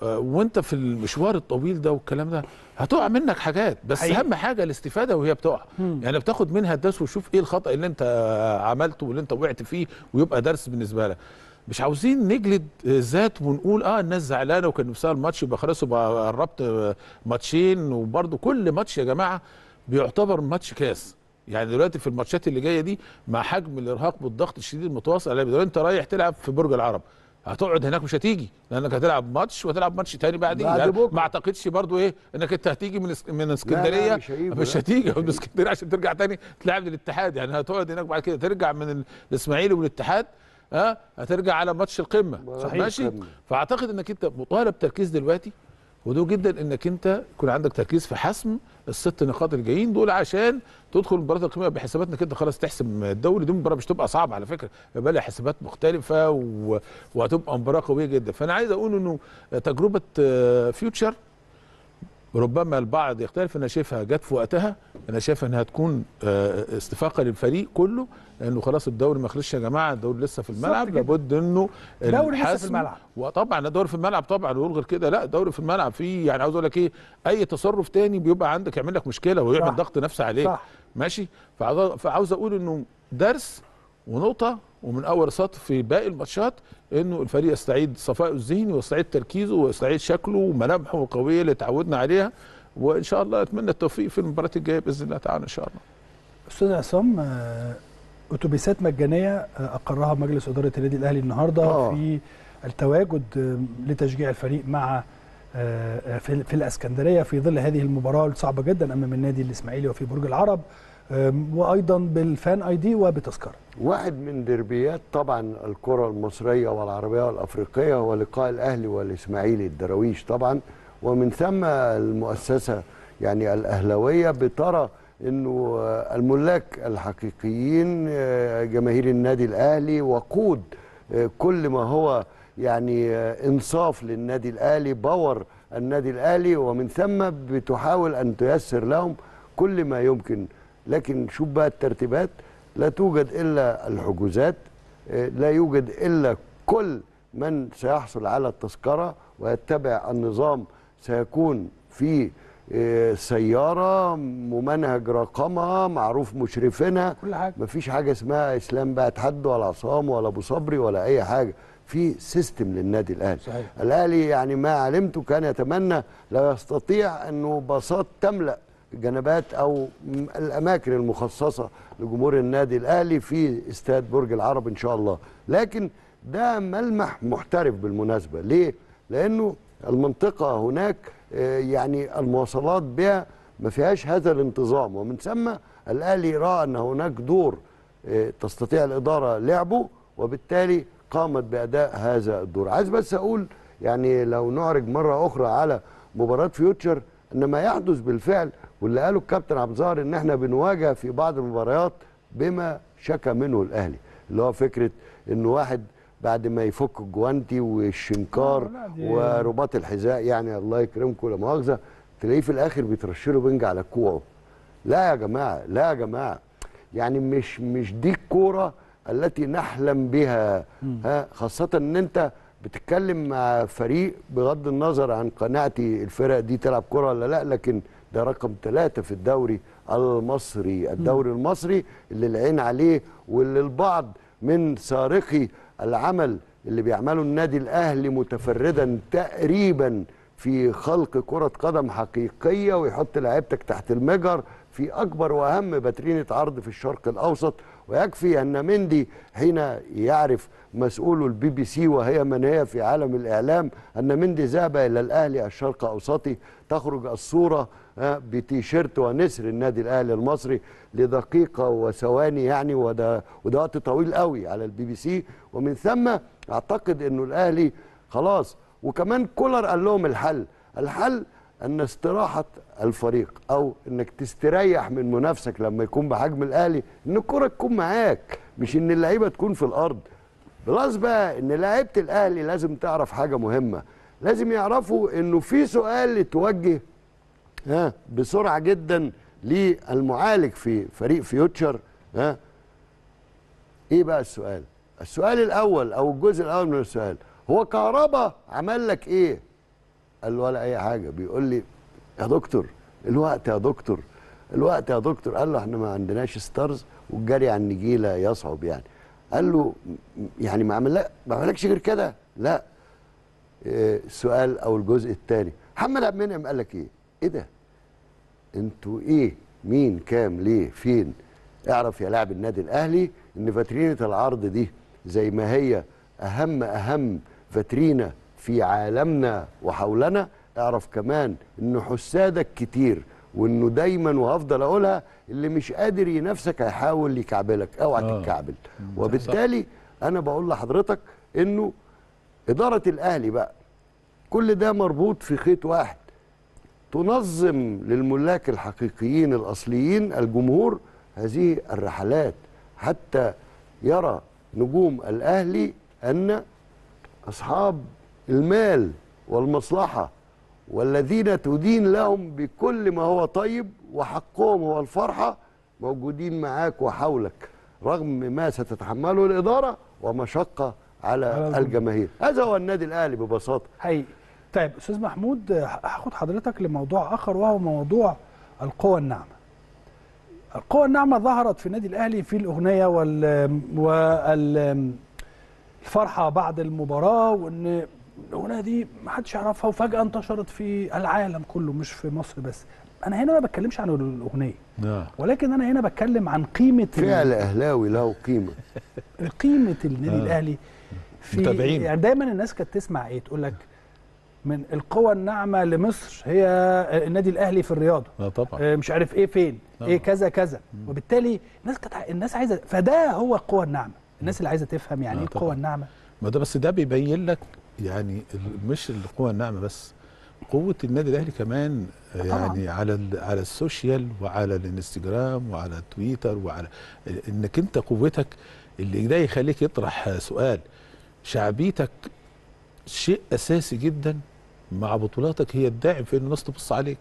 وانت في المشوار الطويل ده والكلام ده هتقع منك حاجات بس حقيقي. أهم حاجة الاستفادة وهي بتقع. يعني بتاخد منها الدرس وشوف إيه الخطأ اللي أنت آه، عملته واللي أنت وقعت فيه ويبقى درس بالنسبة لك. مش عاوزين نجلد آه، ذات ونقول آه الناس زعلانة وكان نفسها الماتش يبقى خلاص يبقى قربت آه، ماتشين وبرده كل ماتش يا جماعة بيعتبر ماتش كاس. يعني دلوقتي في الماتشات اللي جاية دي مع حجم الإرهاق والضغط الشديد المتواصل أنت رايح تلعب في برج العرب. هتقعد هناك مش هتيجي لأنك هتلعب ماتش وهتلعب ماتش تاني بعديه بعد يعني. ما أعتقدش برضو إيه إنك أنت هتيجي من من إسكندرية مش هيجوا، مش لا. هتيجي من إسكندرية عشان ترجع تاني تلعب للاتحاد يعني هتقعد هناك بعد كده ترجع من ال- الإسماعيلي والاتحاد ها هترجع على ماتش القمة صحيح. ماشي القمة. فأعتقد إنك أنت مطالب تركيز دلوقتي ودول جدا انك انت يكون عندك تركيز في حسم الست نقاط الجايين دول عشان تدخل مباراة القمة بحسابات انك انت خلاص تحسم الدوري دي مباراة مش تبقى صعبة على فكرة يبقى لها حسابات مختلفة. وهتبقى مباراة قوية جدا فأنا عايز أقول إنه تجربة آه، فيوتشر ربما البعض يختلف أنا شايفها جت في وقتها أنا شايف إنها تكون آه، استفاقة للفريق كله لأنه خلاص الدوري ما خلصش يا جماعة الدوري لسه في الملعب. لابد إنه الدوري لسه في الملعب. وطبعا الدوري في الملعب طبعا ويقول غير كده لا الدوري في الملعب فيه يعني عاوز أقول لك إيه أي تصرف تاني بيبقى عندك يعمل لك مشكلة ويعمل. ضغط نفسي عليك صح. ماشي فعاوز أقول إنه درس ونقطة ومن أول سطر في باقي الماتشات إنه الفريق يستعيد صفائه الذهني ويستعيد تركيزه ويستعيد شكله وملامحه القوية اللي اتعودنا عليها. وإن شاء الله أتمنى التوفيق في المباراة الجاية بإذن الله تعالى إن شاء الله. أستاذ عصام آه، أتوبيسات مجانية آه، أقرها مجلس إدارة النادي الأهلي النهارده آه. في التواجد آه، لتشجيع الفريق مع في الإسكندرية في ظل هذه المباراة الصعبة جدا أمام النادي الإسماعيلي وفي برج العرب. وأيضا بالفان آي دي وبتذكرة. واحد من دربيات طبعا الكرة المصرية والعربية والأفريقية هو لقاء الأهلي والإسماعيلي الدراويش طبعا. ومن ثم المؤسسة يعني الأهلوية بترى آه، الملاك الحقيقيين آه، جماهير النادي الأهلي وقود آه، كل ما هو يعني آه، إنصاف للنادي الأهلي باور النادي الأهلي. ومن ثم بتحاول أن تيسر لهم كل ما يمكن لكن شوف بقى الترتيبات لا توجد إلا الحجوزات آه، لا يوجد إلا كل من سيحصل على التذكرة ويتبع النظام سيكون في آه، سيارة ممنهج رقمها معروف مشرفينها كل حاجة. مفيش حاجة اسمها إسلام بقى حد ولا عصام ولا أبو صبري ولا أي حاجة في سيستم للنادي الأهلي صحيح. الأهلي يعني ما علمته كان يتمنى لا يستطيع أنه باصات تملأ جنبات أو الأماكن المخصصة لجمهور النادي الأهلي في استاد برج العرب إن شاء الله. لكن ده ملمح محترف بالمناسبة. ليه؟ لأنه المنطقة هناك آه، يعني المواصلات بها ما فيهاش هذا الانتظام. ومن ثم الأهلي رأى أن هناك دور آه، تستطيع الإدارة لعبه وبالتالي قامت بأداء هذا الدور. عايز بس أقول يعني لو نعرج مرة أخرى على مباراة فيوتشر أن ما يحدث بالفعل واللي قاله الكابتن عبد الظاهر إن إحنا بنواجه في بعض المباريات بما شكى منه الأهلي اللي هو فكرة انه واحد بعد ما يفك الجوانتي والشنكار ورباط الحذاء يعني الله يكرمكم لا مؤاخذة تلاقيه في الآخر بيترش له بنج على كوعه. لا يا جماعة لا يا جماعة يعني مش مش دي الكورة التي نحلم بها ها؟ خاصة إن أنت بتتكلم مع فريق بغض النظر عن قناعتي الفرق دي تلعب كورة ولا لا لكن ده رقم ثلاثة في الدوري المصري الدوري المصري اللي العين عليه واللي البعض من سارقي العمل اللي بيعمله النادي الأهلي متفردا تقريبا في خلق كرة قدم حقيقية ويحط لعيبتك تحت المجهر في أكبر وأهم باترينة عرض في الشرق الأوسط. ويكفي أن مندي حين يعرف مسؤول البي بي سي وهي من هي في عالم الإعلام أن مندي ذهب إلى الأهلي الشرق أوسطي تخرج الصورة آه، بتيشيرت ونسر النادي الأهلي المصري لدقيقة وثواني يعني وده, وده وقت طويل قوي على البي بي سي. ومن ثم أعتقد أنه الأهلي خلاص. وكمان كولر قال لهم الحل الحل أن استراحة الفريق أو إنك تستريح من منافسك لما يكون بحجم الأهلي إن الكرة تكون معاك مش إن اللعيبة تكون في الأرض. plus بقى إن لعيبة الأهلي لازم تعرف حاجة مهمة. لازم يعرفوا إنه في سؤال اتوجه ها بسرعة جدا للمعالج في فريق فيوتشر ها. إيه بقى السؤال؟ السؤال الأول أو الجزء الأول من السؤال هو كهربا عمل لك إيه؟ قال له ولا أي حاجة بيقول لي يا دكتور الوقت يا دكتور الوقت يا دكتور. قال له إحنا ما عندناش stars والجري على النجيلة يصعب يعني. قال له يعني ما عمل ما عملكش غير كده؟ لا. السؤال أو الجزء الثاني محمد عبد المنعم قال لك إيه؟ إيه ده؟ أنتوا إيه؟ مين؟ كام؟ ليه؟ فين؟ اعرف يا لاعب النادي الأهلي إن فاترينة العرض دي زي ما هي أهم أهم فاترينة في عالمنا وحولنا اعرف كمان إن حسادك كتير وإنه دايما وهفضل أقولها اللي مش قادر ينافسك هيحاول يكعبلك أوعى آه. تتكعبل. وبالتالي أنا بقول لحضرتك إنه إدارة الأهلي بقى كل ده مربوط في خيط واحد. تنظم للملاك الحقيقيين الأصليين الجمهور هذه الرحلات حتى يرى نجوم الأهلي أن أصحاب المال والمصلحة والذين تدين لهم بكل ما هو طيب وحقهم هو الفرحة موجودين معاك وحولك رغم ما ستتحمله الإدارة ومشقة على على الجمهور. الجماهير. هذا هو النادي الأهلي ببساطة. حقيقي. طيب أستاذ محمود آه، هاخد حضرتك لموضوع آخر وهو موضوع القوى الناعمة. القوى الناعمة ظهرت في النادي الأهلي في الأغنية وال وال الفرحه بعد المباراة وإن الأغنية دي ما حدش يعرفها وفجأة انتشرت في العالم كله مش في مصر بس. أنا هنا ما بتكلمش عن الأغنية. نعم. ولكن أنا هنا بتكلم عن قيمة ال- فعل أهلاوي له قيمة. قيمة النادي آه. الأهلي في متابعين. يعني دايما الناس كانت تسمع إيه؟ تقول لك من القوى الناعمة لمصر هي النادي الأهلي في الرياضه آه طبعا. آه، مش عارف إيه فين طبعا. إيه كذا كذا. وبالتالي الناس كانت الناس عايزة فده هو القوى الناعمة. الناس اللي عايزة تفهم يعني آه، إيه القوى. الناعمة. ما ده بس ده بيبين لك يعني مش القوة الناعمة بس قوة النادي الأهلي كمان يعني على على السوشيال وعلى الانستجرام وعلى تويتر وعلى إنك أنت قوتك اللي ده يخليك يطرح سؤال. شعبيتك شيء أساسي جدا مع بطولاتك هي الداعم في ان الناس تبص عليك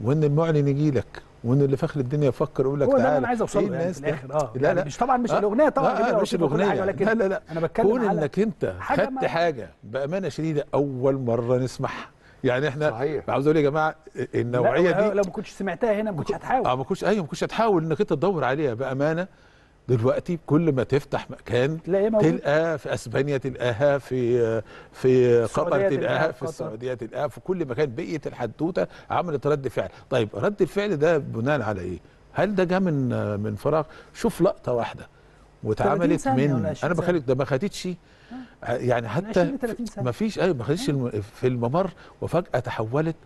وإن المعلن يجي لك وإن اللي في آخر الدنيا يفكر يقول لك هو ده اللي تعالى أنا عايز أوصل إيه له يعني الناس في ده؟ الآخر آه. لا يعني لا. مش طبعا مش آه، الأغنية طبعا لا جميلة لا مش الأغنية. ولكن لا لا لا. أنا بتكلم كون على إنك أنت حاجة خدت ما- حاجة بأمانة شديدة أول مرة نسمعها. يعني إحنا صحيح. عاوز أقول يا جماعة النوعية لا، دي لو ما كنتش سمعتها هنا ما كنتش هتحاول. آه ما كنتش أيوه ما كنتش هتحاول إنك أنت تدور عليها بأمانة. دلوقتي كل ما تفتح مكان. تلقى في أسبانيا تلقاها في في قطر تلقاها في. السعودية تلقاها في كل مكان. بقية الحدوتة عملت رد فعل. طيب رد الفعل ده بناء على إيه؟ هل ده جه من من فراغ؟ شوف لقطة واحدة 30 واتعملت من 20 أنا بخليك ده ما خدتش. يعني حتى 20 30 ثانية. ما فيش أيوه ما خدتش في الممر وفجأة تحولت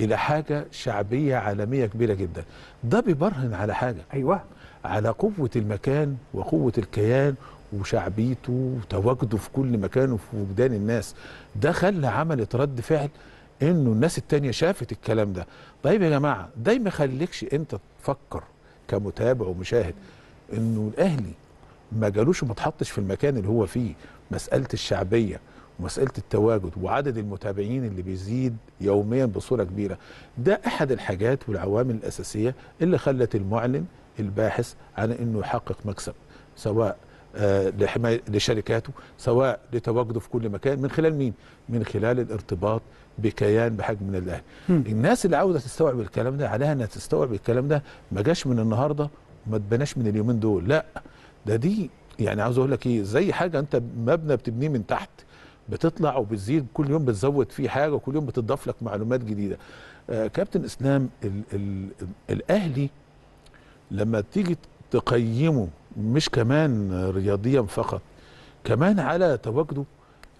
إلى حاجة شعبية عالمية كبيرة جدا. ده بيبرهن على حاجة. أيوه. على قوة المكان وقوة الكيان وشعبيته وتواجده في كل مكان وفي وجدان الناس. ده خلى عملت رد فعل إنه الناس التانية شافت الكلام ده. طيب يا جماعة ده ما يخليكش أنت تفكر كمتابع ومشاهد إنه الأهلي ما جالوش وما اتحطش في المكان اللي هو فيه. مسألة الشعبية ومساله التواجد وعدد المتابعين اللي بيزيد يوميا بصورة كبيرة. ده أحد الحاجات والعوامل الأساسية اللي خلت المعلن الباحث عن إنه يحقق مكسب سواء آه، لحماية لشركاته سواء لتواجده في كل مكان من خلال مين؟ من خلال الارتباط بكيان بحجم من الاهلي. الناس اللي عاوزة تستوعب الكلام ده عليها إنها تستوعب الكلام ده ما جاش من النهارده وما اتبناش من اليومين دول، لأ ده دي يعني عاوز أقول لك إيه زي حاجة أنت مبنى بتبنيه من تحت بتطلع وبتزيد كل يوم بتزود فيه حاجة وكل يوم بتضاف لك معلومات جديدة. آه كابتن إسلام ال ال الأهلي لما تيجي تقيمه مش كمان رياضيا فقط كمان على تواجده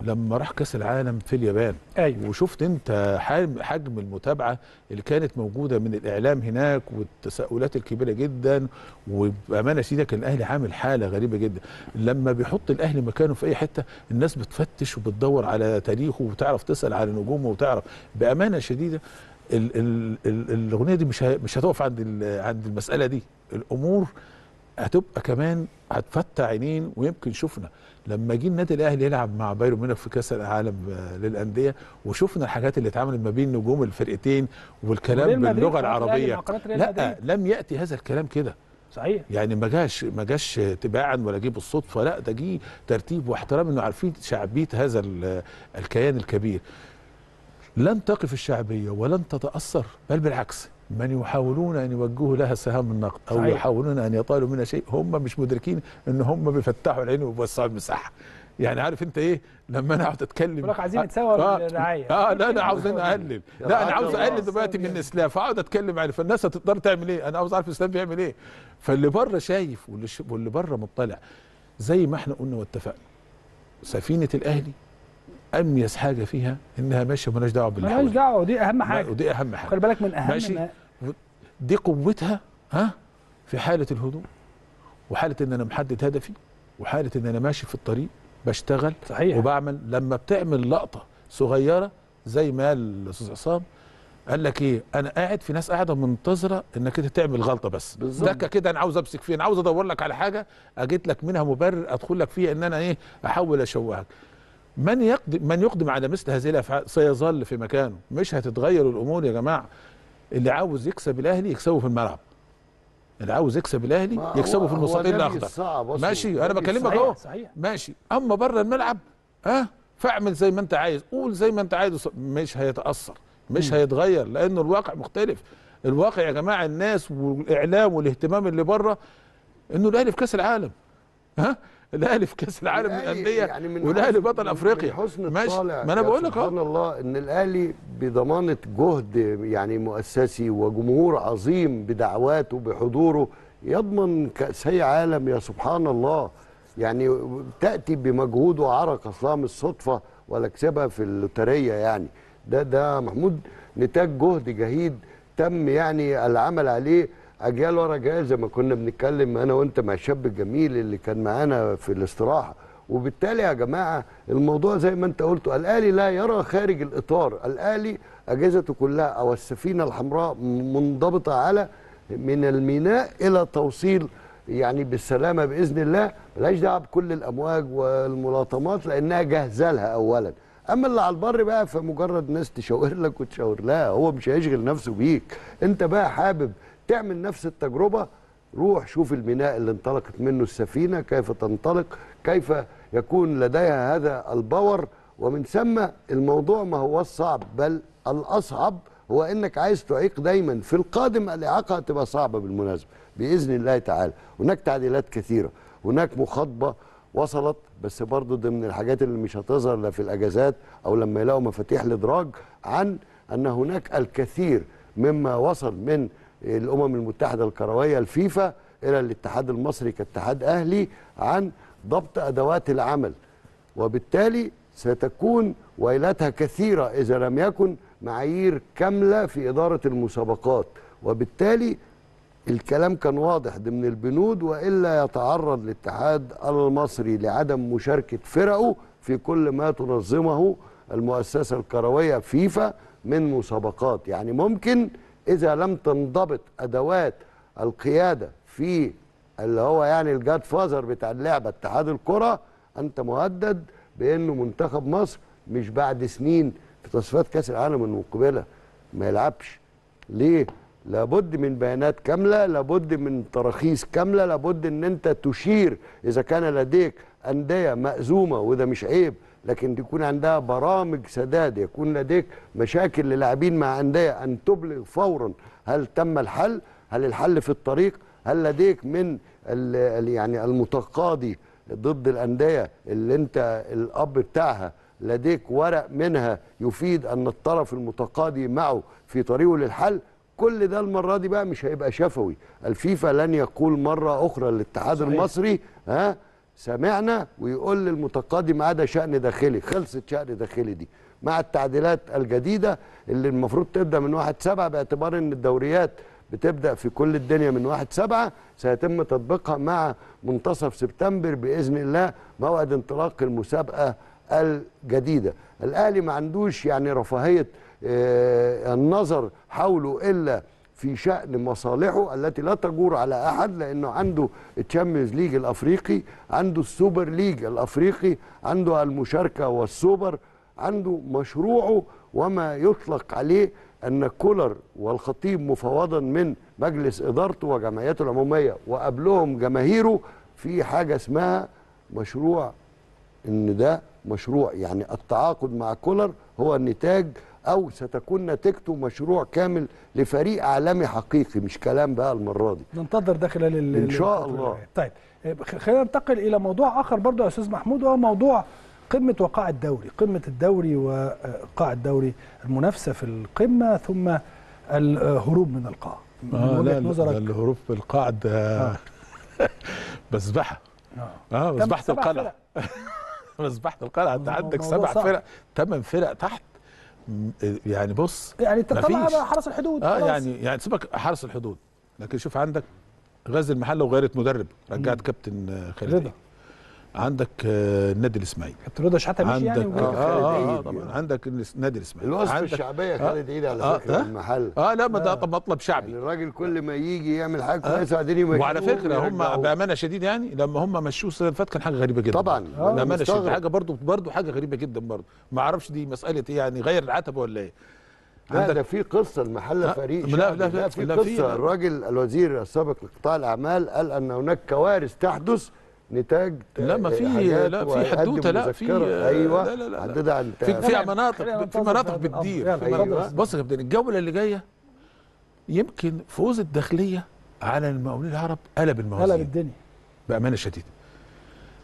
لما راح كأس العالم في اليابان. أيوه. وشفت أنت حجم المتابعة اللي كانت موجودة من الإعلام هناك والتساؤلات الكبيرة جدا وبأمانة شديدة كان الأهلي عامل حالة غريبة جدا. لما بيحط الأهلي مكانه في أي حتة الناس بتفتش وبتدور على تاريخه وتعرف تسأل على نجومه وتعرف. بأمانة شديدة ال ال ال الأغنية دي مش مش هتقف عند عند المسألة دي. الأمور هتبقى كمان هتفتح عينين ويمكن شفنا. لما جه النادي الأهلي يلعب مع بايرن ميونخ في كأس العالم آه، للأندية وشفنا الحاجات اللي اتعملت ما بين نجوم الفرقتين والكلام باللغة العربية. لا. لم يأتي هذا الكلام كده. صحيح. يعني ما جاش ما جاش تباعا ولا جه بالصدفه لا ده جه ترتيب واحترام إنه عارفين شعبية هذا ال- الكيان الكبير. لن تقف الشعبية ولن تتأثر بل بالعكس. من يحاولون أن يوجهوا لها سهام النقد أو صحيح. يحاولون أن يطالوا منها شيء هم مش مدركين إن هم بيفتحوا العين وبيوسعوا المساحة. يعني عارف أنت إيه؟ لما أنا اقعد أتكلم. يقول لك عايزين نتساوى بالرعاية. آه لا لا عاوزين أقلل. لا أنا عاوز أقلل دلوقتي من الإسلام فأقعد أتكلم عليه. فالناس هتقدر تعمل إيه؟ أنا عاوز أعرف الإسلام بيعمل إيه. فاللي بره شايف واللي, ش... واللي بره مطلع زي ما إحنا قلنا واتفقنا سفينة الأهلي أميز حاجة فيها إنها ماشية مالهاش دعوة باللي حواليها. دعوة ودي أهم حاجة. ودي أهم حاجة. خلي بالك من أهم ماشي؟ ما دي قوتها ها في حالة الهدوء وحالة إن أنا محدد هدفي وحالة إن أنا ماشي في الطريق بشتغل صحيح. وبعمل. لما بتعمل لقطة صغيرة زي ما قال الأستاذ عصام قال لك إيه أنا قاعد في ناس قاعدة منتظرة إنك أنت تعمل غلطة بس. بالظبط. دكة كده أنا عاوز أمسك فيه أنا عاوز أدور لك على حاجة أجيت لك منها مبرر أدخل لك فيها إن أنا إيه أحاول أشوهك. من يقدم من يقدم على مثل هذه الأفعال؟ سيظل في مكانه. مش هتتغير الأمور يا جماعة. اللي عاوز يكسب الأهلي يكسبه في الملعب. اللي عاوز يكسب الأهلي يكسبه في المستطيل الأخضر. ماشي أنا بكلمك أهو. ماشي. أما بره الملعب ها؟ فاعمل زي ما أنت عايز قول زي ما أنت عايز مش هيتأثر مش هيتغير لأنه الواقع مختلف. الواقع يا جماعة الناس والإعلام والإهتمام اللي بره إنه الأهلي في كأس العالم ها؟ الأهلي في كأس العالم الأهلي للأندية يعني والأهلي بطل من- أفريقيا. حسن ماشي الطالع ما أنا بقول لك سبحان الله إن الأهلي بضمانة جهد يعني مؤسسي وجمهور عظيم بدعواته بحضوره يضمن كأسي عالم يا سبحان الله. يعني تأتي بمجهود وعرق أصلا مش صدفه ولا كسبها في اللوترية يعني. ده ده محمود نتاج جهد جهيد تم يعني العمل عليه أجيال ورا أجيال زي ما كنا بنتكلم أنا وأنت مع الشاب الجميل اللي كان معانا في الاستراحة. وبالتالي يا جماعة الموضوع زي ما أنت قلت الاهلي لا يرى خارج الإطار. الاهلي أجهزته كلها أو السفينة الحمراء منضبطة على من الميناء إلى توصيل يعني بالسلامة بإذن الله. ملهاش دعوة بكل الأمواج والملاطمات لأنها جاهزة لها اولا. أما اللي على البر بقى فمجرد ناس تشاور لك وتشاور لها هو مش هيشغل نفسه بيك. أنت بقى حابب تعمل نفس التجربة روح شوف الميناء اللي انطلقت منه السفينة كيف تنطلق كيف يكون لديها هذا ال power. ومن ثم الموضوع ما هو الصعب بل الأصعب هو إنك عايز تعيق دايما في القادم الإعاقة هتبقى صعبة بالمناسبة بإذن الله تعالى. هناك تعديلات كثيرة هناك مخاطبة وصلت بس برضه ضمن الحاجات اللي مش هتظهر لا في الأجازات أو لما يلاقوا مفاتيح الإدراج عن أن هناك الكثير مما وصل من الأمم المتحدة الكروية الفيفا إلى الاتحاد المصري كاتحاد أهلي عن ضبط أدوات العمل. وبالتالي ستكون ويلاتها كثيرة إذا لم يكن معايير كاملة في إدارة المسابقات. وبالتالي الكلام كان واضح ضمن البنود وإلا يتعرض الاتحاد المصري لعدم مشاركة فرقه في كل ما تنظمه المؤسسة الكروية فيفا من مسابقات. يعني ممكن إذا لم تنضبط أدوات القيادة في اللي هو يعني الجاد فازر بتاع اللعبة اتحاد الكرة أنت مهدد بأنه منتخب مصر مش بعد سنين في تصفيات كأس العالم المقبله ما يلعبش. ليه؟ لابد من بيانات كاملة لابد من تراخيص كاملة لابد إن أنت تشير إذا كان لديك أندية مأزومة وده مش عيب. لكن تكون عندها برامج سداد يكون لديك مشاكل للاعبين مع أندية أن تبلغ فورا هل تم الحل هل الحل في الطريق هل لديك من يعني المتقاضي ضد الأندية اللي أنت الأب بتاعها لديك ورق منها يفيد أن الطرف المتقاضي معه في طريقه للحل؟ كل ده المرة دي بقى مش هيبقى شفوي. الفيفا لن يقول مرة أخرى للاتحاد صحيح. المصري ها؟ سمعنا ويقول للمتقاضي عدا شأن داخلي خلصت شأن داخلي دي. مع التعديلات الجديدة اللي المفروض تبدأ من 1 7 باعتبار إن الدوريات بتبدأ في كل الدنيا من 1 7 سيتم تطبيقها مع منتصف سبتمبر بإذن الله موعد انطلاق المسابقة الجديدة. الأهلي ما عندوش يعني رفاهية آه، النظر حوله إلا في شأن مصالحه التي لا تجور على أحد لأنه عنده ال Champions League الأفريقي عنده ال Super League الأفريقي عنده المشاركة والسوبر عنده مشروعه. وما يطلق عليه أن كولر والخطيب مفوضا من مجلس إدارته وجمعيته العمومية وقبلهم جماهيره في حاجة اسمها مشروع إن ده مشروع يعني التعاقد مع كولر هو النتاج أو ستكون نتيجته مشروع كامل لفريق عالمي حقيقي مش كلام بقى المرة دي. ننتظر ده خلال ال- إن شاء الله. طيب آه، خلينا ننتقل إلى موضوع آخر برضو يا أستاذ محمود وهو موضوع قمة وقاع الدوري قمة الدوري وقاع الدوري المنافسة في القمة ثم الهروب من القاع. من وجهة لا لا نظرك؟ ده الهروب بالقاع ده بسبحة. آه. آه كم؟ مسبحه سبع القلعة. مسبحه القلعة. أنت عندك سبع. فرق ثمان فرق تحت. يعني بص يعني طبعا مفيش. حرس الحدود آه خلاص. يعني يعني سيبك حرس الحدود لكن شوف عندك غزل المحلة وغيرت مدرب رجعت كابتن خالد رضا. عندك آه، النادي الإسماعيلي كابتن رضا شحاتة مشي عندك يعني آه. خالد آه, آه, عيد. طبعا عندك النادي الإسماعيلي الوصف عندك الشعبية خالد عيد على آه، فكرة آه. المحل آه لا ما ده طب مطلب شعبي يعني الراجل كل ما يجي يعمل حاجة آه. كويسة بعدين يمشوه وعلى فكرة هم. بأمانة شديده يعني لما هم مشوه السنة اللي فاتت كان حاجة غريبة جدا طبعا بأمانة شديده مستغرب. حاجة برضه برضه حاجة غريبة جدا برضه ما أعرفش دي مسألة إيه يعني غير العتبة ولا إيه لا ده في قصة المحل آه، فريق لا،. لا، لا, في قصة الراجل الوزير السابق لقطاع الأعمال قال أن هناك كوارث تحدث نتاج لا، ما في- لا، في حدوتة، لا، في- مذكرة. أيوه لا، لا، لا، لا. حددها عن في في مناطق في مناطق. بتدير أيوة. بص يا كابتن الجولة اللي جاية يمكن فوز الداخلية على المقاولين العرب قلب قلب الموازين الدنيا بأمانة شديدة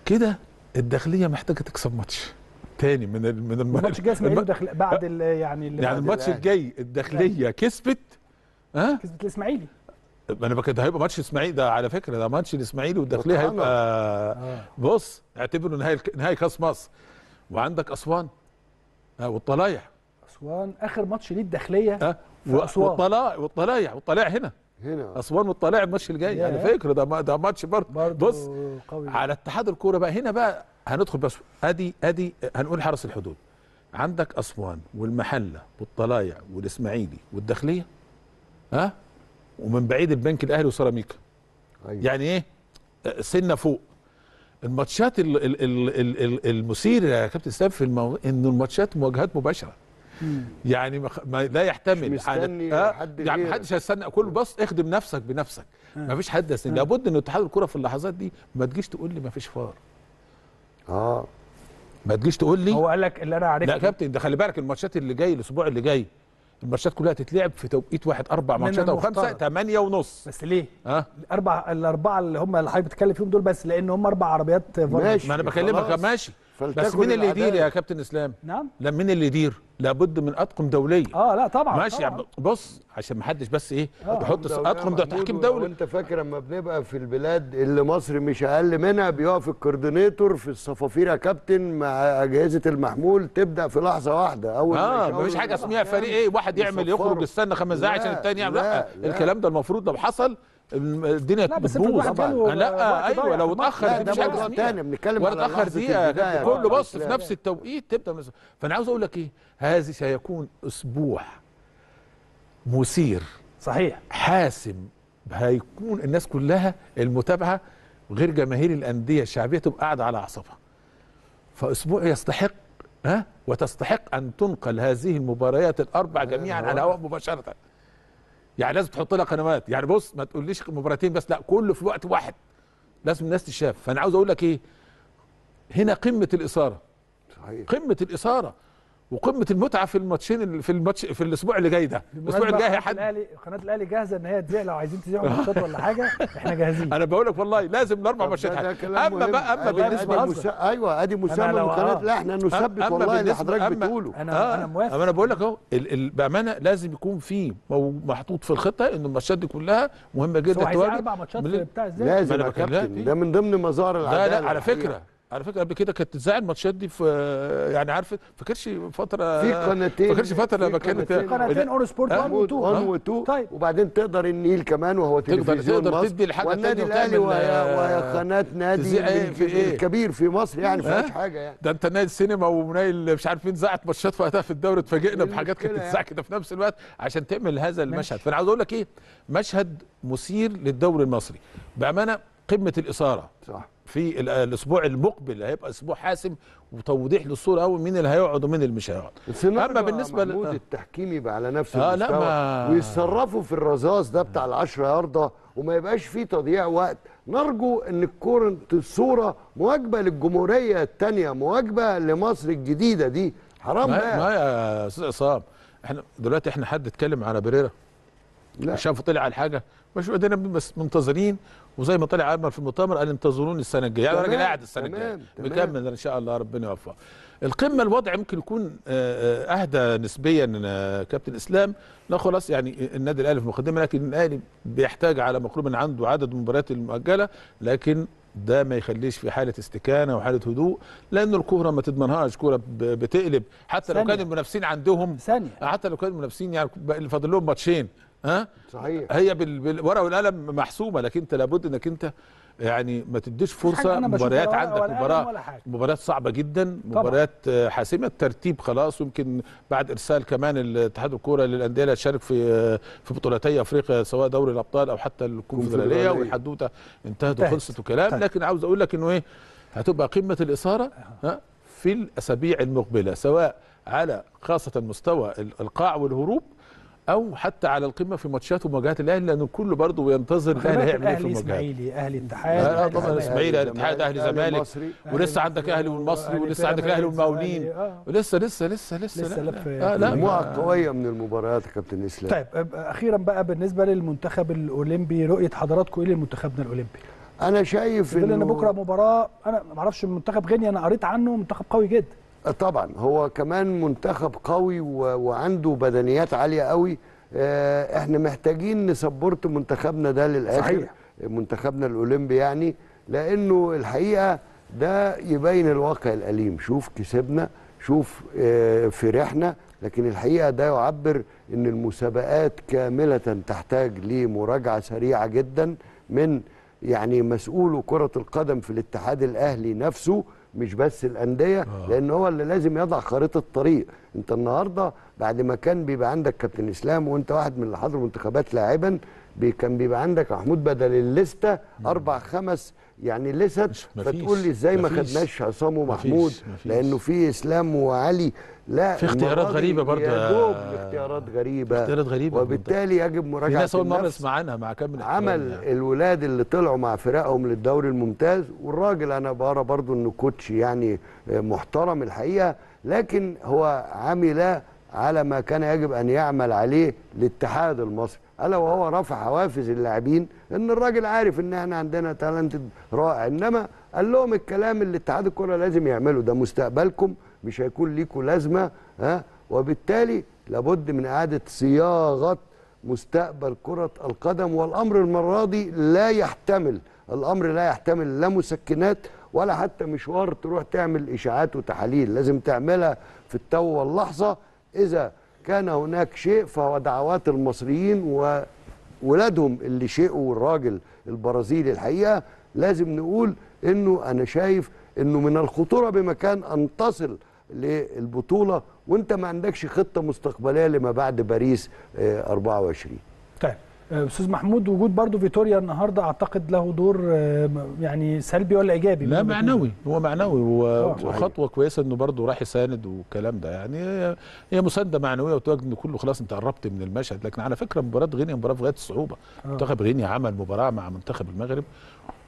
كده الداخلية محتاجة تكسب ماتش تاني من ال- من الم- الماتش الجاي اسماعيلي الم- داخل بعد ال- يعني يعني الماتش. الجاي الداخلية كسبت ها كسبت الإسماعيلي ما أنا بك- ده هيبقى ماتش اسماعيلي ده على فكرة ده ماتش الإسماعيلي والداخليه. هيبقى آه. بص اعتبره نهائي نهائي كأس مصر. وعندك أسوان. ها والطلايح. أسوان آخر ماتش ليه الداخلية؟ أسوان. والطلائع والطلائع والطلائع هنا. هنا. أسوان والطلائع الماتش اللي جاي ياه. يعني فكرة ده ما- ده ماتش برضه. بص قوي. على اتحاد الكورة بقى هنا بقى هندخل بس. أدي أدي هنقول حرس الحدود. عندك أسوان والمحلة والطلايع والإسماعيلي والداخلية. ها؟ ومن بعيد البنك الأهلي وسيراميكا. أيوة. يعني إيه؟ آه، سنة فوق. الماتشات ال- ال- ال- ال- ال- المثير يا كابتن اسلام في المو... إنه الماتشات مواجهات مباشرة. يعني ما, خ- ما لا يحتمل. مش مستني آه، حد يعني. محدش هيستنى. كله بص اخدم نفسك بنفسك. ما فيش حد يستنى لابد ان اتحاد الكرة في اللحظات دي ما تجيش تقول لي ما فيش فار. آه. ما تجيش تقول لي هو قال لك اللي أنا عرفته لا يا كابتن ده خلي بالك الماتشات اللي جاي الأسبوع اللي جاي الماتشات كلها تتلعب في توقيت واحد أربع ماتشات أو خمسة. ثمانيه ونص بس ليه؟ ها الأربع الأربعة اللي هم اللي حضرتك بتتكلم فيهم دول بس لأن هم أربع عربيات. ماشي. ما أنا بكلمك. ماشي بس مين اللي يدير. يا كابتن إسلام نعم لا مين اللي يدير لابد من اطقم دولية آه لا طبعا ماشي طبعا. يعني بص عشان ما حدش بس إيه آه. يحط اطقم ده تحكيم دولي وأنت فاكر لما بنبقى في البلاد اللي مصر مش أقل منها بيقف ال coordinator في الصفافير يا كابتن مع أجهزة المحمول تبدأ في لحظة واحدة أول آه مفيش حاجة اسمها. فريق إيه واحد يعمل. يخرج يستنى خمس دقايق عشان لا، التاني يعمل لا, لأ، لا. الكلام ده المفروض لو حصل الدنيا لا، بس بتبوظ لا وقت أيوه لو. اتأخر دي مش حاجة اسمها. تاني بنتكلم ولا على اتأخر دقيقه كابتن. كله. بص في نفس التوقيت تبدأ فأنا عاوز أقول لك إيه هذا سيكون أسبوع مثير صحيح حاسم هيكون الناس كلها المتابعة غير جماهير الأندية الشعبية تبقى قاعدة على أعصابها فأسبوع يستحق ها وتستحق أن تنقل هذه المباريات الأربع جميعا على الهواء مباشرة يعني لازم تحط لها قنوات. يعني بص ما تقوليش مباراتين بس لا كله في وقت واحد. لازم الناس تشاف. فأنا عاوز أقول لك إيه؟ هنا قمة الإثارة. قمة الإثارة. وقمة المتعة في الماتشين اللي- في الماتش في الأسبوع اللي جاي ده. الأسبوع اللي جاي قناة هي حد الاهلي قناة الأهلي جاهزة إن هي تذيع لو عايزين تذيعوا ماتشات ولا حاجة إحنا جاهزين. أنا بقول لك والله لازم الأربع ماتشات أما مهم. بقى أما أيوة، بالنسبة أدي مسا... أيوه أدي مسمى لو- من قناه آه. لا إحنا نثبت أما والله اللي حضرتك بتقوله. أنا أنا موافق. أما أنا بقول لك أهو ال- ال- بأمانة لازم يكون في محطوط في الخطة إن الماتشات دي كلها مهمة جدا. تواجد أربع ماتشات بتاع إزاي؟ لازم يا كابتن. ده من ضمن مظاهر لا العداله لا على الحقيقة. فكرة. على فكرة قبل كده كانت تذاع الماتشات دي في يعني عارف فاكرش فترة في قناتين فاكرش فترة لما كانت قناتين. قناتين اون سبورت 1 و 2 1 و2 طيب. وبعدين تقدر النيل كمان وهو تقدر- تلفزيون تقدر مصر. تدي الحاجة والنادي التانية الأهلي وتعمل، وهي آه، نادي تذيع إيه في إيه؟ الكبير في مصر يعني ما؟ فيهاش حاجة يعني. ده أنت نادي السينما ونايل مش عارفين ذاعت ماتشات في وقتها في الدوري اتفاجئنا إيه بحاجات كانت المشكلة تتذاع كده في نفس الوقت عشان تعمل هذا المشهد. فأنا عاوز أقول لك إيه؟ مشهد مثير للدوري المصري. بأمانة قمة الإثارة. صح. في ال- الأسبوع المقبل هيبقى أسبوع حاسم وتوضيح للصورة قوي مين اللي هيقعد ومين اللي مش هيقعد. أما بالنسبة محمود ل... التحكيم يبقى على نفس آه، المستوى. ما- ويتصرفوا في الرذاذ ده بتاع العشرة ياردة وما يبقاش فيه تضييع وقت. نرجو إن الكورة الصورة مواجبة للجمهورية التانية مواجبة لمصر الجديدة دي. حرام ما, بقى. ما يا أستاذ عصام إحنا دلوقتي إحنا حد اتكلم على بريرا لا. شافوا طلع على حاجة؟ مش قدرنا بس منتظرين وزي ما طلع عمل في المؤتمر قال انتظروني السنة الجاية. يعني الراجل قاعد السنة الجاية. بيكمل إن شاء الله ربنا يوفقه. القمة الوضع ممكن يكون آه، آه، أهدى نسبيا آه، كابتن إسلام. لا خلاص يعني النادي الأهلي في المقدمه لكن الأهلي بيحتاج على مقروب من عنده عدد المباريات المؤجلة لكن ده ما يخليش في حالة استكانة وحالة هدوء لأن الكورة ما تضمنهاش. كورة بتقلب. حتى لو ثانية. كان المنافسين عندهم ثانية. حتى لو كان المنافسين يعني اللي فاضل لهم ماتشين. ها صحيح هي بال- بالورقه والقلم محسومة لكن انت لابد انك انت يعني ما تديش فرصة مباريات عندك مباراة. مباريات صعبة جدا طبعاً. مباريات آه، حاسمة الترتيب خلاص يمكن بعد إرسال كمان الاتحاد الكوره للأندية اللي هتشارك في آه، في بطولتي أفريقيا سواء دوري الأبطال أو حتى الكونفدراليه. والحدوتة انتهت. وخلصت وكلام طيب. لكن عاوز أقول لك إنه إيه هتبقى قمة الإثارة ها في الأسابيع المقبلة سواء على خاصة مستوى ال- القاع والهروب أو حتى على القمة في ماتشات ومواجهات الأهلي لأن الكل برضه بينتظر الأهلي هيعمل إيه في أهلي المواجهات إسماعيلي أهلي اتحاد آه، أهلي طبعاً زمالك. الإسماعيلي، أهلي الاتحاد، أهلي زمالك. ولسه عندك أهلي والمصري ولسه عندك بيراميدز، والمقاولين آه. ولسه لسه لسه لسه لسه لا آه لا مجموعة ما- قوية من المباريات يا كابتن إسلام طيب أخيرا بقى بالنسبة للمنتخب الأولمبي رؤية حضراتكم إيه لمنتخبنا الأولمبي؟ أنا شايف إن بكرة مباراة أنا ما أعرفش منتخب غينيا أنا قريت عنه منتخب قوي جدا طبعا. هو كمان منتخب قوي. وعنده بدنيات عالية قوي. آه، إحنا محتاجين نسبورت منتخبنا ده للآخر. صحيح. منتخبنا الأولمبي يعني. لأنه الحقيقة ده يبين الواقع الأليم. شوف كسبنا شوف آه، فرحنا. لكن الحقيقة ده يعبر إن المسابقات كاملة تحتاج لمراجعة سريعة جدا من يعني مسؤول كرة القدم في الاتحاد الأهلي نفسه. مش بس الأندية لأن هو اللي لازم يضع خريطة طريق أنت النهارده بعد ما كان بيبقى عندك كابتن إسلام وأنت واحد من اللي حضروا منتخبات لاعبا بي كان بيبقى عندك محمود بدل الليستة أربع خمس يعني لست فتقول لي إزاي ما. خدناش عصام ومحمود. لأنه في إسلام وعلي لا في اختيارات غريبة برضه يا اختيارات غريبة اختيارات غريبة وبالتالي يجب مراجعة ناس أول مرة النفس. أسمع عنها مع كامل عمل يعني. الولاد اللي طلعوا مع فرقهم للدوري الممتاز والراجل أنا بقرأ برضو إنه كوتش يعني محترم الحقيقة لكن هو عمل على ما كان يجب أن يعمل عليه الاتحاد المصري ألا وهو رفع حوافز اللاعبين إن الراجل عارف إن إحنا عندنا تالنت رائع إنما قال لهم الكلام اللي اتحاد الكرة لازم يعمله ده مستقبلكم مش هيكون ليكم لازمة ها؟ وبالتالي لابد من إعادة صياغة مستقبل كرة القدم والأمر المرة دي لا يحتمل الأمر لا يحتمل لا مسكنات ولا حتى مشوار تروح تعمل إشاعات وتحاليل لازم تعملها في التو واللحظة. إذا كان هناك شيء فهو دعوات المصريين وولادهم اللي شيءوا الراجل البرازيلي الحقيقة لازم نقول إنه أنا شايف إنه من الخطورة بمكان أن تصل للبطولة وانت ما عندكش خطة مستقبلية لما بعد باريس آه، 24 طيب آه، أستاذ محمود وجود برضو فيتوريا النهارده أعتقد له دور آه، يعني سلبي ولا إيجابي؟ لا معنوي. هو معنوي آه،. وخطوة كويسة إنه برضه راح يساند والكلام ده. يعني هي- مساندة معنوية وتواجد ان كله خلاص انت قربت من المشهد. لكن على فكرة مباراة غينيا مباراة في غايه الصعوبه آه. منتخب غينيا عمل مباراة مع منتخب المغرب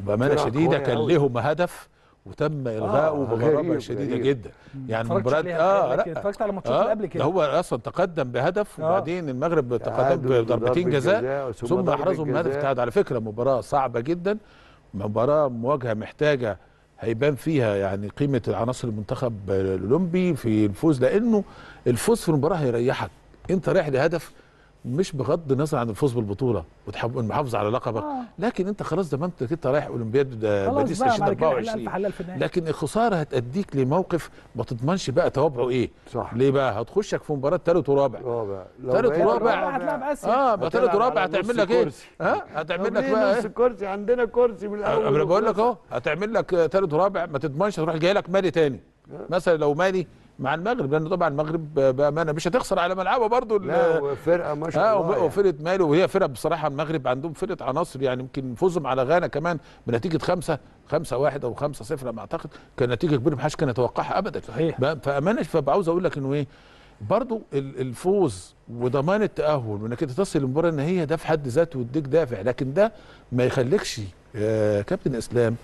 وبامانه شديدة كان. لهم هدف. وتم الغائه بغرابة غريب، شديدة غريب. جدا يعني مباراه آه لا اتفرجت على ماتشات اللي قبل كده. ده هو أصلا تقدم بهدف آه. وبعدين المغرب تقدم تعادل بضربتين جزاء ثم من هدف. التعادل على فكرة مباراة صعبة جدا مباراة مواجهة محتاجة هيبان فيها يعني قيمة العناصر المنتخب الأولمبي في الفوز لأنه الفوز في المباراة هيريحك أنت رايح لهدف مش بغض النظر عن الفوز بالبطولة وتحب المحافظه على لقبك. آه. لكن أنت خلاص ضمنت أنت رايح أولمبياد خلاص باريس بقى بعد كده حلال 2024 في حلال في النهاية. لكن الخسارة هتأديك لموقف ما تضمنش بقى توابعه إيه. صح. ليه بقى؟ هتخشك في مباراة ثالث ورابع. بقيت ورابع. هتلعب آسيا. آه ما ثالث ورابع هتعمل لك إيه. ها؟ هتعمل لك بقى نص إيه؟ كرسي؟ عندنا كرسي من الأول أنا بقول لك. أهو هتعمل لك ثالث ورابع. ما تضمنش تروح جاي لك مالي تاني. مثلا لو مالي مع المغرب لأن طبعا المغرب بأمانة مش هتخسر على ملعبها برضو لا وفرقه ما شاء آه الله يعني. وفرقة مالي وهي فرقة بصراحة المغرب عندهم فرقة عناصر يعني يمكن فوزهم على غانا كمان بنتيجة خمسة خمسة واحد أو خمسة صفر على ما أعتقد كان نتيجة كبيرة محدش كان يتوقعها ابدا صحيح. فأمانة فعاوز أقول لك إنه إيه برضو ال- الفوز وضمان التأهل وإنك أنت تصل للمباراة النهائية ده في حد ذاته يديك دافع لكن ده ما يخليكش آه كابتن إسلام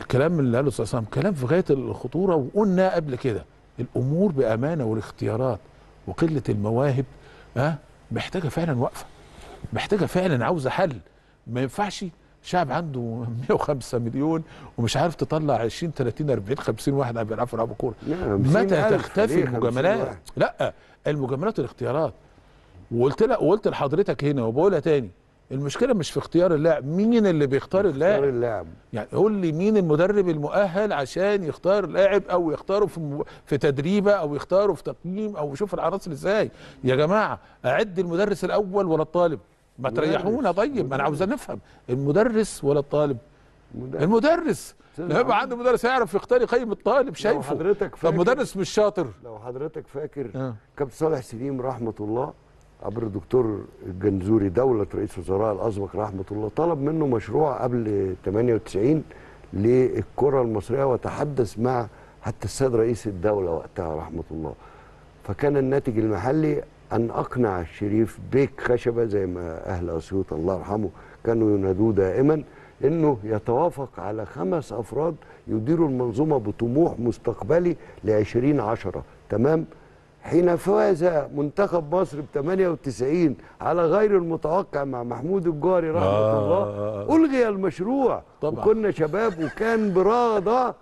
الكلام اللي قاله الاستاذ كلام في غاية الخطورة وقلنا قبل كده الأمور بأمانة والاختيارات وقلة المواهب ها محتاجة فعلا وقفة محتاجة فعلا عاوزة حل. ما ينفعش شعب عنده 105 مليون ومش عارف تطلع 20 30 40 50 واحد عم بيلعبوا يلعبوا كوره نعم، متى 50,000 تختفي ليه 50 المجاملات؟ لا المجاملات والاختيارات. وقلت لها وقلت لحضرتك هنا وبقولها تاني المشكلة مش في اختيار اللاعب. مين اللي بيختار اللاعب؟ اللاعب. يعني قول لي مين المدرب المؤهل عشان يختار لاعب أو يختاره في م- في تدريبه أو يختاره في تقييم أو يشوف العناصر إزاي. يا جماعة أعد المدرس الأول ولا الطالب؟ ما مدرس. تريحونا طيب ما أنا عاوز نفهم. المدرس ولا الطالب؟ مدرب. المدرس. يبقى. عنده مدرس يعرف يختار يقيم الطالب شايفه. حضرتك طب فاكر- مدرس مش شاطر. لو حضرتك فاكر آه. كابتن صالح سليم رحمة الله عبر الدكتور الجنزوري دولة رئيس وزراء الأسبق رحمة الله طلب منه مشروع قبل 98 للكرة المصرية وتحدث مع حتى السيد رئيس الدولة وقتها رحمة الله. فكان الناتج المحلي أن أقنع الشريف بيك خشبة زي ما أهل أسيوط الله يرحمه كانوا ينادوه دائما إنه يتوافق على خمس أفراد يديروا المنظومة بطموح مستقبلي ل 2010 تمام؟ حين فاز منتخب مصر ب 98 على غير المتوقع مع محمود الجاري رحمة آه. الله ألغي المشروع طبعا. وكنا شباب وكان برادة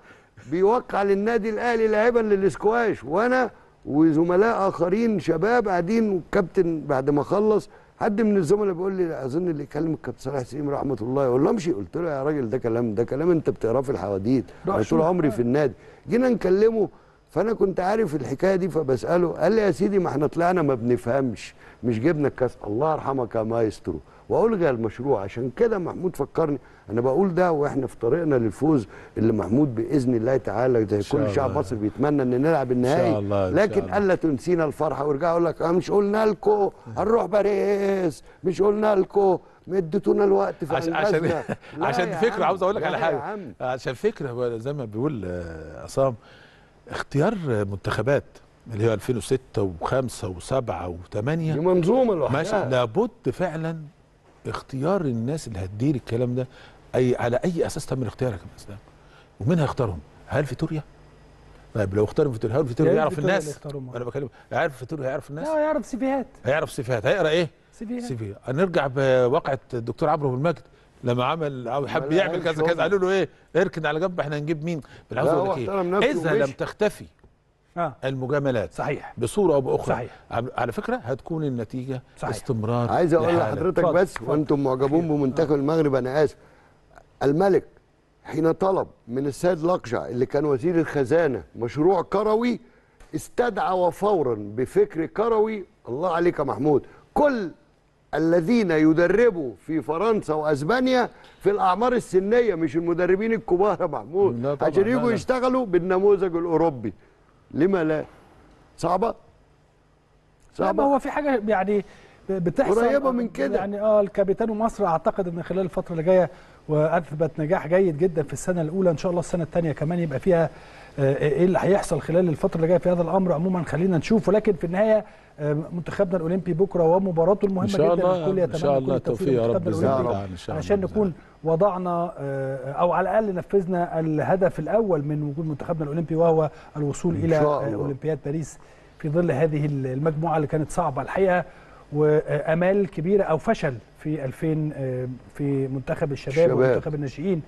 بيوقع للنادي الأهلي لاعبا للاسكواش وأنا وزملاء آخرين شباب قاعدين والكابتن بعد ما خلص حد من الزملاء بيقول لي أظن اللي يكلم الكابتن صلاح سليم رحمة الله يقول له امشي قلت له يا راجل ده كلام ده كلام أنت بتقراه في الحواديت أنا طول. عمري في النادي جينا نكلمه فأنا كنت عارف الحكاية دي فبسأله قال لي يا سيدي ما إحنا طلعنا ما بنفهمش مش جبنا الكاس. الله يرحمك يا مايسترو. والغي المشروع. عشان كده محمود فكرني. أنا بقول ده وإحنا في طريقنا للفوز اللي محمود بإذن الله تعالى زي كل شعب. مصر بيتمنى إن نلعب النهائي. إن لكن شاء الله. الا تنسينا الفرحة. وارجع أقول لك آه مش قلنا لكم هنروح باريس. مش قلنا لكم اديتونا الوقت في عشان عشان عشان فكرة عاوز أقول لك على حاجة. عشان فكرة زي ما بيقول آه، عصام اختيار منتخبات اللي هي 2006 و5 و7 و8 دي منظومة لوحدها ماشي لابد فعلا اختيار الناس اللي هتدير الكلام ده أي على أي أساس تم الاختيار يا كابتن اسلام ومين هيختارهم؟ هل فيتوريا؟ طيب لو اختاروا فيتوريا هل فيتوريا يا يعرف فيتوريا الناس؟ أنا بكلم عارف فيتوريا هيعرف الناس؟ لا يعرف سيفيهات هيعرف صفات هيقرأ إيه؟ سيفيهات سي في نرجع بواقعة الدكتور عمرو بن مجد لما عمل أو حب يعمل كذا. كذا قالوا له إيه اركن على جنب إحنا هنجيب مين أقول هو لك احترم إيه نفسه إذا لم. تختفي آه المجاملات صحيح بصورة أو بأخرى صحيح. على- فكرة هتكون النتيجة صحيح. استمرار عايز أقول. لحضرتك بس. وأنتم معجبون بمنتخب المغرب أنا آسف الملك حين طلب من السيد لقجع اللي كان وزير الخزانة مشروع كروي استدعى وفورا بفكر كروي الله عليك يا محمود كل الذين يدربوا في فرنسا وأسبانيا في الأعمار السنية مش المدربين الكبار يا محمود. عشان يجوا. يشتغلوا بالنموذج الأوروبي. لما لا؟ صعبة؟ صعبة؟ هو في حاجة يعني بتحصل قريبة من كده. يعني آه الكابيتانو مصر أعتقد إن خلال الفترة اللي جاية وأثبت نجاح جيد جدا في السنة الأولى إن شاء الله السنة الثانية كمان يبقى فيها آه، إيه اللي هيحصل خلال الفترة اللي جاية في هذا الأمر عموما خلينا نشوف. ولكن في النهاية منتخبنا الأولمبي بكرة ومباراته المهمة ان شاء جدا الله الكل إن يتمنى شاء كل الله التوفيق توفيق يا رب إن شاء الله عشان نكون وضعنا آه، أو على الأقل نفذنا الهدف الأول من وجود منتخبنا الأولمبي وهو الوصول إن إلى شاء. أولمبياد باريس في ظل هذه المجموعة اللي كانت صعبة الحقيقة وأمال كبيرة أو فشل في 2000 آه، في منتخب الشباب الشباب. ومنتخب الناشئين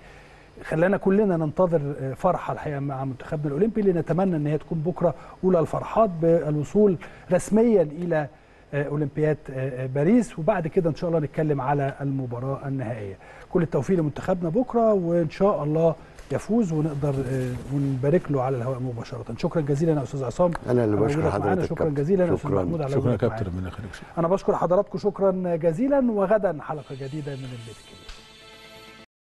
خلانا كلنا ننتظر آه، فرحة الحقيقة مع منتخبنا الأولمبي اللي نتمنى إن هي تكون بكرة أولى الفرحات بالوصول رسميا إلى آه، أولمبياد آه، باريس وبعد كده إن شاء الله نتكلم على المباراة النهائية كل التوفيق لمنتخبنا بكرة وإن شاء الله يفوز ونقدر ونبارك له على الهواء مباشرة شكرا جزيلا يا أستاذ عصام أنا اللي بشكر. حضرتك شكرا. جزيلا يا أستاذ شكراً. محمود على شكرا يا كابتن. ربنا يخليك أنا بشكر حضراتكم شكرا جزيلا وغدا حلقة جديدة من البيت